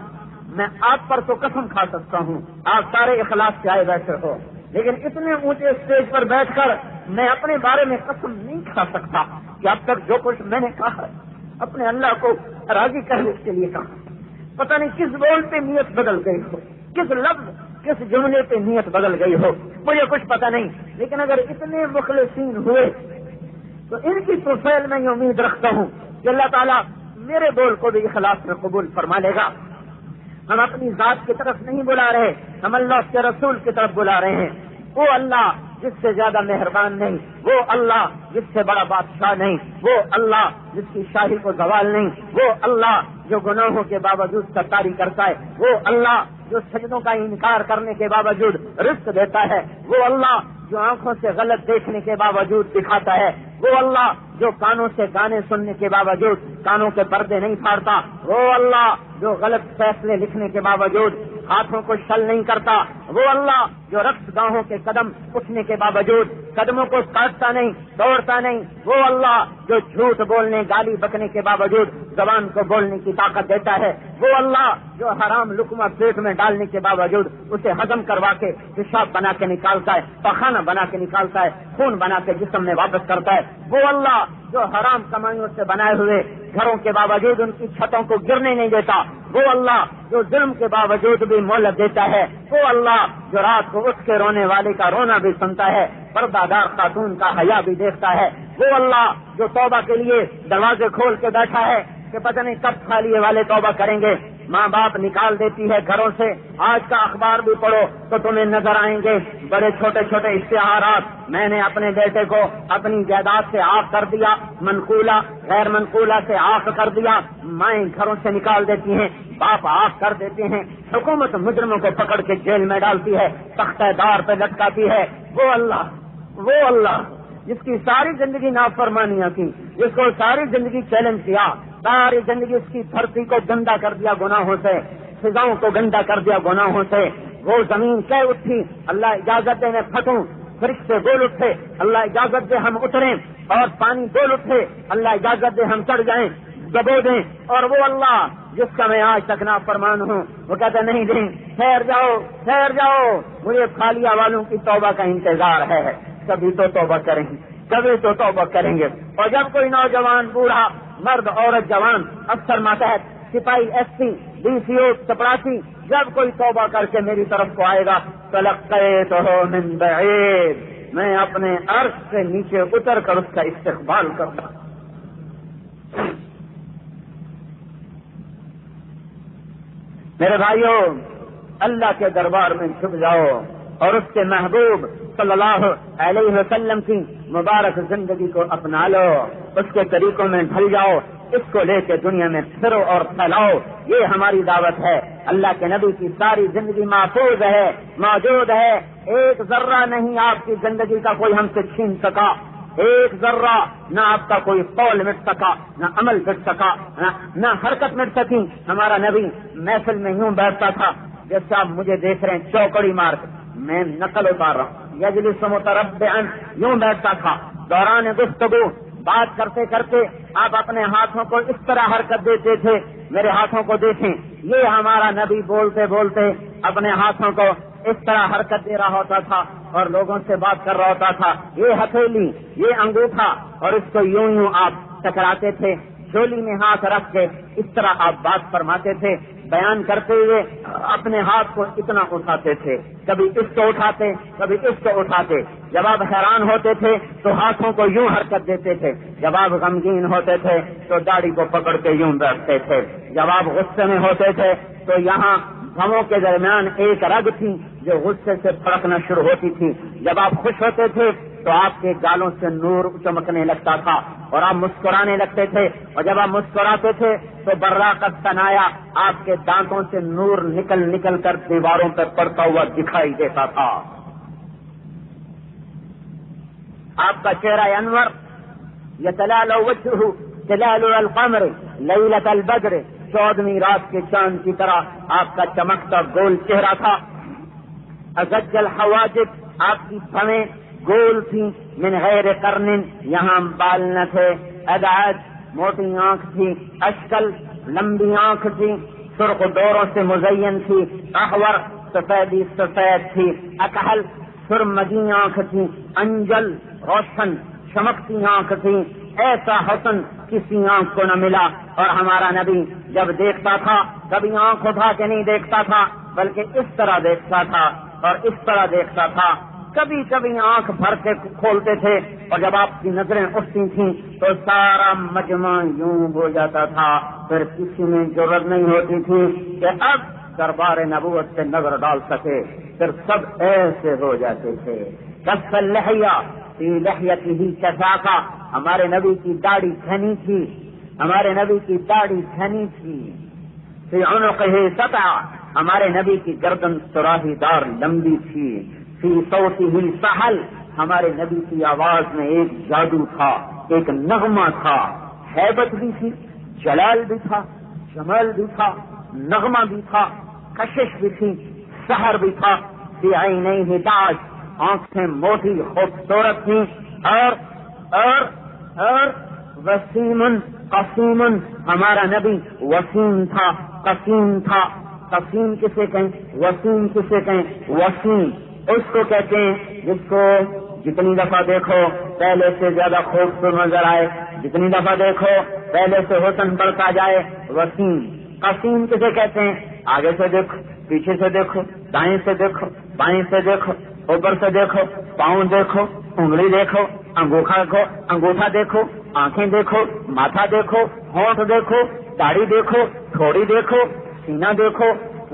میں آپ پر تو قسم کھا سکتا ہوں۔ آپ سارے اخلاص سے آئے بیٹھے ہو۔ لیکن اتنے اونچے اسٹیج پر بیٹھ کر میں اپنے بارے میں قسم نہیں کھا سکتا کہ اب تک جو کچھ میں نے کہا اپنے اللہ کو راضی کرنے کے لیے کہا پتہ نہیں کس بول پہ نیت بدل گئی ہو، کس لفظ، کس جملے پہ نیت بدل گئی ہو، مجھے کچھ پتہ نہیں۔ لیکن اگر اتنے مخلصین ہوئے، تو ان کی توفیل میں یہ امید رکھتا ہوں کہ اللہ تعالیٰ میرے بول کو بھی اخلاص میں قبول فرما لے گا۔ ہم اپنی ذات کی طرف نہیں بلا رہے، ہم اللہ کے رسول کی طرف بلا رہے ہیں۔ وہ اللہ جس سے زیادہ مہربان نہیں، وہ اللہ جس سے بڑا بادشاہ نہیں، وہ اللہ جس کی شاہی کو زوال نہیں، وہ اللہ جو گناہوں کے باوجود ستاری کرتا ہے، وہ اللہ جو سجدوں کا انکار کرنے کے باوجود رزق دیتا ہے، وہ اللہ جو آنکھوں سے غلط دیکھنے کے باوجود دکھاتا ہے۔ وہ اللہ جو کانوں سے گانے سننے کے باوجود کانوں کے پردے نہیں پھاڑتا، وہ اللہ جو غلط فیصلے لکھنے کے باوجود ہاتھوں کو شل نہیں کرتا، وہ اللہ جو رقص گاہوں کے قدم اٹھنے کے باوجود قدموں کو کاٹتا نہیں، دوڑتا نہیں، وہ اللہ جو جھوٹ بولنے، گالی بکنے کے باوجود زبان کو بولنے کی طاقت دیتا ہے، وہ اللہ جو حرام لکما پیٹ میں ڈالنے کے باوجود اسے ہزم کروا کے پیشاب بنا کے نکالتا ہے پخانا بنا کے نکالتا ہے، خون بنا کے جسم میں واپس کرتا ہے۔ وہ اللہ جو حرام کمائیوں سے بنائے ہوئے گھروں کے باوجود ان کی چھتوں کو گرنے نہیں دیتا، وہ اللہ جو ظلم کے باوجود بھی مہلت دیتا ہے، وہ اللہ جو رات کو اٹھ کے رونے والے کا رونا بھی سنتا ہے پردہ دار خاتون کا حیا بھی دیکھتا ہے۔ وہ اللہ جو توبہ کے لیے دروازے کھول کے بیٹھا ہے کہ پتہ نہیں کب خالی والے توبہ کریں گے۔ ماں باپ نکال دیتی ہے گھروں سے۔ آج کا اخبار بھی پڑھو تو تمہیں نظر آئیں گے۔ بڑے چھوٹے چھوٹے اشتہارات۔ میں نے اپنے بیٹے کو اپنی جائیداد سے آف کر دیا۔ منقولہ، غیر منقولہ سے آف کر دیا۔ مائیں گھروں سے نکال دیتی ہیں۔ باپ آف کر دیتے ہیں۔ حکومت مجرموں کو پکڑ کے جیل میں ڈالتی ہے۔ تختہ دار پہ لٹکاتی ہے۔ وہ اللہ وہ اللہ۔ جس کی ساری زندگی نافرمانیاں کی، جس کو ساری زندگی چیلنج کیا۔ ساری زندگی اس کی دھرتی کو گندا کر دیا گناہوں سے فضاؤں کو گندا کر دیا گناہوں سے۔ وہ زمین کہ اٹھی، اللہ اجازت دے میں پھٹوں فرشتے بول اٹھے، اللہ اجازت دے ہم اتریں۔ اور پانی بول اٹھے، اللہ اجازت دے ہم چڑھ جائیں، دبو دیں۔ اور وہ اللہ جس کا میں آج تک نہ فرمان ہوں، وہ کہتے نہیں دیں ٹھہر جاؤ ٹھہر جاؤ۔ مجھے خالیہ والوں کی توبہ کا انتظار ہے۔ کبھی تو توبہ کریں گے، کبھی تو توبہ کریں گے۔ اور جب کوئی نوجوان بوڑھا مرد، عورت، جوان افسر ماتحت، سپاہی، ایس سی ڈی سی او، چپراسی، جب کوئی توبہ کر کے میری طرف کو آئے گا تو لگتے تو میں اپنے عرض سے نیچے اتر کر اس کا استقبال کرتا میرے بھائیوں، اللہ کے دربار میں چھپ جاؤ۔ اور اس کے محبوب صلی اللہ علیہ وسلم کی مبارک زندگی کو اپنا لو، اس کے طریقوں میں ڈھل جاؤ، اس کو لے کے دنیا میں پھرو اور پھیلاؤ۔ یہ ہماری دعوت ہے۔ اللہ کے نبی کی ساری زندگی محفوظ ہے، موجود ہے۔ ایک ذرہ نہیں آپ کی زندگی کا کوئی ہم سے چھین سکا۔ ایک ذرہ نہ آپ کا کوئی قول مٹ سکا، نہ عمل مٹ سکا، نہ حرکت مٹ سکی۔ ہمارا نبی محفل میں یوں بیٹھتا تھا جیسے آپ مجھے دیکھ رہے ہیں، چوکڑی مار میں نقل اتار رہا ہوں یجلی سمترب یوں بیٹھتا تھا. دوران گفتگو. بات کرتے کرتے آپ اپنے ہاتھوں کو اس طرح حرکت دیتے تھے. میرے ہاتھوں کو دیکھیں. یہ ہمارا نبی بولتے بولتے اپنے ہاتھوں کو اس طرح حرکت دے رہا ہوتا تھا اور لوگوں سے بات کر رہا ہوتا تھا. یہ ہتھیلی. یہ انگوٹھا. اور اس کو یوں یوں آپ ٹکراتے تھے. جھولی میں ہاتھ رکھ کے اس طرح آپ بات فرماتے تھے، بیان کرتے ہوئے اپنے ہاتھ کو اتنا اٹھاتے تھے۔ کبھی اس کو اٹھاتے، کبھی اس کو اٹھاتے۔ جب آپ حیران ہوتے تھے تو ہاتھوں کو یوں حرکت دیتے تھے۔ جب آپ غمگین ہوتے تھے تو داڑھی کو پکڑ کے یوں بیٹھتے تھے۔ جب آپ غصے میں ہوتے تھے تو یہاں غموں کے درمیان ایک رگ تھی جو غصے سے پڑکنا شروع ہوتی تھی۔ جب آپ خوش ہوتے تھے تو آپ کے گالوں سے نور چمکنے لگتا تھا اور آپ مسکرانے لگتے تھے۔ اور جب آپ مسکراتے تھے تو برا کا تنایا آپ کے دانتوں سے نور نکل نکل کر دیواروں پر پڑتا ہوا دکھائی دیتا تھا۔ آپ کا چہرہ انور، یہ تلال تلال القمر لیلت البدر۔ چودہویں رات کے چاند کی طرح آپ کا چمکتا گول چہرہ تھا۔ ازجل حواجب آپ کی پھویں گول تھی من غیر کرن یہاں بال نہ تھے۔ اداج، موٹی آنکھ تھی۔ اشکل، لمبی آنکھ تھی۔ سرخ دوروں سے مزین تھی۔ احور، سفیدی سفید تھی۔ اکہل سرمدی آنکھ تھی۔ انجل، روشن، چمکتی آنکھ تھی۔ ایسا حسن کسی آنکھ کو نہ ملا اور ہمارا نبی جب دیکھتا تھا، کبھی آنکھ اٹھا کے نہیں دیکھتا تھا، بلکہ اس طرح دیکھتا تھا اور اس طرح دیکھتا تھا۔ کبھی کبھی آنکھ بھر کے کھولتے تھے اور جب آپ کی نظریں اٹھتی تھیں تو سارا مجمع یوں ہو جاتا تھا۔ پھر کسی میں ضرورت نہیں ہوتی تھی کہ اب دربار نبوت سے نظر ڈال سکے، پھر سب ایسے ہو جاتے تھے۔ کس لہیا لہیت ہی چسا ہمارے نبی کی داڑھی گھنی تھی۔ ہمارے نبی کی داڑھی گھنی تھی۔ پھر انہوں کہے سطح ہمارے نبی کی گردن سراہی دار لمبی تھی۔ فی صوتی ہی سہل ہمارے نبی کی آواز میں ایک جادو تھا، ایک نغمہ تھا۔ حیبت بھی تھی، جلال بھی تھا، جمال بھی تھا، نغمہ بھی تھا، کشش بھی تھی شہر بھی تھا۔ سیائی نہیں ہی داج آنکھیں موٹی خوبصورت تھیں اور اور اور وسیمن قسیمن ہمارا نبی وسیم تھا، قسیم تھا۔ قسیم کسے کہیں؟ وسیم کسے کہیں؟ وسیم۔ اس کو کہتے ہیں جس کو جتنی دفعہ دیکھو پہلے سے زیادہ خوبصورت نظر آئے، جتنی دفعہ دیکھو پہلے سے حسن بڑھتا جائے، وسیم۔ قسیم کسے کہتے ہیں؟ آگے سے دیکھو پیچھے سے دیکھو دائیں سے دیکھو بائیں سے دیکھو اوپر سے دیکھو، پاؤں دیکھو، انگلی دیکھو انگوٹھا دیکھو انگوٹھا دیکھو، آنکھیں دیکھو، ماتھا دیکھو، ہونٹ دیکھو، داڑھی دیکھو، تھوڑی دیکھو سینا دیکھو،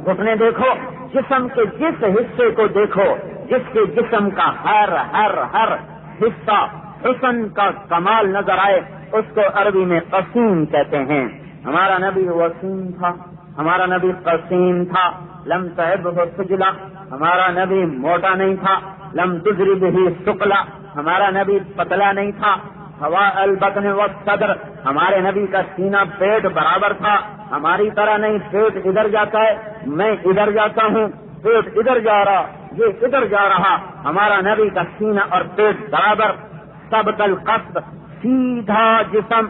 گھٹنے دیکھو، جسم کے جس حصے کو دیکھو، جس کے جسم کا ہر ہر ہر حصہ، حسن کا کمال نظر آئے، اس کو عربی میں قسیم کہتے ہیں۔ ہمارا نبی وسیم تھا۔ ہمارا نبی قسیم تھا، لم صاحب ہو سجلا ہمارا نبی موٹا نہیں تھا، لم تجری بھی سکلا ہمارا نبی پتلا نہیں تھا، ہوا البتن و صدر ہمارے نبی کا سینہ پیٹ برابر تھا، ہماری طرح نہیں، پیٹ ادھر جاتا ہے، میں ادھر جاتا ہوں، پیٹ ادھر جا رہا، یہ ادھر جا رہا، ہمارا نبی کا سینہ اور پیٹ برابر سب کل قصد سیدھا جسم،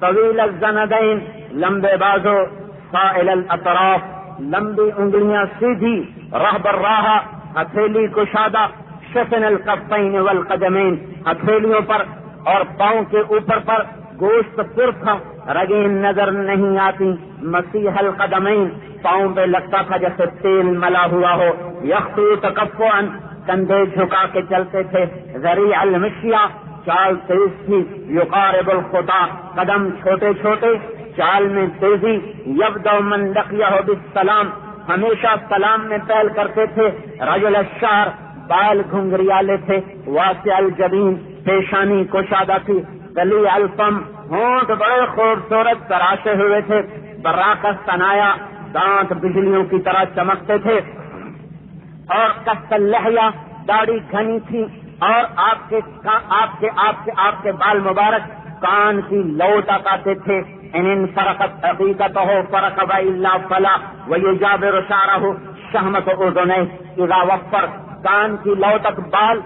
طویل الزندین، لمبے بازو سائل الاطراف، لمبی انگلیاں سیدھی راہ بر راہ، ہتھیلی کشادہ، شفن القفین والقدمین، ہتھیلیوں پر اور پاؤں کے اوپر پر گوشت پر تھا رگین نظر نہیں آتی، مسیح القدمین، پاؤں پہ لگتا تھا جیسے تیل ملا ہوا ہو۔ یخو تکفن، کندھے جھکا کے چلتے تھے۔ زری المشیا چال تیز تھی، یقارب الخدا قدم چھوٹے چھوٹے چال میں تیزی یبد من لقیہ بالسلام، ہمیشہ سلام میں پہل کرتے تھے۔ رجل الشار بال گھنگریالے تھے۔ واسع الجبین، پیشانی کشادہ تھی۔ گلی الفم، ہونٹ بڑے خوبصورت تراشے ہوئے تھے۔ براکس تنایا دانت بجلیوں کی طرح چمکتے تھے۔ اور کسل لہیا داڑھی گھنی تھی۔ اور آپ کے آپ کے آپ کے آپ کے بال مبارک، کان کی لو تک تھے۔ ان فرقت حقیقت ہو، فرق اللہ فلا وہ جابر ہو شہمت اردو اذا وفر کان کی لو تک بال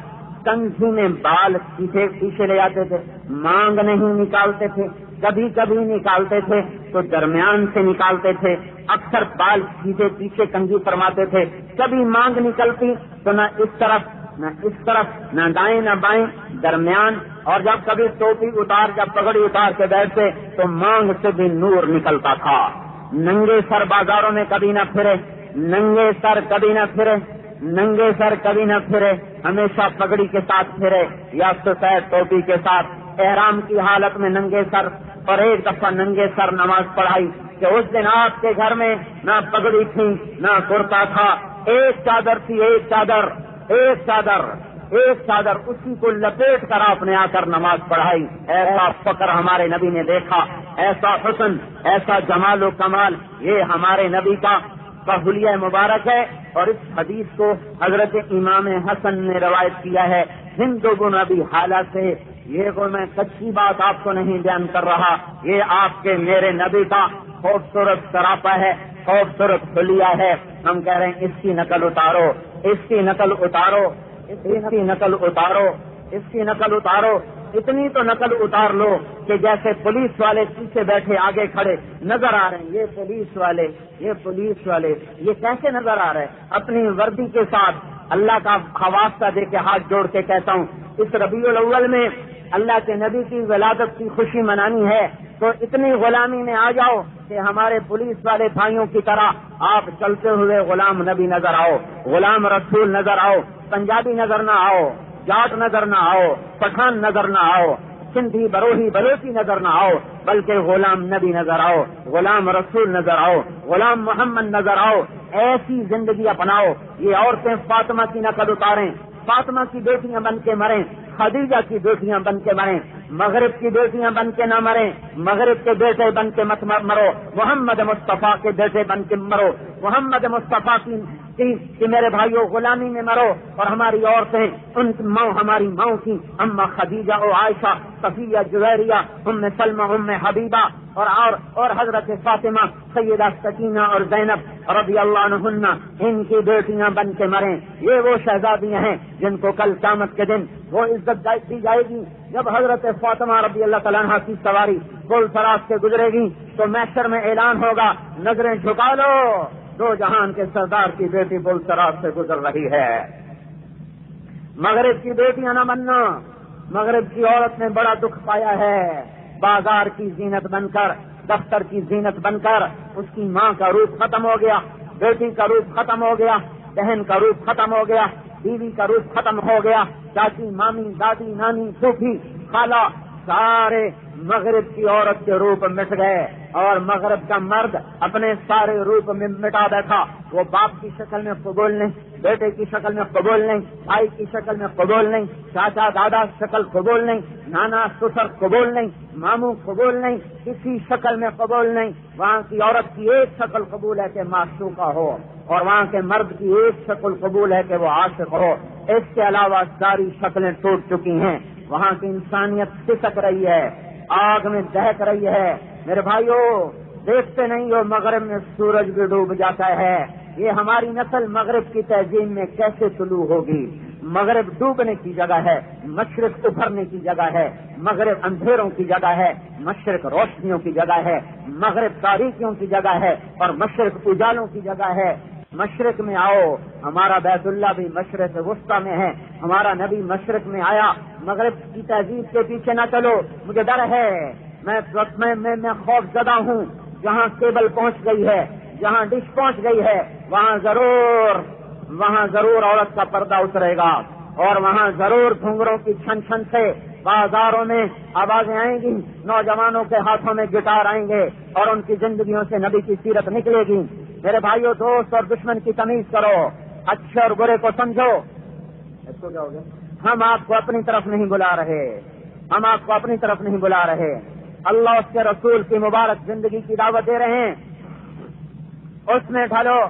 کنگھی میں بال پیچھے پیچھے لے جاتے تھے، مانگ نہیں نکالتے تھے، کبھی کبھی نکالتے تھے، تو درمیان سے نکالتے تھے، اکثر بال سیدھے پیچھے کنگھی فرماتے تھے، کبھی مانگ نکلتی تو نہ اس طرف نہ اس طرف، نہ دائیں، نہ بائیں، درمیان۔ اور جب کبھی ٹوپی اتار، جب پگڑی اتار کے بیٹھتے، تو مانگ سے بھی نور نکلتا تھا۔ ننگے سر بازاروں میں کبھی نہ پھرے، ننگے سر کبھی نہ پھرے، ننگے سر کبھی نہ پھرے۔ ہمیشہ پگڑی کے ساتھ پھرے، یا سفید ٹوپی کے ساتھ۔ احرام کی حالت میں ننگے سر اور ایک دفعہ ننگے سر نماز پڑھائی کہ اس دن آپ کے گھر میں نہ پگڑی تھی، نہ کرتا تھا۔ ایک چادر تھی، ایک چادر۔ ایک چادر ایک چادر اسی کو لپیٹ کر آپ نے آ کر نماز پڑھائی۔ ایسا فکر ہمارے نبی نے دیکھا، ایسا حسن، ایسا جمال و کمال، یہ ہمارے نبی کا حلیہ مبارک ہے۔ اور اس حدیث کو حضرت امام حسن نے روایت کیا ہے۔ ہندو گن ابھی حالات سے یہ کوئی میں سچی بات آپ کو نہیں بیان کر رہا۔ یہ آپ کے میرے نبی کا خوبصورت سراپا ہے، خوبصورت حلیہ ہے۔ ہم کہہ رہے ہیں، اس کی نقل اتارو۔ اس کی نقل اتارو اس کی نقل اتارو اس کی نقل اتارو۔ اتنی تو نقل اتار لو کہ جیسے پولیس والے پیچھے بیٹھے آگے کھڑے نظر آ رہے ہیں۔ یہ پولیس والے یہ پولیس والے یہ کیسے نظر آ رہے ہیں؟ اپنی وردی کے ساتھ اللہ کا خواستہ دے کے ہاتھ جوڑ کے کہتا ہوں اس ربیع الاول میں اللہ کے نبی کی ولادت کی خوشی منانی ہے۔ تو اتنی غلامی میں آ جاؤ کہ ہمارے پولیس والے بھائیوں کی طرح آپ چلتے ہوئے غلام نبی نظر آؤ، غلام رسول نظر آؤ، پنجابی نظر نہ آؤ، جاٹ نظر نہ آؤ، پٹھان نظر نہ آؤ، سندھی بروہی بلوچی نظر نہ آؤ، بلکہ غلام نبی نظر آؤ، غلام رسول نظر آؤ، غلام محمد نظر آؤ، ایسی زندگی اپناؤ۔ یہ عورتیں فاطمہ کی نقل اتاریں، فاطمہ کی بیٹیاں بن کے مریں، خدیجہ کی بیٹیاں بن کے مریں مغرب کی بیٹیاں بن کے نہ مریں، مغرب کے بیٹے بن کے مت مرو، محمد مصطفیٰ کے بیٹے بن کے مرو، محمد مصطفیٰ کی تھی کہ میرے بھائیوں غلامی میں مرو اور ہماری عورتیں، ان ماؤں ہماری ماؤں کی اما خدیجہ او عائشہ، صفیہ جویریہ، ام سلمہ، ام حبیبہ اور اور اور حضرت فاطمہ، سیدہ سکینہ اور زینب رضی اللہ عنہ ان کی بیٹیاں بن کے مریں۔ یہ وہ شہزادیاں ہیں جن کو کل قیامت کے دن وہ عزت دی جائے گی۔ جب حضرت فاطمہ رضی اللہ تعالیٰ عنہ کی سواری گول سراج سے گزرے گی تو میشر میں اعلان ہوگا، نظریں جھکا لو۔ دو جہان کے سردار کی بیٹی بول سراج سے گزر رہی ہے۔ مغرب کی بیٹیاں نہ بننا مغرب کی عورت نے بڑا دکھ پایا ہے۔ بازار کی زینت بن کر، دفتر کی زینت بن کر، اس کی ماں کا روپ ختم ہو گیا، بیٹی کا روپ ختم ہو گیا، بہن کا روپ ختم ہو گیا، بیوی کا روپ ختم ہو گیا۔ چاچی، مامی، دادی، نانی سوکھی خالہ، سارے مغرب کی عورت کے روپ مٹ گئے۔ اور مغرب کا مرد اپنے سارے روپ میں مٹا بیٹھا۔ وہ باپ کی شکل میں قبول نہیں، بیٹے کی شکل میں قبول نہیں، بھائی کی شکل میں قبول نہیں، چاچا دادا شکل قبول نہیں، نانا سسر قبول نہیں، ماموں قبول نہیں، کسی شکل میں قبول نہیں۔ وہاں کی عورت کی ایک شکل قبول ہے کہ ماسو کا ہو، اور وہاں کے مرد کی ایک شکل قبول ہے کہ وہ عاشق ہو۔ اس کے علاوہ ساری شکلیں ٹوٹ چکی ہیں۔ وہاں کی انسانیت سسک رہی ہے، آگ میں دہک رہی ہے۔ میرے بھائیوں دیکھتے نہیں ہو مغرب میں سورج بھی ڈوب جاتا ہے۔ یہ ہماری نسل مغرب کی تہذیب میں کیسے طلوع ہوگی؟ مغرب ڈوبنے کی جگہ ہے، مشرق ابھرنے کی جگہ ہے، مغرب اندھیروں کی جگہ ہے، مشرق روشنیوں کی جگہ ہے، مغرب تاریخیوں کی جگہ ہے اور مشرق اجالوں کی جگہ ہے۔ مشرق میں آؤ، ہمارا بیت اللہ بھی مشرق وسطی میں ہے۔ ہمارا نبی مشرق میں آیا۔ مغرب کی تہذیب کے پیچھے نہ چلو، مجھے ڈر ہے۔ میں میں, میں خوف زدہ ہوں۔ جہاں کیبل پہنچ گئی ہے جہاں ڈش پہنچ گئی ہے وہاں ضرور وہاں ضرور عورت کا پردہ اترے گا۔ اور وہاں ضرور گھنگروں کی چھن چھن سے بازاروں میں آوازیں آئیں گی نوجوانوں کے ہاتھوں میں گٹار آئیں گے اور ان کی زندگیوں سے نبی کی سیرت نکلے گی۔ میرے بھائیوں دوست اور دشمن کی تمیز کرو۔ اچھے اور برے کو سمجھو۔ ہم آپ کو اپنی طرف نہیں بلا رہے۔ ہم آپ کو اپنی طرف نہیں بلا رہے۔ اللہ اس کے رسول کی مبارک زندگی کی دعوت دے رہے ہیں۔ اس میں ڈھلو،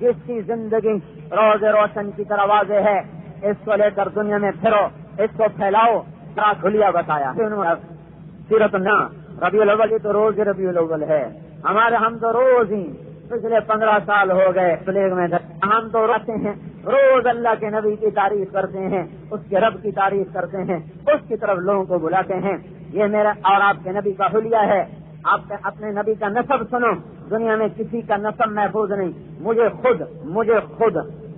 جس کی زندگی روز روشن کی طرح واضح ہے، اس کو لے کر دنیا میں پھرو، اس کو پھیلاؤ۔ کیا کھلیا بتایا؟ سیرت نہ ربیع الاول تو روز ربیع الاول ہے۔ ہمارے ہم تو روز ہی پچھلے پندرہ سال ہو گئے پلیگ میں۔ ہم تو رہتے ہیں، روز اللہ کے نبی کی تعریف کرتے ہیں، اس کے رب کی تعریف کرتے ہیں، اس کی طرف لوگوں کو بلاتے ہیں۔ یہ میرا اور آپ کے نبی کا حلیہ ہے۔ آپ اپنے نبی کا نصب سنو۔ دنیا میں کسی کا نصب محفوظ نہیں۔ مجھے خود مجھے خود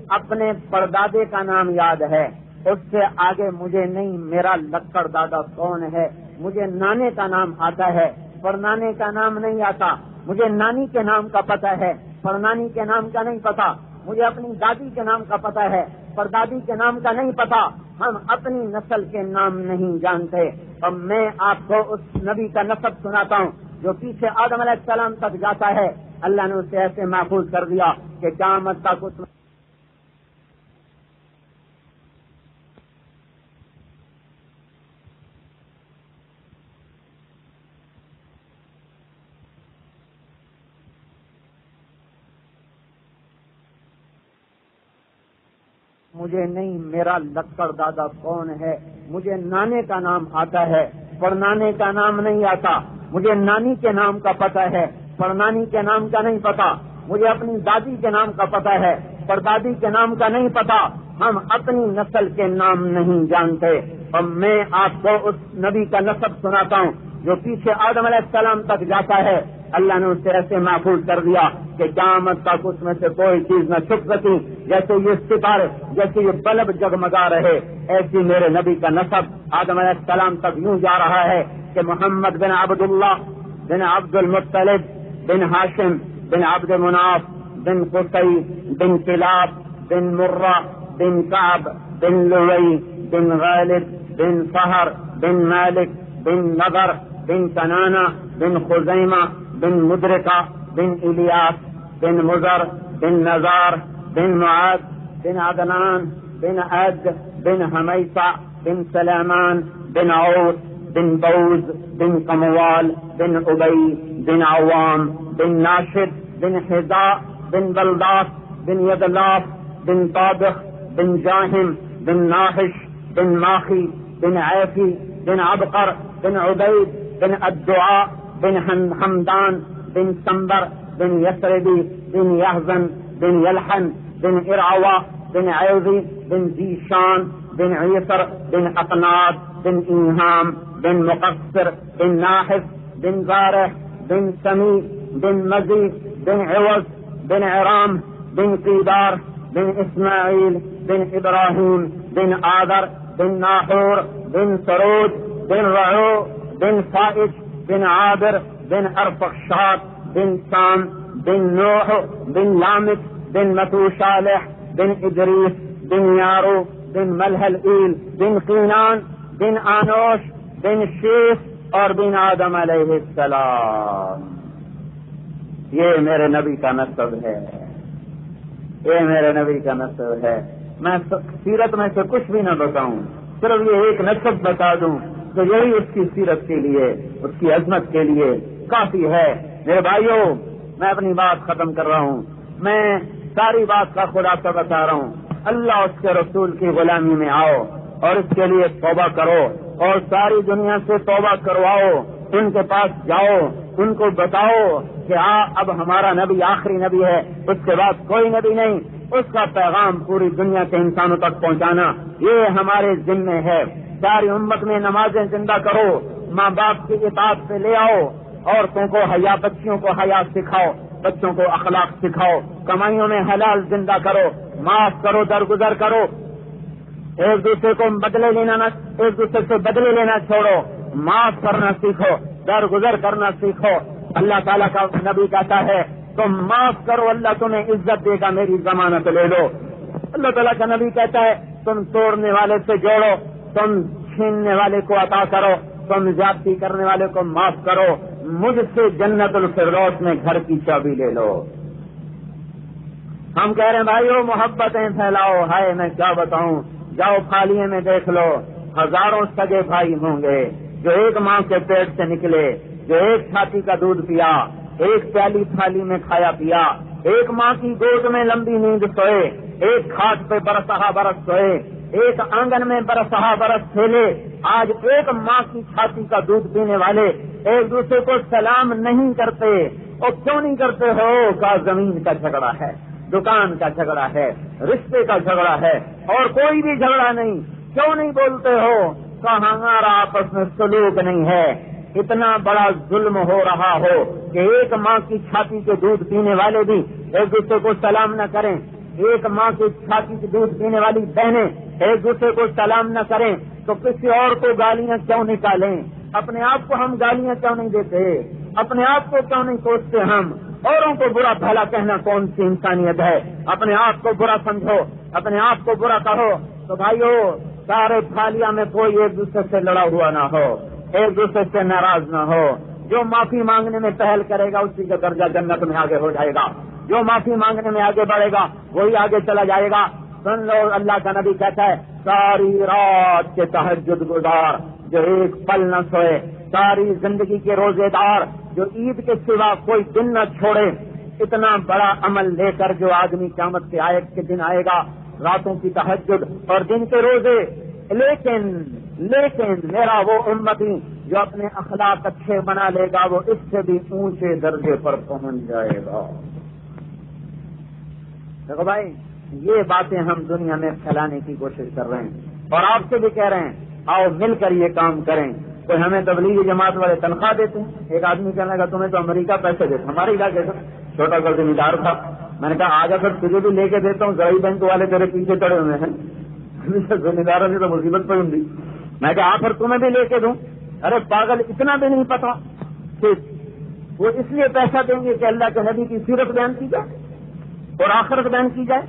اپنے پردادے کا نام یاد ہے۔ اس سے آگے مجھے نہیں۔ میرا لکڑ دادا کون ہے؟ مجھے نانے کا نام آتا ہے۔ پر نانے کا نام نہیں آتا۔ مجھے نانی کے نام کا پتہ ہے۔ پر نانی کے نام کا نہیں پتا مجھے اپنی دادی کے نام کا پتہ ہے۔ پر دادی کے نام کا نہیں پتا، ہم اپنی نسل کے نام نہیں جانتے۔ اور میں آپ کو اس نبی کا نصب سناتا ہوں، جو پیچھے آدم علیہ السلام تک جاتا ہے۔ اللہ نے اسے ایسے محفوظ کر دیا کہ قیامت تک اس مجھے نہیں، میرا لکڑ دادا کون ہے؟ مجھے نانے کا نام آتا ہے پر نانے کا نام نہیں آتا۔ مجھے نانی کے نام کا پتہ ہے پر نانی کے نام کا نہیں پتا مجھے اپنی دادی کے نام کا پتہ ہے پر دادی کے نام کا نہیں پتا ہم اپنی نسل کے نام نہیں جانتے۔ اور میں آپ کو اس نبی کا نصب سناتا ہوں، جو پیچھے آدم علیہ السلام تک جاتا ہے۔ اللہ نے اسے ایسے محفوظ کر دیا کہ قیامت تک اس میں سے کوئی چیز نہ چھپ سکی جیسے یہ ستارے، جیسے یہ بلب جگمگا رہے۔ ایسی میرے نبی کا نصب آدم علیہ السلام تک یوں جا رہا ہے کہ محمد بن عبد اللہ بن عبد المطلب بن ہاشم بن عبد مناف بن قطعی بن کلاب بن مرہ بن کاب بن لوئی بن غالب بن فہر بن مالک بن نظر بن کنانا بن خزیمہ بن مدرکہ بن الیاس بن مزر بن نزار بن معاد بن عدنان بن عد بن حمیسہ بن سلیمان بن عور بن بوز بن کموال بن ابئی بن عوام بن ناشد بن حضا بن بلداس بن یدلاف بن طابخ بن جاہم بن ناحش بن ماخی بن عیفی بن عبقر بن عبید بن الدعاء بن حمدان بن سمبر بن يسربي بن يهزن بن يلحن بن إرعوى بن عيوذي بن زيشان بن عيسر بن أقناد بن إيهام بن مقصر بن ناحف بن زارح بن سمي بن مزي بن عوض بن عرام بن قيدار بن إسماعيل بن إبراهيم بن آذر بن ناحور بن سروج بن رعو بن فائج بن عابر، بن أرفخشات بن سام، بن نوح، بن لامك بن متو صالح، بن إدريس بن يارو بن ملهل إيل بن قينان بن آنوش، بن شیخ اور بن آدم علیہ السلام۔ یہ میرے نبی کا نصب ہے۔ یہ میرے نبی کا نصب ہے۔ میں سیرت میں سے کچھ بھی نہ بتاؤں، صرف یہ ایک نصب بتا دوں۔ تو یہی اس کی سیرت کے لیے، اس کی عظمت کے لیے کافی ہے۔ میرے بھائیوں میں اپنی بات ختم کر رہا ہوں۔ میں ساری بات کا خلاصہ بتا رہا ہوں۔ اللہ اس کے رسول کی غلامی میں آؤ اور اس کے لیے توبہ کرو اور ساری دنیا سے توبہ کرواؤ۔ ان کے پاس جاؤ، ان کو بتاؤ کہ آ، اب ہمارا نبی آخری نبی ہے۔ اس کے بعد کوئی نبی نہیں۔ اس کا پیغام پوری دنیا کے انسانوں تک پہنچانا، یہ ہمارے ذمے ہے۔ ساری امت میں نمازیں زندہ کرو، ماں باپ کی اطاعت سے لے آؤ، عورتوں کو حیا، بچیوں کو حیا سکھاؤ، بچوں کو اخلاق سکھاؤ، کمائیوں میں حلال زندہ کرو، معاف کرو، درگزر کرو۔ ایک دوسرے کو بدلے لینا نہ، ایک دوسرے سے بدلے لینا چھوڑو، معاف کرنا سیکھو، درگزر کرنا سیکھو۔ اللہ تعالیٰ کا نبی کہتا ہے، تم معاف کرو، اللہ تمہیں عزت دے گا، میری ضمانت لے لو۔ اللہ تعالیٰ کا نبی کہتا ہے، تم توڑنے والے سے جوڑو تم چھیننے والے کو عطا کرو، تم زیادتی کرنے والے کو معاف کرو۔ مجھ سے جنت الفردوس میں گھر کی چابی لے لو۔ ہم کہہ رہے ہیں، بھائیو، محبتیں پھیلاؤ۔ ہائے، میں کیا بتاؤں؟ جاؤ، پھالیے میں دیکھ لو۔ ہزاروں سگے بھائی ہوں گے۔ جو ایک ماں کے پیٹ سے نکلے، جو ایک چھاتی کا دودھ پیا، ایک پیالی تھالی میں کھایا پیا، ایک ماں کی گود میں لمبی نیند سوئے، ایک کھاٹ پہ برسہ برس سوئے۔ ایک آنگن میں برسہ برس کھیلے آج ایک ماں کی چھاتی کا دودھ پینے والے ایک دوسرے کو سلام نہیں کرتے۔ اور کیوں نہیں کرتے ہو؟ کا زمین کا جھگڑا ہے، دکان کا جھگڑا ہے، رشتے کا جھگڑا ہے، اور کوئی بھی جھگڑا نہیں۔ کیوں نہیں بولتے ہو؟ کہ ہمارا آپس میں سلوک نہیں ہے۔ اتنا بڑا ظلم ہو رہا ہو کہ ایک ماں کی چھاتی کے دودھ پینے والے بھی ایک دوسرے کو سلام نہ کریں۔ ایک ماں کی چھاتی کے دودھ پینے والی بہنیں ایک دوسرے کو سلام نہ کریں تو کسی اور کو گالیاں کیوں نکالیں؟ اپنے آپ کو ہم گالیاں کیوں نہیں دیتے؟ اپنے آپ کو کیوں نہیں سوچتے ہم؟ اوروں کو برا بھلا کہنا کون سی انسانیت ہے؟ اپنے آپ کو برا سمجھو، اپنے آپ کو برا کہو تو بھائیو، سارے تھالیاں میں کوئی ایک دوسرے سے لڑا ہوا نہ ہو، ایک دوسرے سے ناراض نہ ہو۔ جو معافی مانگنے میں پہل کرے گا، اسی کا درجہ جنت میں آگے ہو جائے گا۔ جو معافی مانگنے میں آگے بڑھے گا، وہی آگے چلا جائے گا۔ سن لو، اللہ کا نبی کہتا ہے، ساری رات کے تحجد گزار، جو ایک پل نہ سوئے، ساری زندگی کے روزے دار، جو عید کے سوا کوئی دن نہ چھوڑے۔ اتنا بڑا عمل لے کر جو آدمی قیامت کے آئے، کے دن آئے گا، راتوں کی تحجد اور دن کے روزے۔ لیکن لیکن میرا وہ امتی جو اپنے اخلاق اچھے بنا لے گا، وہ اس سے بھی اونچے درجے پر پہنچ جائے گا۔ دیکھو بھائی، یہ باتیں ہم دنیا میں پھیلانے کی کوشش کر رہے ہیں۔ اور آپ سے بھی کہہ رہے ہیں، آؤ مل کر یہ کام کریں۔ تو ہمیں تبلیغی جماعت والے تنخواہ دیتے ہیں؟ ایک آدمی کہنے لگا، تمہیں تو امریکہ پیسے دیتے ہمارے علاقے سے۔ چھوٹا سا ذمہ دار تھا۔ میں نے کہا، آج اگر تجھے بھی لے کے دیتا ہوں زراعی بینک والے تیرے پیچھے چڑے ہوئے ہیں۔ ذمہ داروں سے تو مصیبت پہ ہوں میں کہا پھر تمہیں بھی لے کے دوں۔ ارے پاگل، اتنا بھی نہیں پتا وہ اس لیے پیسہ دیں گے کہ اللہ کے نبی کی سیرت بیان کی جائے۔ اور آخرت بیان کی جائے،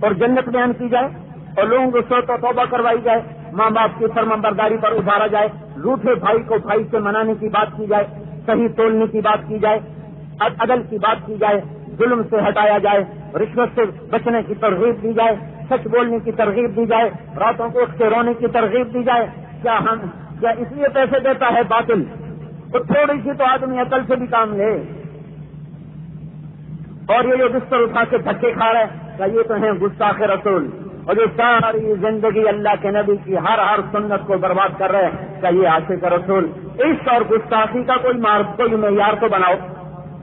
اور جنت بیان کی جائے، اور لوگوں کو سو تو توبہ کروائی جائے، ماں باپ کی فرما برداری پر ابھارا جائے روٹے بھائی کو بھائی سے منانے کی بات کی جائے، صحیح تولنے کی بات کی جائے عدل کی بات کی جائے، ظلم سے ہٹایا جائے، رشوت سے بچنے کی ترغیب دی جائے، سچ بولنے کی ترغیب دی جائے، راتوں کو اٹھ کے رونے کی ترغیب دی جائے، کیا ہم کیا اس لیے پیسے دیتا ہے باطل؟ تو تھوڑی سی تو آدمی عقل سے بھی کام لے۔ اور یہ جو بستر اٹھا کے دھکے کھا رہے کہ یہ تو ہیں گستاخ رسول۔ اور جو ساری زندگی اللہ کے نبی کی ہر ہر سنت کو برباد کر رہے ہیں، کہ یہ عاشق رسول۔ اس اور گستاخی کا کوئی مار کوئی معیار تو بناؤ۔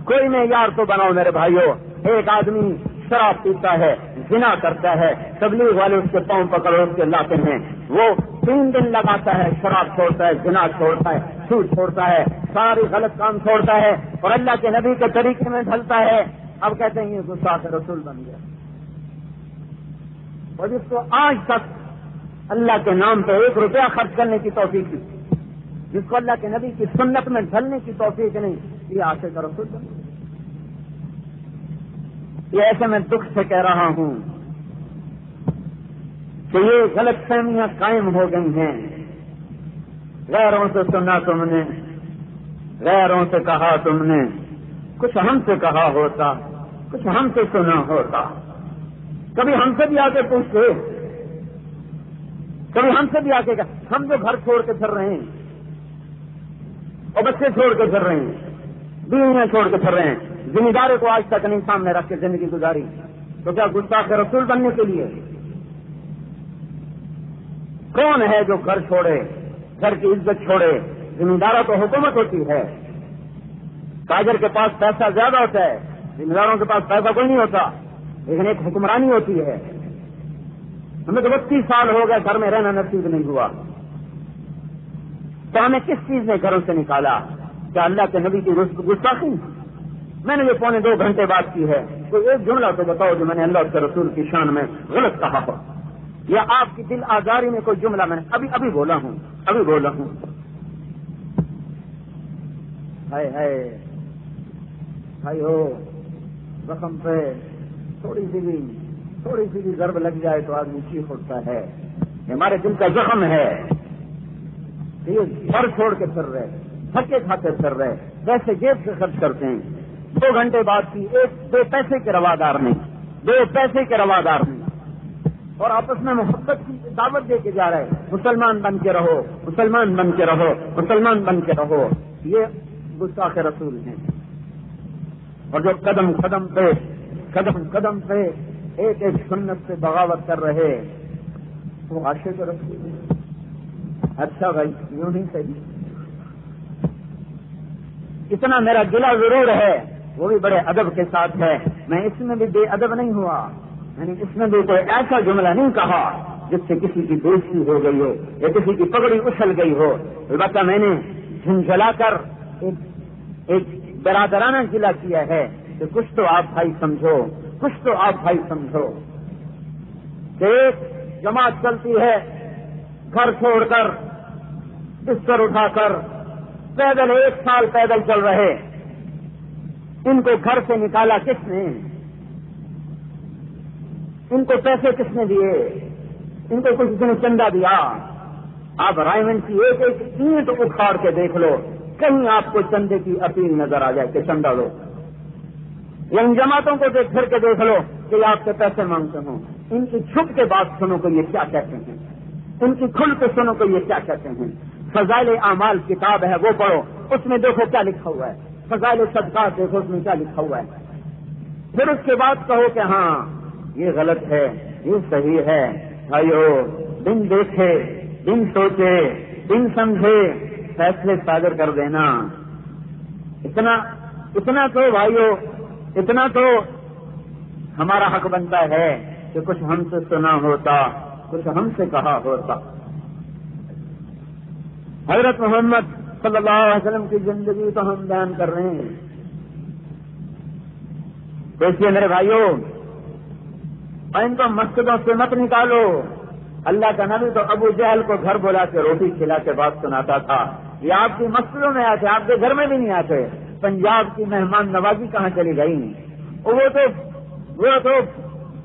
کوئی معیار تو بناؤ میرے بھائیوں ایک آدمی شراب پیتا ہے، زنا کرتا ہے، تبلیغ والے اس کے پاؤں پکڑ اس کے لاتے ہیں۔ وہ تین دن لگاتا ہے، شراب چھوڑتا ہے، زنا چھوڑتا ہے سوٹ چھوڑتا ہے، ساری غلط کام چھوڑتا ہے۔ اور اللہ کے نبی کے طریقے میں ڈھلتا ہے۔ اب کہتے ہیں یہ گستاخ رسول بن گیا۔ اور جس کو آج تک اللہ کے نام پہ ایک روپیہ خرچ کرنے کی توفیق دی۔ جس کو اللہ کے نبی کی سنت میں ڈھلنے کی توفیق نہیں، یہ آشے کا رسول بن گیا۔ یہ ایسے میں دکھ سے کہہ رہا ہوں کہ یہ غلط فہمیاں قائم ہو گئی ہیں۔ غیروں سے سنا تم نے، غیروں سے کہا تم نے، کچھ ہم سے کہا ہوتا۔ کچھ ہم سے سنا ہوتا۔ کبھی ہم سے بھی آ کے پوچھتے۔ کبھی ہم سے بھی آ کے ہم جو گھر چھوڑ کے پھر رہے ہیں، اور بچے چھوڑ کے پھر رہے ہیں، بیویاں چھوڑ کے پھر رہے ہیں، ذمہ داری کو آج تک نہیں سامنے رکھ کے زندگی گزاری۔ تو کیا گستاخ رسول بننے کے لیے؟ کون ہے جو گھر چھوڑے، گھر کی عزت چھوڑے؟ ذمہ داروں تو حکومت ہوتی ہے۔ تاجر کے پاس پیسہ زیادہ ہوتا ہے۔ ذمہ داروں کے پاس پیسہ کوئی نہیں ہوتا، لیکن ایک حکمرانی ہوتی ہے۔ ہمیں تو بتیس سال ہو گئے گھر میں رہنا نصیب نہیں ہوا۔ تو ہمیں کس چیز نے گھروں سے نکالا؟ کیا اللہ کے نبی کی گستاخی؟ میں نے یہ پونے دو گھنٹے بات کی ہے۔ تو ایک جملہ تو بتاؤ جو میں نے اللہ کے رسول کی شان میں غلط کہا ہو۔ یا آپ کی دل آزاری میں کوئی جملہ میں نے ابھی ابھی بولا ہوں، ابھی بولا ہوں۔ بھائی ہو۔ زخم پہ تھوڑی سی بھی تھوڑی سی بھی ضرب لگ جائے تو آدمی چیخ اٹھتا ہے۔ ہمارے دل کا زخم ہے۔ یہ گھر چھوڑ کے پھر رہے۔ تھکے کھاتے پھر رہے۔ پیسے جیب سے خرچ کرتے ہیں۔ دو گھنٹے بعد کی ایک دو پیسے کے روادار نہیں۔ دو پیسے کے روادار نہیں۔ اور آپس میں محبت کی دعوت دے کے جا رہے مسلمان بن کے رہو۔ مسلمان بن کے رہو۔ مسلمان بن کے رہو۔ یہ گستاخ رسول ہیں۔ اور جو قدم قدم پہ قدم قدم پہ ایک ایک سنت سے بغاوت کر رہے، وہ عاشق رسول ہیں۔ اچھا بھائی، یوں نہیں صحیح۔ اتنا میرا گلا ضرور ہے، وہ بھی بڑے ادب کے ساتھ ہے۔ میں اس میں بھی بے ادب نہیں ہوا میں نے اس میں بھی کوئی ایسا جملہ نہیں کہا جس سے کسی کی دوستی ہو گئی ہو یا کسی کی پگڑی اچھل گئی ہو۔ البتہ میں نے جھنجھلا کر ایک ایک برادرانہ گلا کیا ہے کہ کچھ تو آپ بھائی سمجھو، کچھ تو آپ بھائی سمجھو۔ کہ ایک جماعت چلتی ہے، گھر چھوڑ کر، بستر اٹھا کر، پیدل ایک سال پیدل چل رہے۔ ان کو گھر سے نکالا کس نے؟ ان کو پیسے کس نے دیے؟ ان کو کچھ نے چندہ دیا۔ آپ رائمنڈ کی ایک ایک اینٹ اکھاڑ کے دیکھ لو۔ کہیں آپ کو چندے کی اپیل نظر آ جائے کہ چندہ لو۔ یا ان جماعتوں کو دیکھ پھر کے دیکھ لو کہ آپ سے پیسے مانگتے ہوں۔ ان کی چھپ کے بات سنو کو یہ کیا کہتے ہیں۔ ان کی کھل کے سنو کو یہ کیا کہتے ہیں۔ فضائل اعمال کتاب ہے، وہ پڑھو۔ اس میں دیکھو کیا لکھا ہوا ہے۔ فضائل صدقات دیکھو، اس میں کیا لکھا ہوا ہے۔ پھر اس کے بعد کہو کہ ہاں یہ غلط ہے، یہ صحیح ہے۔ بھائیو، دن دیکھے، دن سوچے، دن سمجھے۔ فیصلے صادر کر دینا۔ اتنا اتنا تو بھائیو، اتنا تو ہمارا حق بنتا ہے کہ کچھ ہم سے سنا ہوتا، کچھ ہم سے کہا ہوتا۔ حضرت محمد صلی اللہ علیہ وسلم کی زندگی تو ہم بیان کر رہے ہیں۔ دیکھیے میرے بھائیوں ان کو مسجدوں سے مت نکالو۔ اللہ کا نبی تو ابو جہل کو گھر بلا کے روٹی کھلا کے بات سناتا تھا۔ یہ آپ کی مسجدوں میں آتے آپ کے گھر میں بھی نہیں آتے۔ پنجاب کی مہمان نوازی کہاں چلی گئی وہ تو وہ تو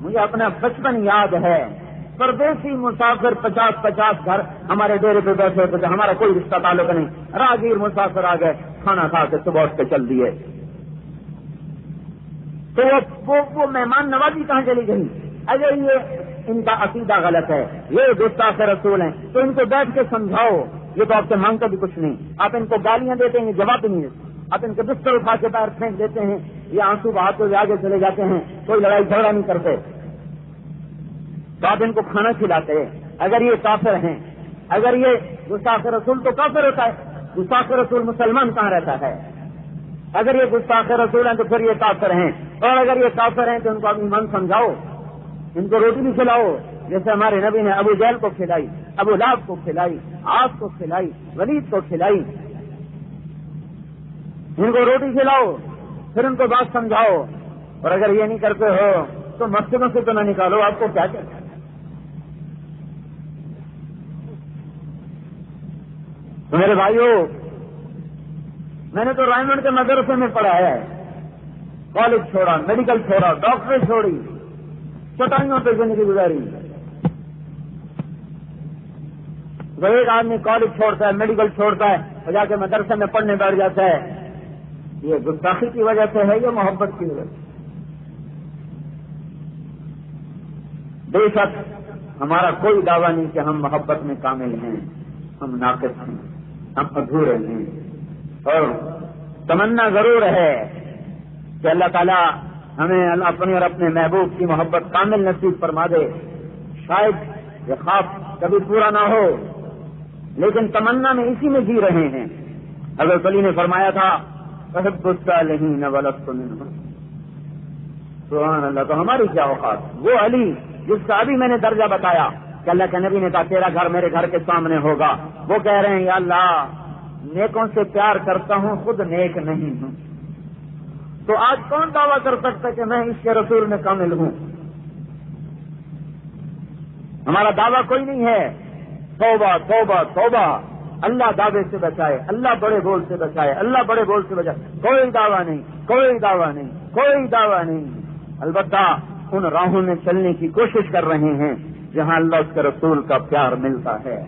مجھے اپنا بچپن یاد ہے۔ پردیسی مسافر پچاس پچاس گھر ہمارے ڈیرے پہ بیٹھے ہوتے تھے، ہمارا کوئی رشتہ تعلق نہیں۔ راگیر مسافر آ گئے، کھانا کھا کے صبح اٹھ کے چل دیے۔ تو وہ وہ مہمان نوازی کہاں چلی گئی اگر یہ ان کا عقیدہ غلط ہے، یہ گستاخ رسول ہیں، تو ان کو بیٹھ کے سمجھاؤ۔ یہ تو آپ سے مانگتے بھی کچھ نہیں۔ آپ ان کو گالیاں دیتے ہیں، جواب نہیں آپ ان کے بستر اٹھا کے پیر پھینک دیتے ہیں۔ یہ آنسو بہاتے ہوئے آگے چلے جاتے ہیں۔ کوئی لڑائی جھگڑا نہیں کرتے۔ تو آپ ان کو کھانا کھلاتے اگر یہ کافر ہیں، اگر یہ گستاخ رسول تو کافر ہوتا ہے۔ گستاخ رسول مسلمان کہاں رہتا ہے؟ اگر یہ گستاخ رسول ہیں تو پھر یہ کافر ہیں۔ اور اگر یہ کافر ہیں تو ان کو اپنی من سمجھاؤ۔ ان کو روٹی بھی کھلاؤ۔ جیسے ہمارے نبی نے ابو جیل کو کھلائی، ابو لاب کو کھلائی آپ کو کھلائی، ولید کو کھلائی۔ ان کو روٹی کھلاؤ، پھر ان کو بات سمجھاؤ۔ اور اگر یہ نہیں کرتے ہو، تو مسجدوں سے تو نہ نکالو، آپ کو کیا کہتے میرے بھائیوں میں نے تو رائمنڈ کے مدرسے میں پڑھا ہے۔ کالج چھوڑا، میڈیکل چھوڑا ڈاکٹر چھوڑی، چٹائیوں پہ زندگی گزاری۔ تو ایک آدمی کالج چھوڑتا ہے میڈیکل چھوڑتا ہے اور جا کے مدرسے میں پڑھنے بیٹھ جاتا ہے۔ یہ گستاخی کی وجہ سے ہے یا محبت کی وجہ سے؟ بے شک ہمارا کوئی دعویٰ نہیں کہ ہم محبت میں کامل ہیں، ہم ناقص ہیں، ہم ادھورے ہیں۔ اور تمنا ضرور ہے کہ اللہ تعالیٰ ہمیں اپنے اور اپنے محبوب کی محبت کامل نصیب فرما دے۔ شاید یہ خواب کبھی پورا نہ ہو۔ لیکن تمنا میں اسی میں جی رہے ہیں۔ اگر علی نے فرمایا تھا نہیں سبحان اللہ، تو ہماری کیا اوقات؟ وہ علی، جس کا ابھی میں نے درجہ بتایا کہ اللہ کے نبی نے کہا، تیرا گھر میرے گھر کے سامنے ہوگا۔ وہ کہہ رہے ہیں، یا اللہ، نیکوں سے پیار کرتا ہوں، خود نیک نہیں ہوں۔ تو آج کون دعویٰ کر سکتا کہ میں اس کے رسول میں کامل ہوں؟ ہمارا دعویٰ کوئی نہیں ہے۔ توبہ توبہ توبہ۔ اللہ دعوے سے بچائے، اللہ بڑے بول سے بچائے، اللہ بڑے بول سے بچائے۔ کوئی دعویٰ نہیں، کوئی دعویٰ نہیں، کوئی دعویٰ نہیں۔ البتہ ان راہوں میں چلنے کی کوشش کر رہے ہیں جہاں اللہ اس کے رسول کا پیار ملتا ہے۔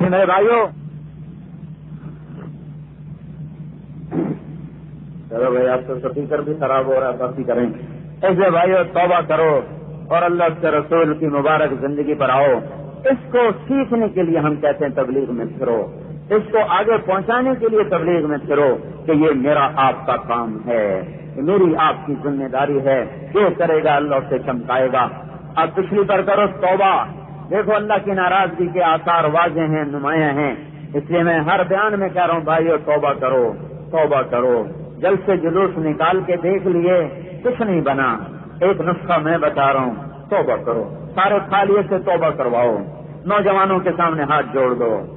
میرے بھائیوں چلو بھائی، آپ کا سپیکر بھی خراب ہو رہا ہے باقی کریں۔ ایسے بھائیو، توبہ کرو اور اللہ کے رسول کی مبارک زندگی پر آؤ۔ اس کو سیکھنے کے لیے ہم کہتے ہیں تبلیغ میں پھرو۔ اس کو آگے پہنچانے کے لیے تبلیغ میں پھرو کہ یہ میرا آپ کا کام ہے۔ میری آپ کی ذمہ داری ہے۔ جو کرے گا اللہ سے چمکائے گا۔ اب پچھلی پر کرو توبہ۔ دیکھو اللہ کی ناراضگی کے آثار واضح ہیں، نمایاں ہیں۔ اس لیے میں ہر بیان میں کہہ رہا ہوں، بھائیو، توبہ کرو توبہ کرو۔ جلد سے جلوس نکال کے دیکھ لیے، کچھ نہیں بنا۔ ایک نسخہ میں بتا رہا ہوں، توبہ کرو۔ سارے خالیے سے توبہ کرواؤ۔ نوجوانوں کے سامنے ہاتھ جوڑ دو۔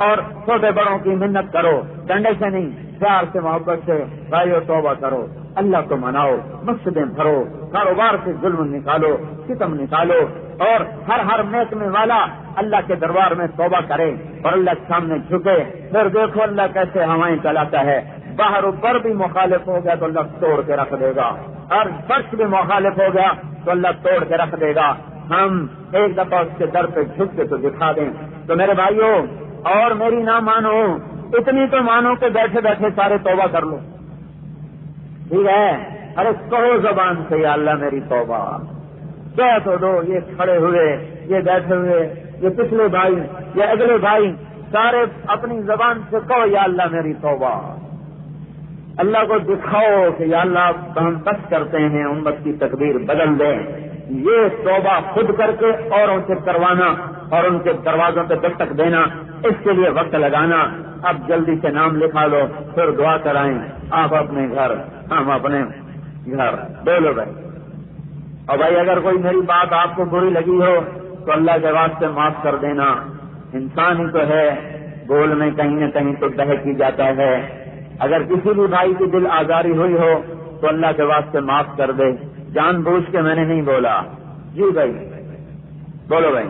اور چھوٹے بڑوں کی منت کرو۔ ڈنڈے سے نہیں، پیار سے، محبت سے بھائیو، توبہ کرو۔ اللہ کو مناؤ، مسجدیں بھرو، کاروبار سے ظلم نکالو، ستم نکالو۔ اور ہر ہر محکمے والا اللہ کے دربار میں توبہ کرے۔ اور اللہ کے سامنے جھکے۔ پھر دیکھو اللہ کیسے ہوائیں چلاتا ہے۔ باہر اوپر بھی مخالف ہو گیا تو اللہ توڑ کے رکھ دے گا۔ اور فرش بھی مخالف ہو گیا تو اللہ توڑ کے رکھ دے گا۔ ہم ایک دفعہ اس کے در پہ جھک کے تو دکھا دیں۔ تو میرے بھائیوں، اور میری نہ مانو، اتنی تو مانو کہ بیٹھے بیٹھے سارے توبہ کر لو ٹھیک ہے؟ ارے کہو زبان سے یا اللہ میری توبہ۔ کیا تو دو، یہ کھڑے ہوئے، یہ بیٹھے ہوئے، یہ پچھلے بھائی، یہ اگلے بھائی، سارے اپنی زبان سے کہو یا اللہ میری توبہ۔ اللہ کو دکھاؤ کہ یا اللہ ہم بس کرتے ہیں، امت کی تقدیر بدل دیں۔ یہ توبہ خود کر کے اوروں سے کروانا اور ان کے دروازوں پہ دستک دینا، اس کے لیے وقت لگانا۔ اب جلدی سے نام لکھا لو، پھر دعا کرائیں۔ آپ اپنے گھر، ہم اپنے گھر۔ بولو بھائی۔ اور بھائی، اگر کوئی میری بات آپ کو بری لگی ہو، تو اللہ کے واسطے معاف کر دینا۔ انسان ہی تو ہے بول میں کہیں نہ کہیں تو بہت کی جاتا ہے۔ اگر کسی بھی بھائی کی دل آزاری ہوئی ہو تو اللہ کے واسطے معاف کر دے۔ جان بوجھ کے میں نے نہیں بولا۔ جی بھائی، بولو بھائی۔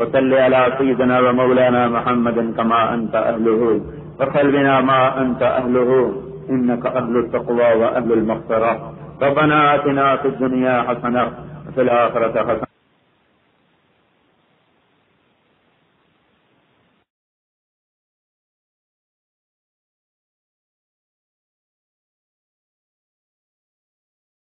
وصل على سيدنا ومولانا محمد كما أنت أهله۔ وخل بنا ما أنت أهله۔ إنك أهل التقوى وأهل المغفرة۔ ربنا آتنا في الدنيا حسنة وفي الآخرة حسنة